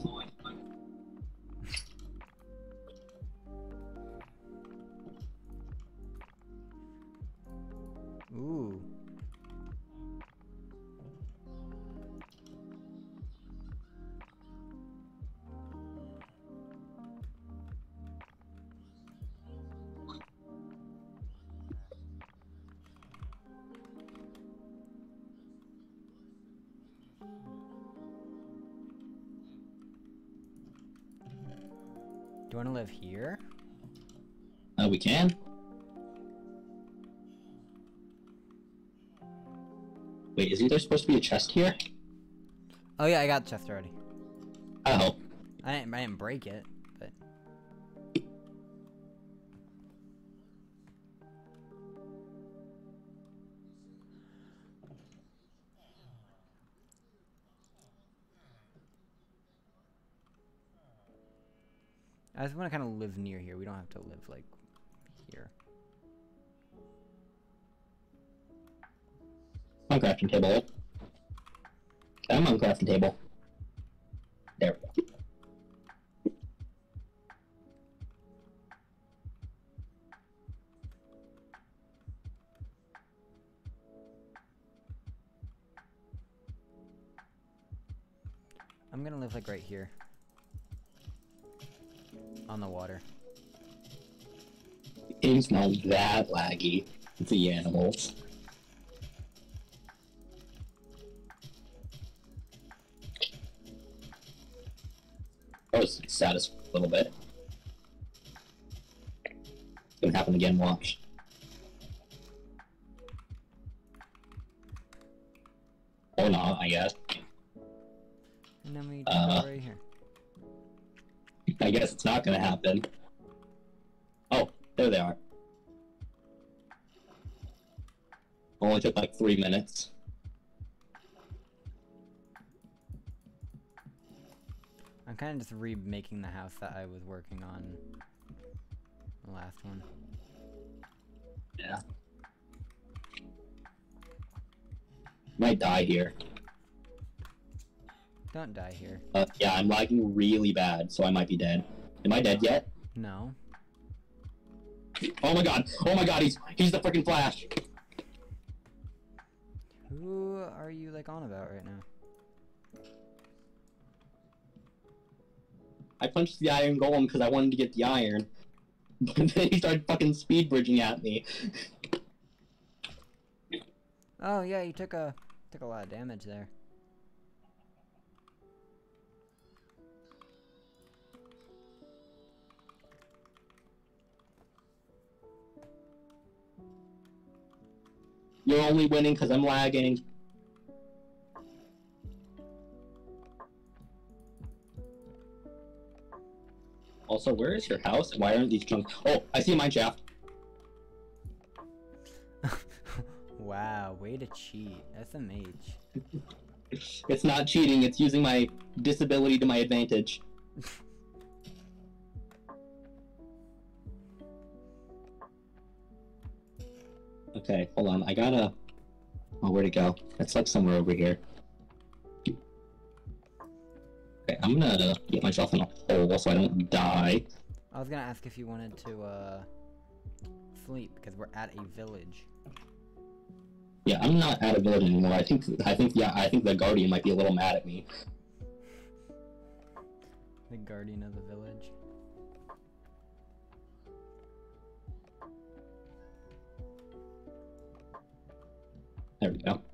Wait, is there supposed to be a chest here? Oh yeah, I got the chest already. Oh. I didn't, I didn't break it, but I just want to kind of live near here. We don't have to live like here. On crafting table. I'm on crafting table. There we go. I'm gonna live like right here. On the water. It is not that laggy. The animals. Was saddest a little bit. It's gonna happen again, watch. Or not, I guess. And then we Uh. right here. I guess it's not gonna happen. Oh, there they are. Only took like three minutes. Kind of just remaking the house that I was working on. The last one. Yeah. Might die here. Don't die here. Uh, yeah, I'm lagging really bad, so I might be dead. Am I dead yet? No. Oh my god! Oh my god! He's he's the freaking Flash! Who are you like on about right now? I punched the Iron Golem because I wanted to get the iron, but then he started fucking speed bridging at me. Oh yeah, you took a took a lot of damage there. You're only winning because I'm lagging. Also, where is your house? Why aren't these chunks? Oh, I see a mine shaft. wow, way to cheat. SMH. It's not cheating, it's using my disability to my advantage. okay, hold on. I gotta. Oh, where'd it go? It's like somewhere over here. Okay, I'm gonna get myself in a hole so I don't die. I was gonna ask if you wanted to uh sleep because we're at a village. Yeah, I'm not at a village anymore. I think I think yeah, I think the guardian might be a little mad at me. The guardian of the village. There we go.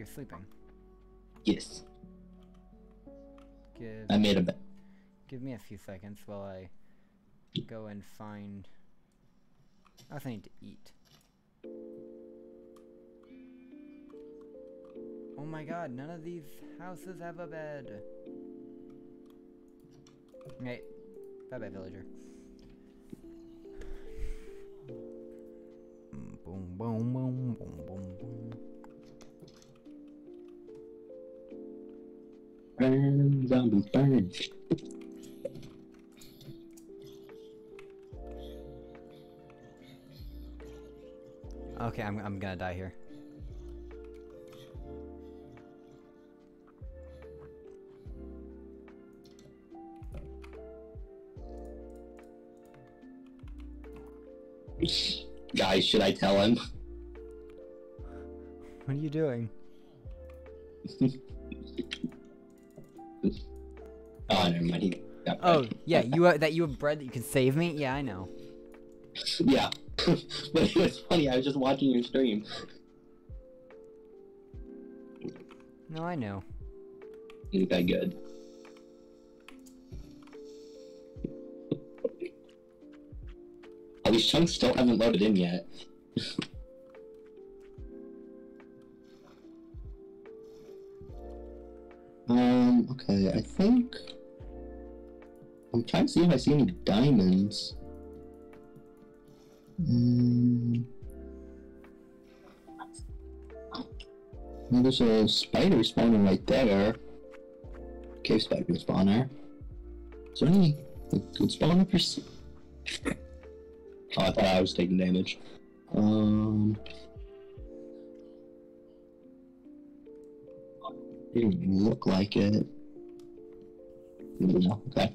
You're sleeping. Yes, Give I made a bet. give me a few seconds while I go and find. I also need to eat. Oh my god, none of these houses have a bed. Hey, bye bye, villager. Boom, boom, boom, boom, boom, boom. Zombies, burn. Okay, I'm, I'm gonna die here. Guys, should I tell him? What are you doing? Oh, never. He got Oh, yeah, you uh, that you have bread that you can save me? Yeah, I know. yeah. but it was funny. I was just watching your stream. No, I know. Okay, good. Oh, these chunks still haven't loaded in yet. um, okay, I think... I'm trying to see if I see any diamonds. Mm. Well, there's a spider spawning right there. Cave spider spawner. Is there any good spawn up your s- Oh, I thought I was taking damage. Um. Didn't look like it. No, okay.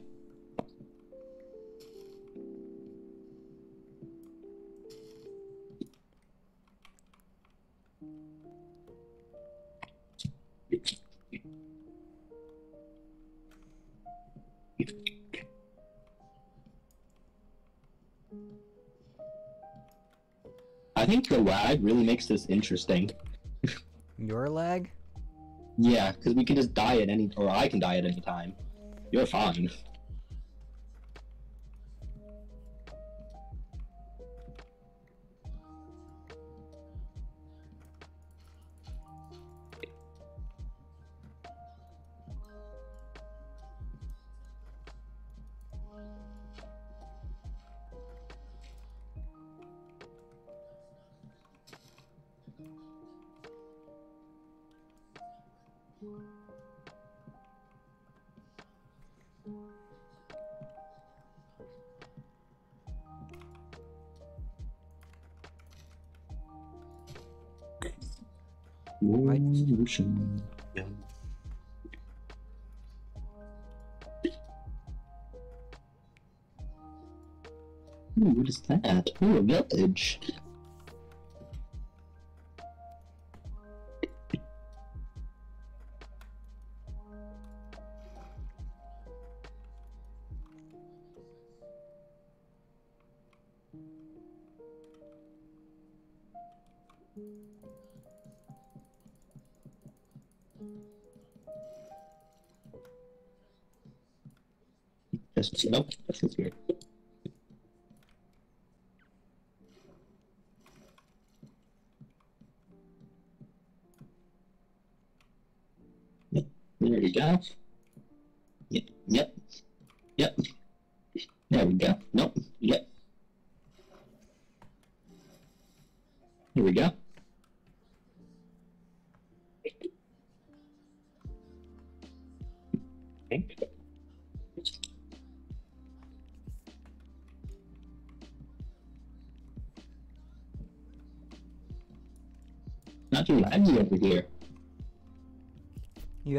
Think the lag really makes this interesting. Your lag? Yeah, because we can just die at any, or I can die at any time. You're fine. Is that? Ooh, a village.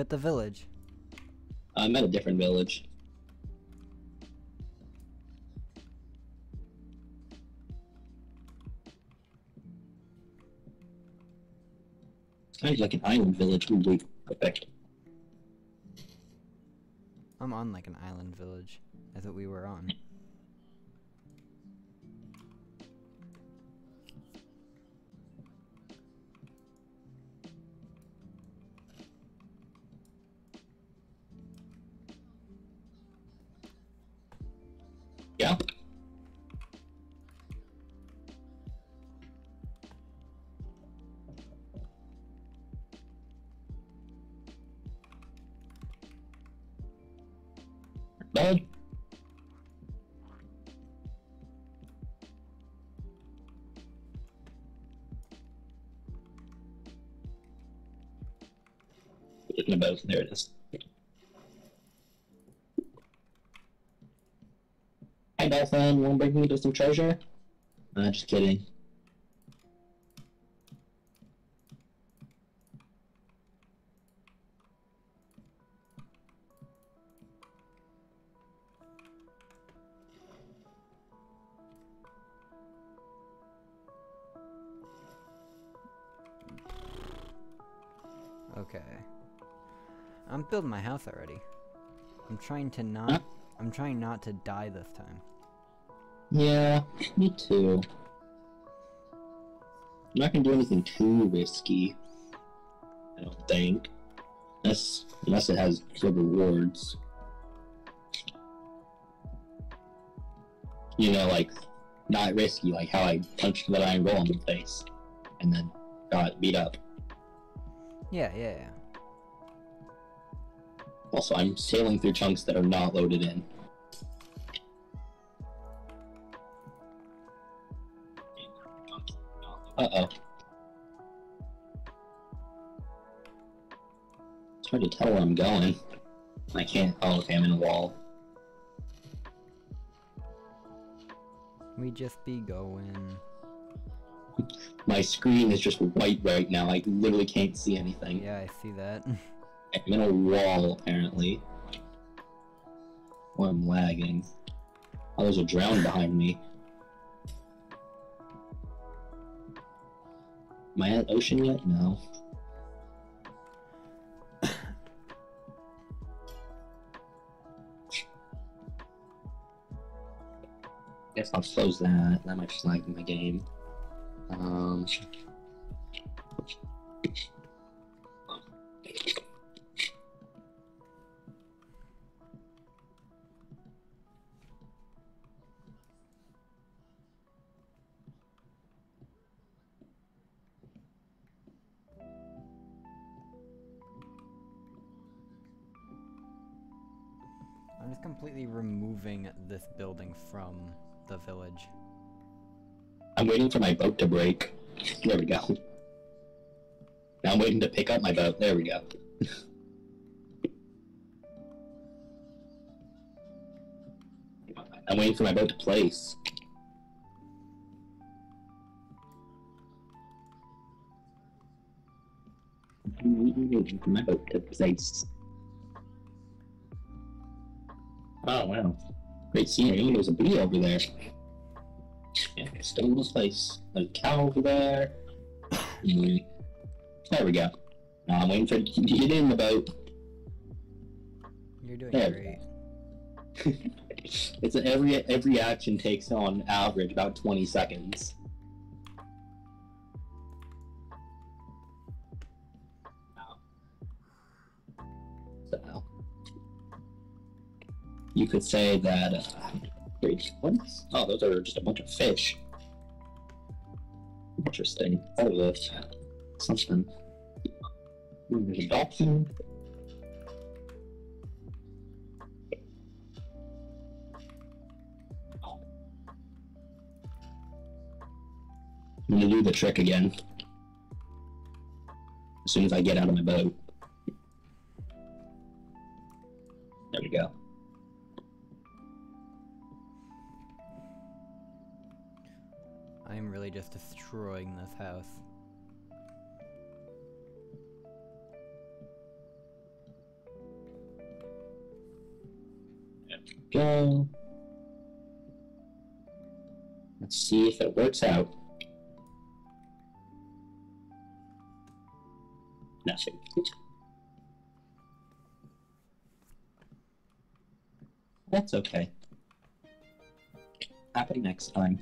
At the village? I'm at a different village. It's kind of like an island village. Ooh, perfect. I'm on like an island village. That's what we were on. There it is. Hi, Dolphin. Want to bring me to some treasure? Uh, just kidding. I'm building my house already. I'm trying to not. Huh? I'm trying not to die this time. Yeah, me too. I'm not gonna do anything too risky. I don't think. Unless, unless it has good rewards. You know, like, not risky, like how I punched that iron roll in the face. And then got beat up. Yeah, yeah, yeah. Also, I'm sailing through chunks that are not loaded in. Uh-oh. It's hard to tell where I'm going. I can't. Oh, okay, I'm in a wall. We just be going. My screen is just white right now. I literally can't see anything. Yeah, I see that. I'm in a wall, apparently. Oh, I'm lagging. Oh, there's a drowned behind me. Am I at ocean yet? No. Guess I'll close that. That might flag my game. Um. This building from the village. I'm waiting for my boat to break. There we go. Now I'm waiting to pick up my boat. There we go. I'm waiting for my boat to place. from about to place. Oh wow. Great scenery. There's a bee over there. Yeah, this place. There's a cow over there. Mm. There we go. Now I'm waiting for it to get in the boat. You're doing Yeah. great. it's every every action takes on average about 20 seconds. You could say that uh, oh those are just a bunch of fish. Interesting. Oh this something. There's a dolphin. I'm gonna do the trick again. As soon as I get out of my boat. There we go. Am really just destroying this house. Go. Let's see if it works out. Nothing. That's okay. Happen next time.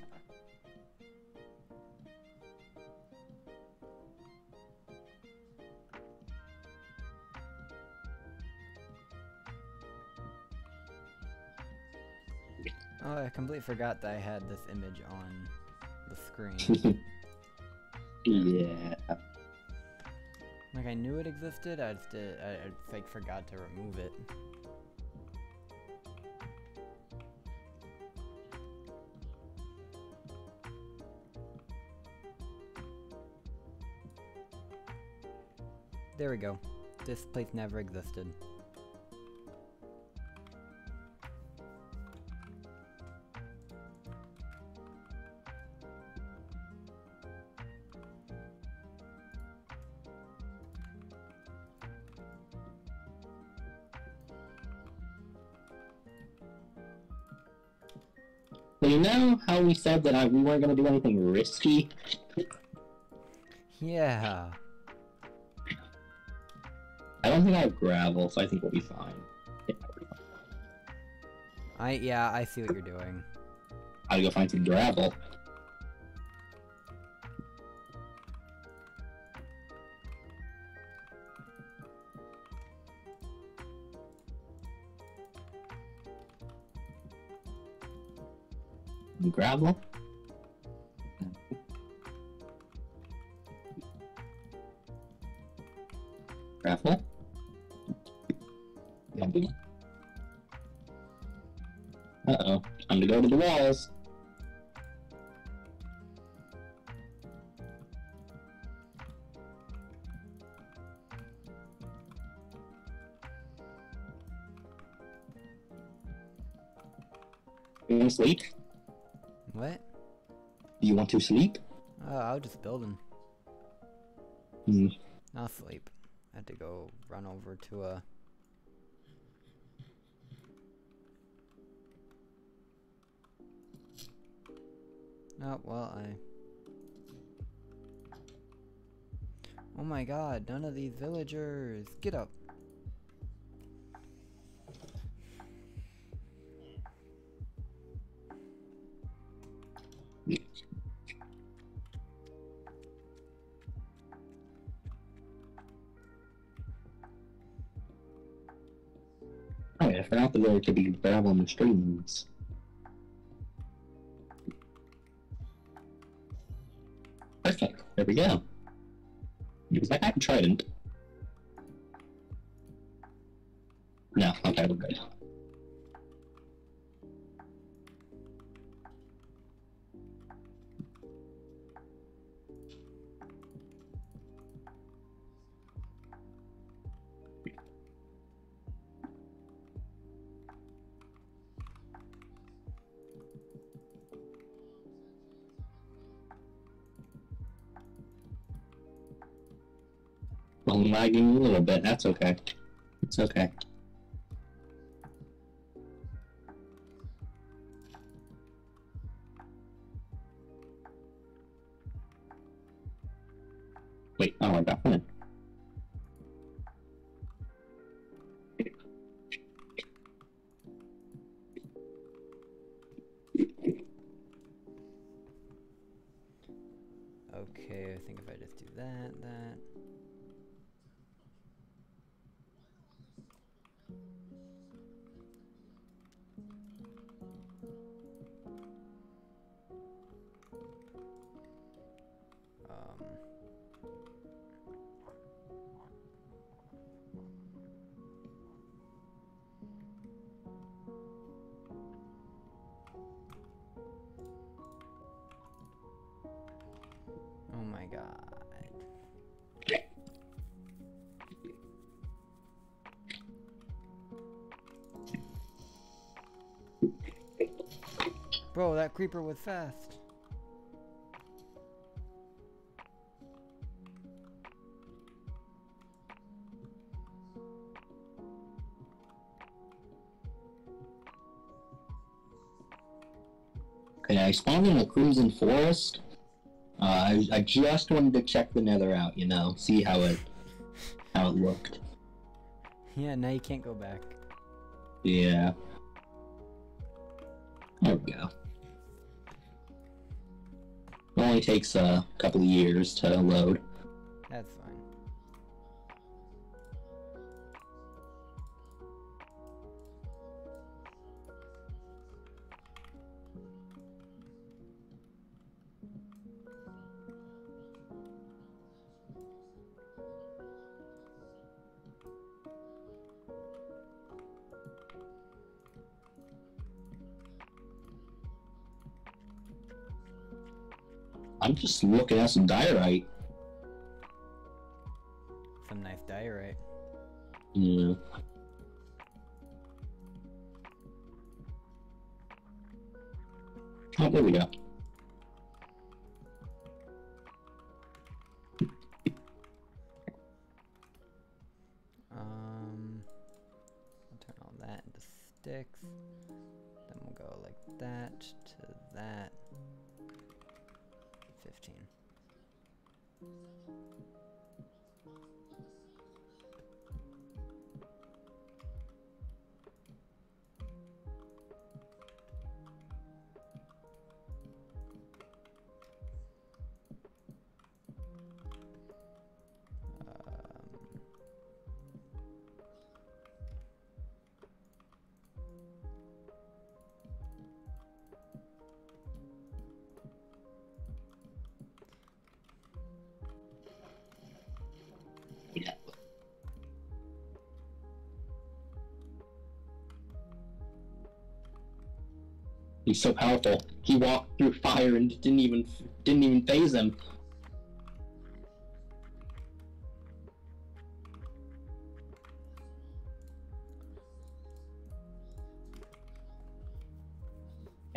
Oh, I completely forgot that I had this image on the screen. yeah. like I knew it existed, I just did, I, I just, like forgot to remove it. There we go. This place never existed. We said that I, we weren't going to do anything risky? Yeah. I don't think I have gravel, so I think we'll be fine. Yeah, be fine. I yeah, I see what you're doing. I Gotta go find some gravel. Gravel. Gravel. Uh oh. Time to go to the walls. You want sleep? To sleep? Oh, I was just building. Hmm. I'll sleep. I had to go run over to a. Oh, well, I. Oh my god, none of these villagers! Get up! Could be in the streams. Perfect. There we go. Because I have trident. Lagging a little bit. That's okay. It's okay. Bro, that creeper was fast. Okay, I spawned in a crimson forest. Uh, I, I just wanted to check the nether out, you know, see how it how it looked. Yeah, now you can't go back. Yeah. There we go. It only takes a couple of years to load. That's fine. Looking at some diorite. Some nice diorite. Yeah. Oh, there we go. He's so powerful. He walked through fire and didn't even didn't even phase him.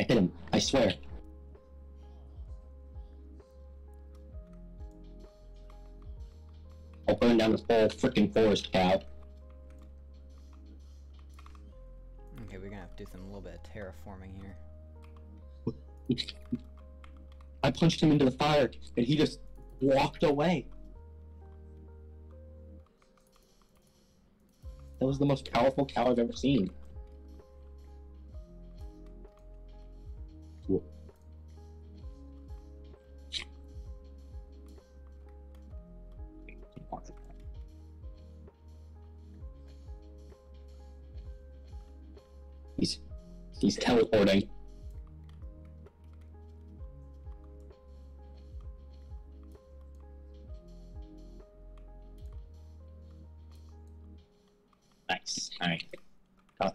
I hit him. I swear. I'll burn down this whole freaking forest, cow. okay, we're gonna have to do some little bit of terraforming here. I punched him into the fire, and he just walked away. That was the most powerful cow I've ever seen. Whoa. He's he's teleporting.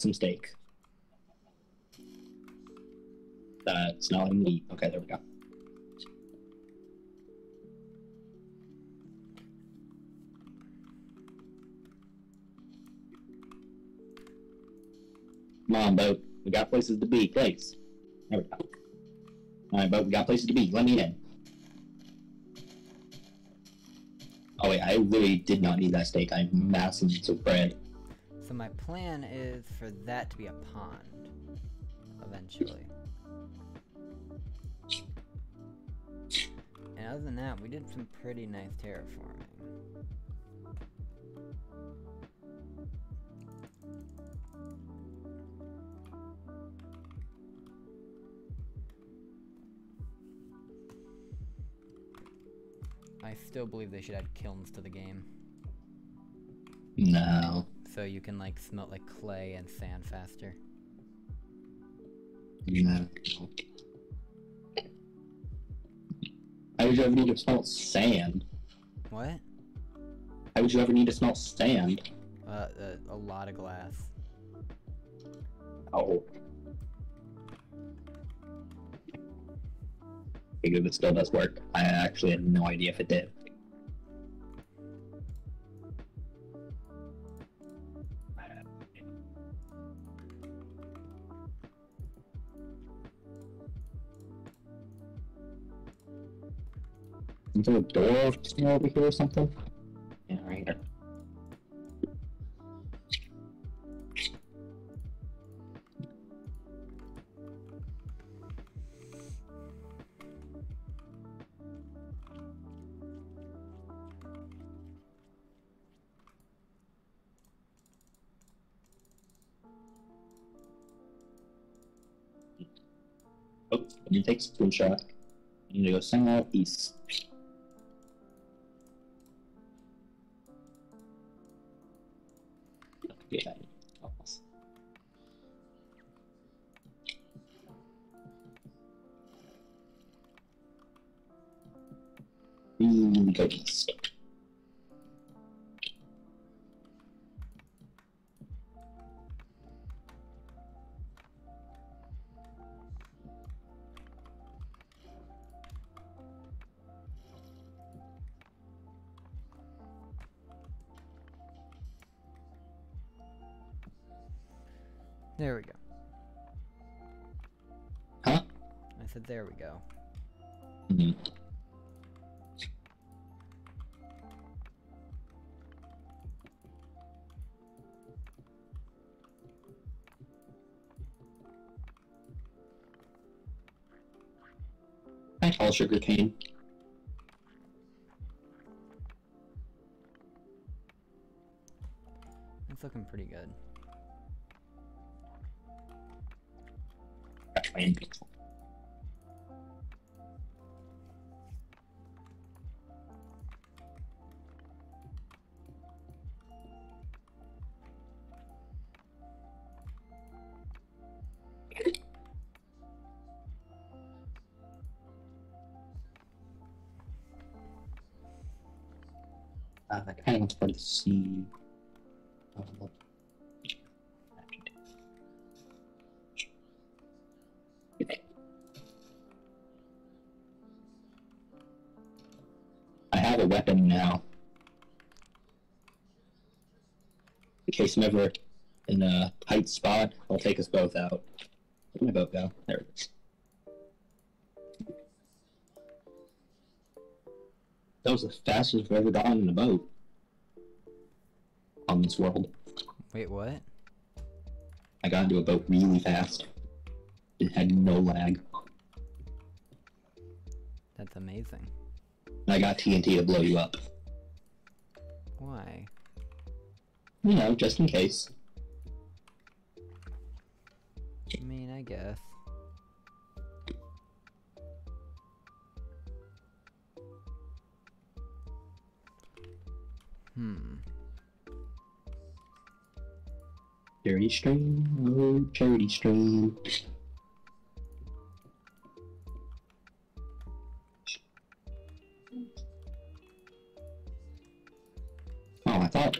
Some steak. That's not in meat. Okay, there we go. Come on, boat. We got places to be. Place. There we go. Alright, boat. We got places to be. Let me in. Oh, wait, I literally did not need that steak. I have massive of bread. So my plan is for that to be a pond, eventually. And other than that, we did some pretty nice terraforming. I still believe they should add kilns to the game. No. So you can like smelt like clay and sand faster. No. Why would you ever need to smell sand? What? How would you ever need to smell sand? Uh, uh a lot of glass. Oh. Good, it still does work. I actually had no idea if it did. Is there a door over here or something? Yeah, right here. Oh, me take a screenshot. I need to go southeast. Yeah. East. There we go. Mhm. Hi, tall sugar cane. It's looking pretty good. Rain. Uh, I kind of want to C. Uh, I have a weapon now. In case I'm ever in a tight spot, I'll take us both out. Where'd my boat go? There it is. Was the fastest I've ever gone in a boat on this world. Wait, what? I got into a boat really fast. It had no lag. That's amazing. I got TNT to blow you up. Why? You know, just in case. I mean, I guess. Hmm. Stream, oh, charity stream. Oh, I thought.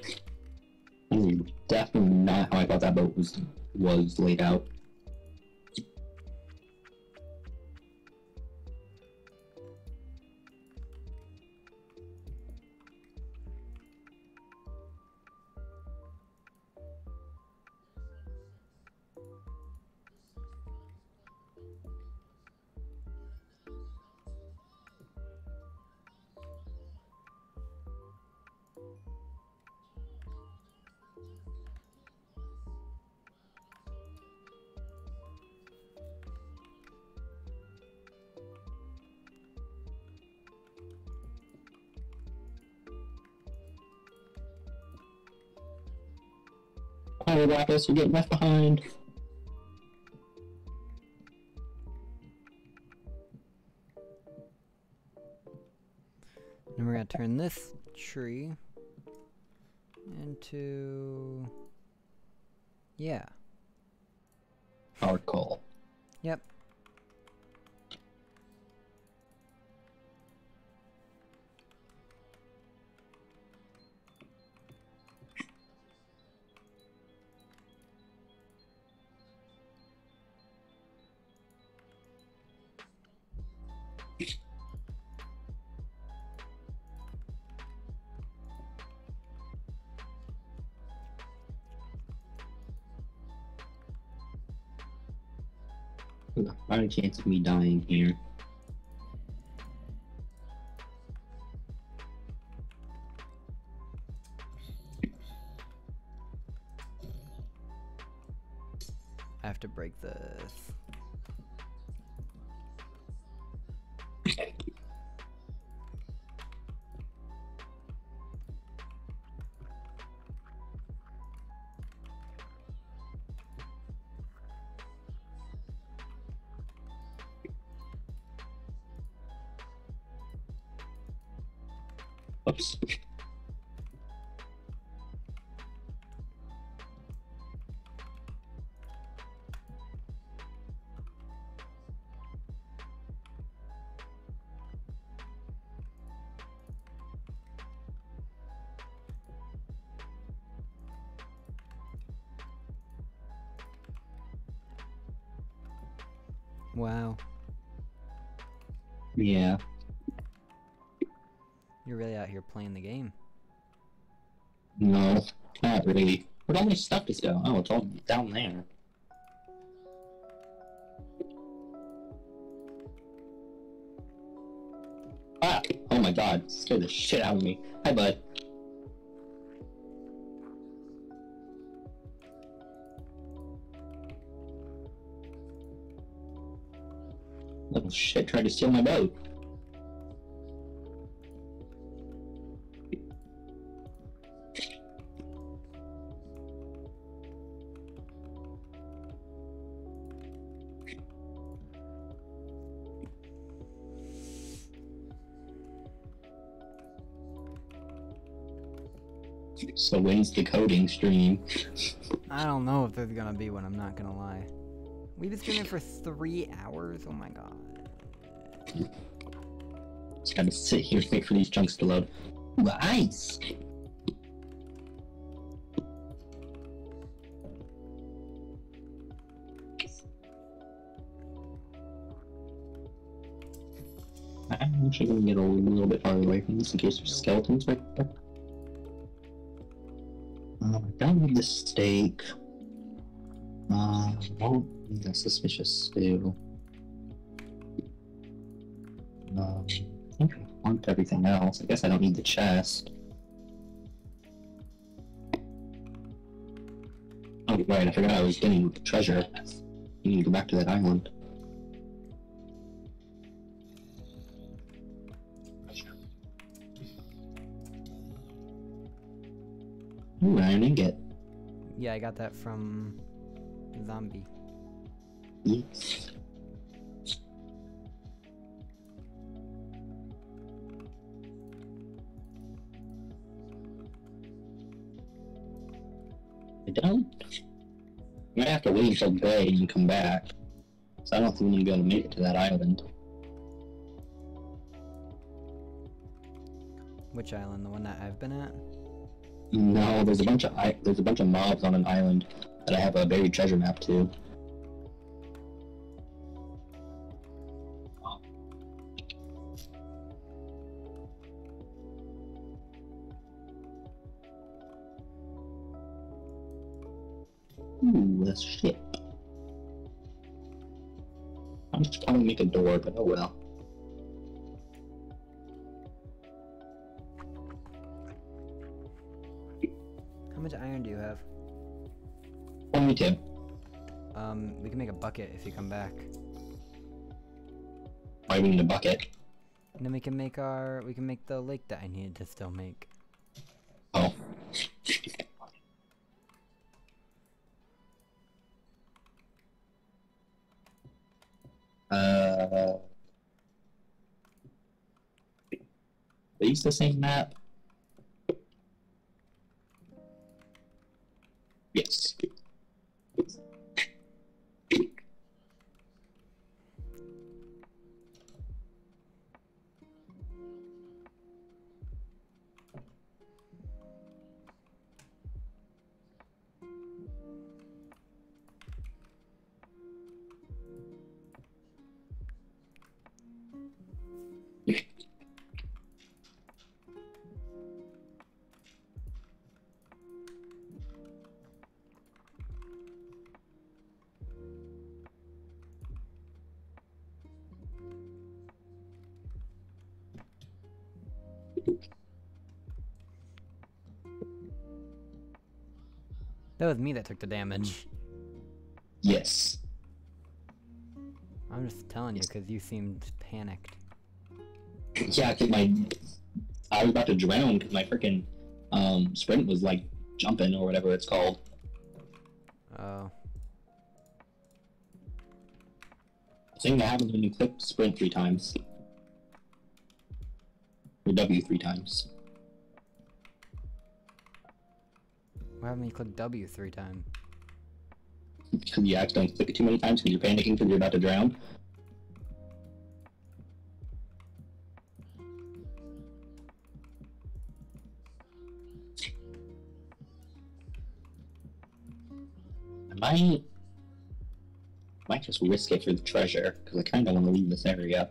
Hmm, definitely not how I thought that boat was was laid out. Lapis, you're getting left behind. And we're gonna turn this tree into yeah. Hard call. Yep. Chance of me dying here. Yeah. You're really out here playing the game. No, not really. Where'd all my stuff just go? Oh, it's all down there. Ah! Oh my god, scared the shit out of me. Hi, bud. Shit tried to steal my boat. So when's the coding stream? I don't know if there's gonna be one, I'm not gonna lie. We've been streaming for three hours? Oh my god. Just gotta sit here and wait for these chunks to load. Ooh, ice! I'm actually gonna get a little bit farther away from this in case there's skeletons right there. Um, I don't need the steak. Uh, won't need a suspicious stew. Everything else. I guess I don't need the chest. Oh, right, I forgot I was getting treasure. You need to go back to that island. Ooh, iron ingot. Yeah, I got that from Zombie. Yes. I don't. I might have to wait until day and come back. So I don't think I'm gonna be able to make it to that island. Which island? The one that I've been at? No, there's a bunch of I- there's a bunch of mobs on an island that I have a buried treasure map to. Make a door, but oh well. How much iron do you have? Only two. Um, we can make a bucket if you come back. Why we need a bucket? And then we can make our, we can make the lake that I needed to still make. These the same map? That was me that took the damage. Yes. I'm just telling you because you seemed panicked. Yeah, 'cause my I was about to drown because my freaking um, sprint was like jumping or whatever it's called. Oh. thing that happens when you click sprint three times. Or W three times. Why haven't you clicked W three times? Because you accidentally click it too many times because you're panicking because you're about to drown. I might, might just risk it for the treasure because I kind of want to leave this area.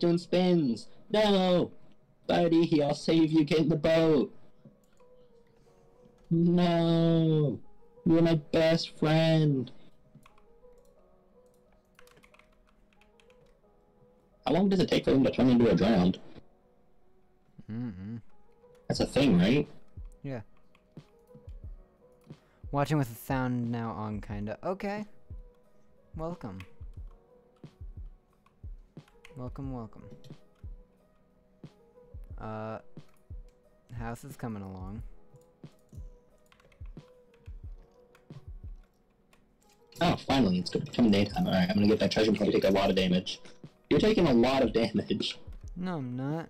Doing spins. No! Buddy, I'll save you. Get in the boat. No! You're my best friend. How long does it take for him to turn into a drowned? Mm-hmm. That's a thing, right? Yeah. Watching with the sound now on, kinda. Okay. Welcome. Welcome, welcome. Uh, house is coming along. Oh, finally, it's becoming daytime. Alright, I'm gonna get that treasure before I take a lot of damage. You're taking a lot of damage. No, I'm not.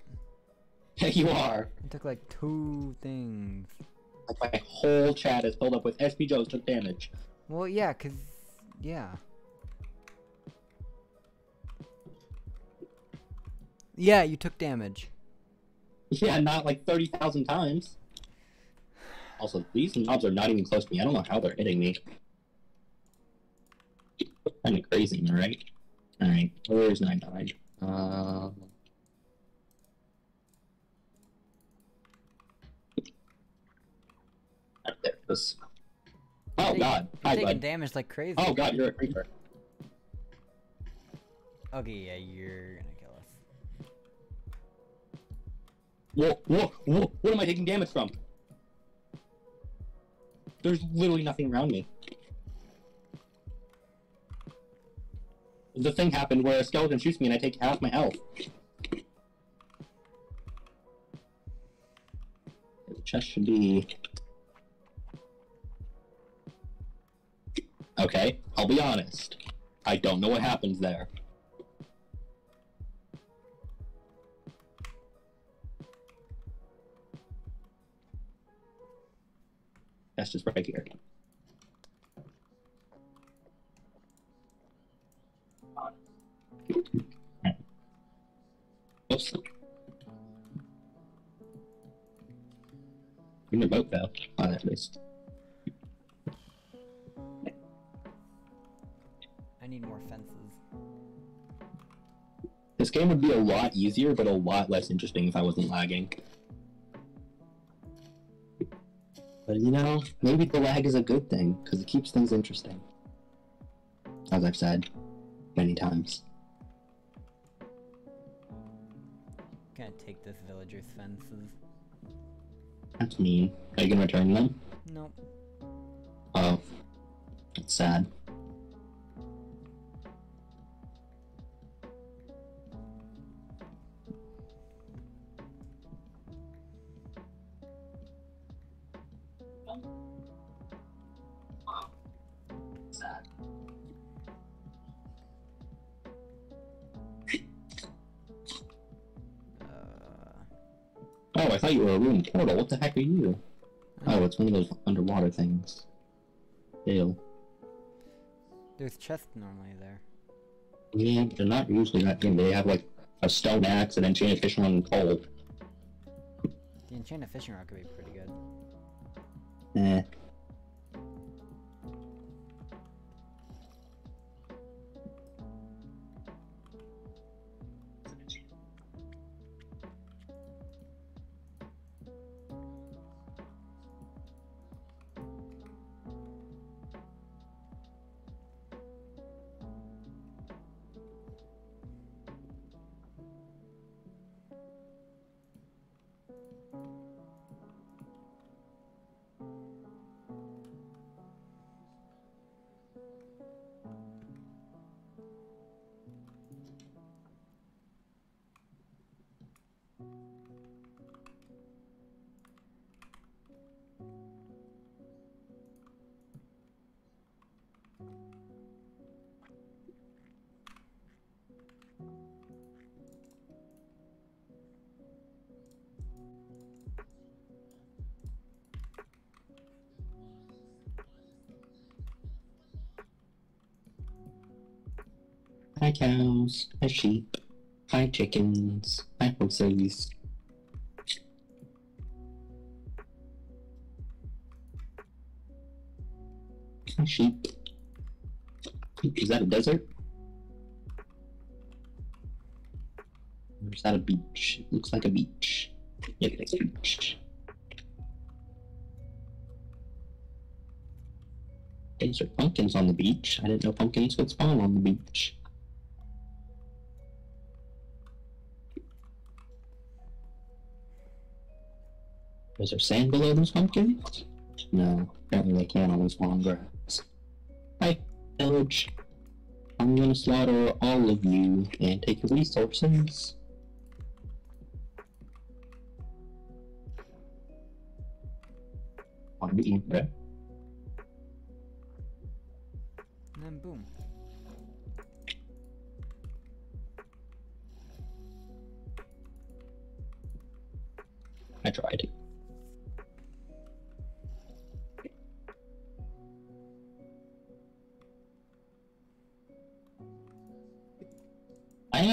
Yeah, you are. I took like two things. Like my whole chat is filled up with SP Joes took damage. Well, yeah, cause, yeah. Yeah, you took damage. Yeah, not like 30,000 times. Also, these mobs are not even close to me. I don't know how they're hitting me. Kind of crazy, am I right? Alright, where's Nine Nine? Um. There it is. Oh Hey, god, hi taking bud. damage like crazy. Oh god, you're a creeper. Okay, yeah, you're Whoa, whoa, whoa, what am I taking damage from? There's literally nothing around me. The thing happened where a skeleton shoots me and I take half my health. The chest should be... Okay, I'll be honest. I don't know what happens there. That's just right here. Oops. In the boat though. There it is. I need more fences. This game would be a lot easier, but a lot less interesting if I wasn't lagging. But you know, maybe the lag is a good thing, because it keeps things interesting. As I've said many times. Gonna take this villager's fences. That's mean. Are you gonna return them? Nope. Oh. That's sad. Thought you were a ruined portal. What the heck are you? Oh, it's one of those underwater things. Ew. There's chests normally there. Yeah, they're not usually that good. They have like a stone axe and enchanted fishing rod and coal. The enchanted fishing rod could be pretty good. Eh. Hi cows, hi sheep, hi chickens, hi horses. Hi sheep. Is that a desert? Or is that a beach? It looks like a beach. Yep, it's a beach. These pumpkins on the beach. I didn't know pumpkins would spawn on the beach. Is there sand below those pumpkins? No, apparently they can't on this long grass. Hi, village. I'm gonna slaughter all of you and take your resources. On the okay. And then boom. I tried.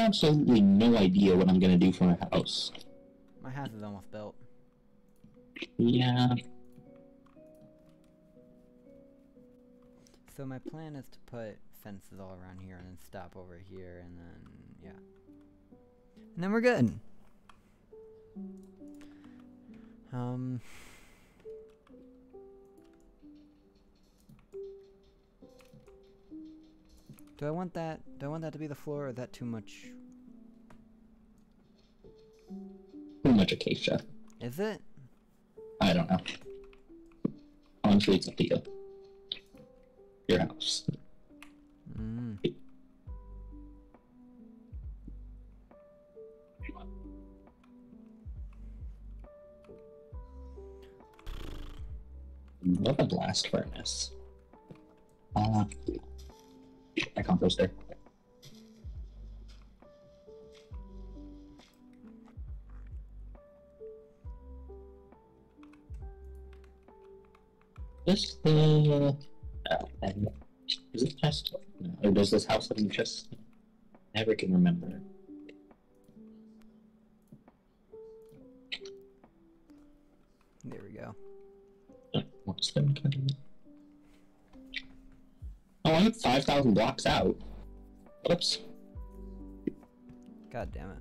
Absolutely no idea what I'm gonna do for my house. My house is almost built. Yeah, So my plan is to put fences all around here and then stop over here and then yeah. And then we're good. Um Do I want that do I want that to be the floor or is that too much too much acacia. is it? I don't know. Honestly, it's up to you. Your house. Mm. Love a blast furnace. Uh, my composter. This the oh, and is it chest? No, or does this house have any chest? Never can remember. There we go. Uh, What's them cutting? Oh, I'm five thousand blocks out. Oops. God damn it.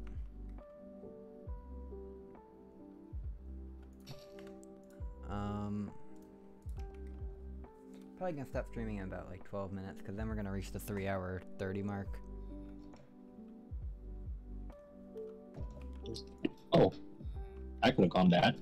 Um, probably gonna stop streaming in about like 12 minutes because then we're gonna reach the 3 hour 30 mark. Oh, I could have gone bad.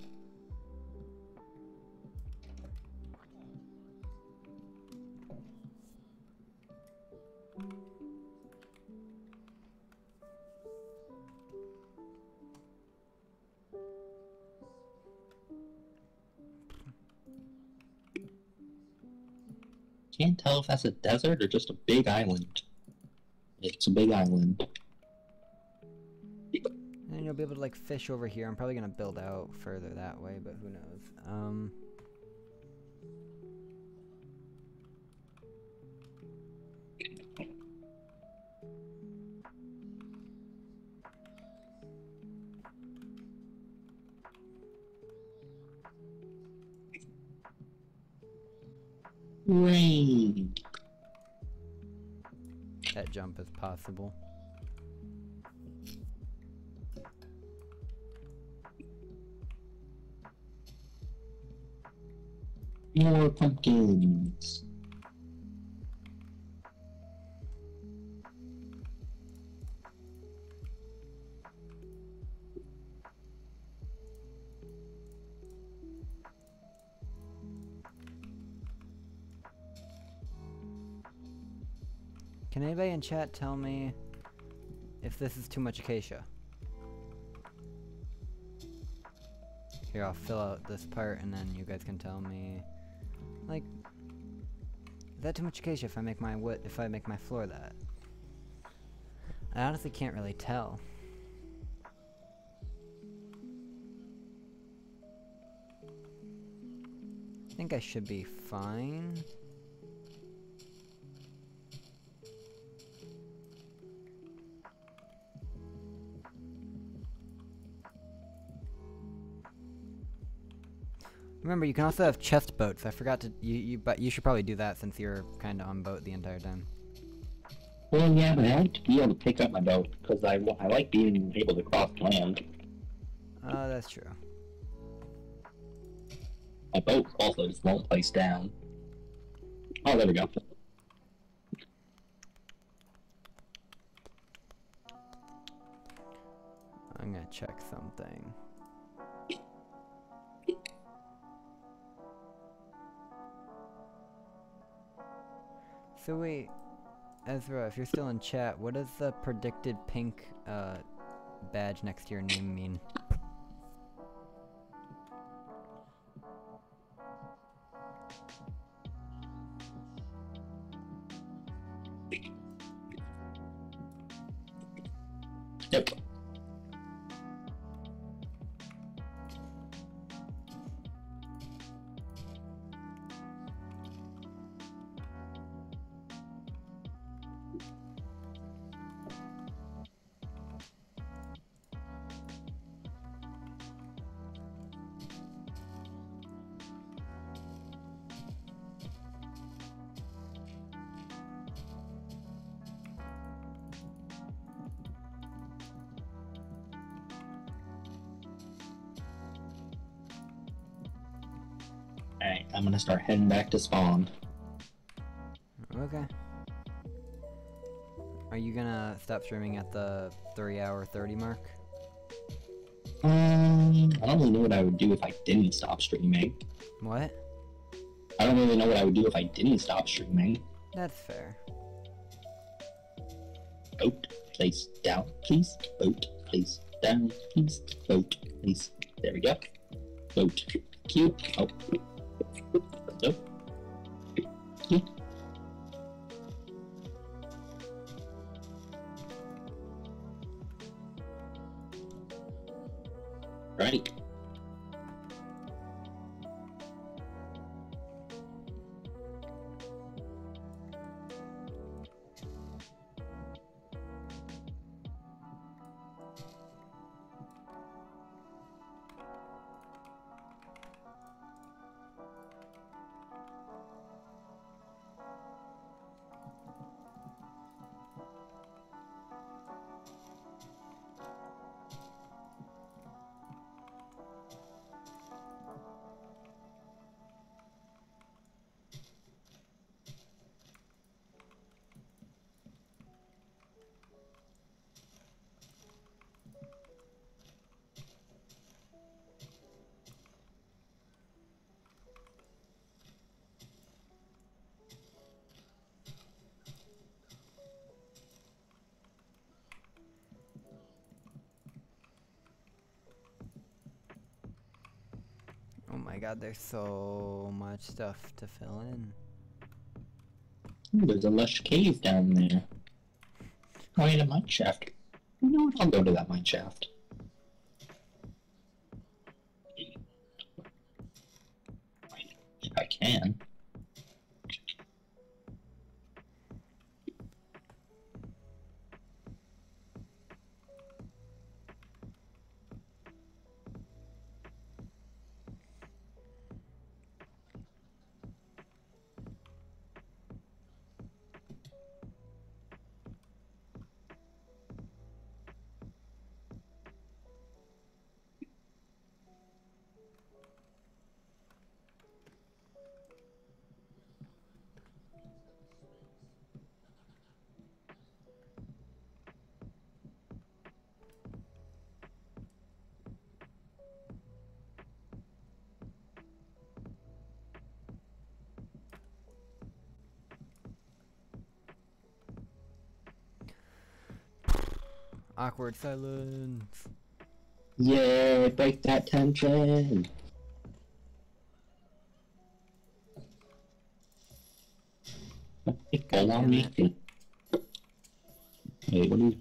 Can't tell if that's a desert or just a big island. It's a big island. And you'll be able to like fish over here. I'm probably gonna build out further that way, but who knows. Um. That jump is possible. More pumpkins. Anybody in chat tell me if this is too much acacia? Here, I'll fill out this part and then you guys can tell me, like, is that too much acacia if I make my wood, if I make my floor that? I honestly can't really tell. I think I should be fine. Remember, you can also have chest boats. I forgot to you, you but you should probably do that since you're kind of on boat the entire time. Well, yeah, but I like to be able to pick up my boat because I, I like being able to cross land. Uh, that's true. My boat also just won't place down. Oh, there we go. I'm gonna check something. So wait, Ezra, if you're still in chat, what does the predicted pink uh, badge next to your name mean? Start heading back to spawn. Okay. Are you gonna stop streaming at the 3 hour 30 mark? Um, I don't really know what I would do if I didn't stop streaming. What? I don't really know what I would do if I didn't stop streaming. That's fair. Boat, place down, please. Boat, place down, please. Boat, please. There we go. Boat. Cute. Oh. Nope. God, there's so much stuff to fill in. Ooh, there's a lush cave down there. Oh, and a mine shaft. You know what? I'll go to that mine shaft. Awkward silence. Yeah, break that tension. Go on me. Wait, what are you?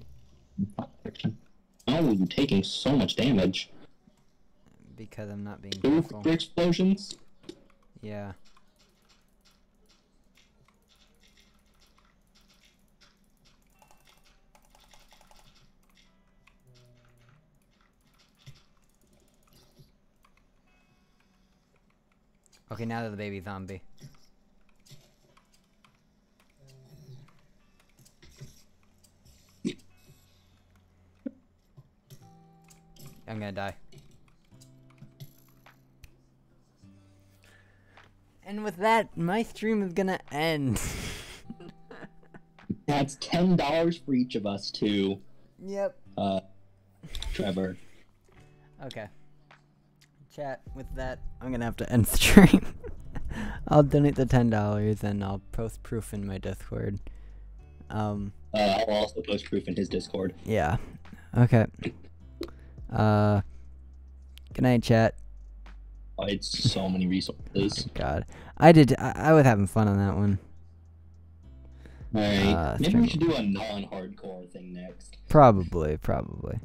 Oh, you're taking so much damage. Because I'm not being careful. explosions. Yeah. Okay, now they're the baby zombie. I'm gonna die. And with that, my stream is gonna end. That's ten dollars for each of us too. yep. Uh, Trevor. Okay. Chat, with that, I'm gonna have to end the stream. I'll donate the ten dollars and I'll post proof in my Discord. Um, Uh, I'll also post proof in his Discord. yeah. Okay. Uh, good night, chat. Oh, it's so many resources. God, I did. I, I was having fun on that one. Alright, Uh, maybe we should do a non-hardcore thing next. Probably, probably.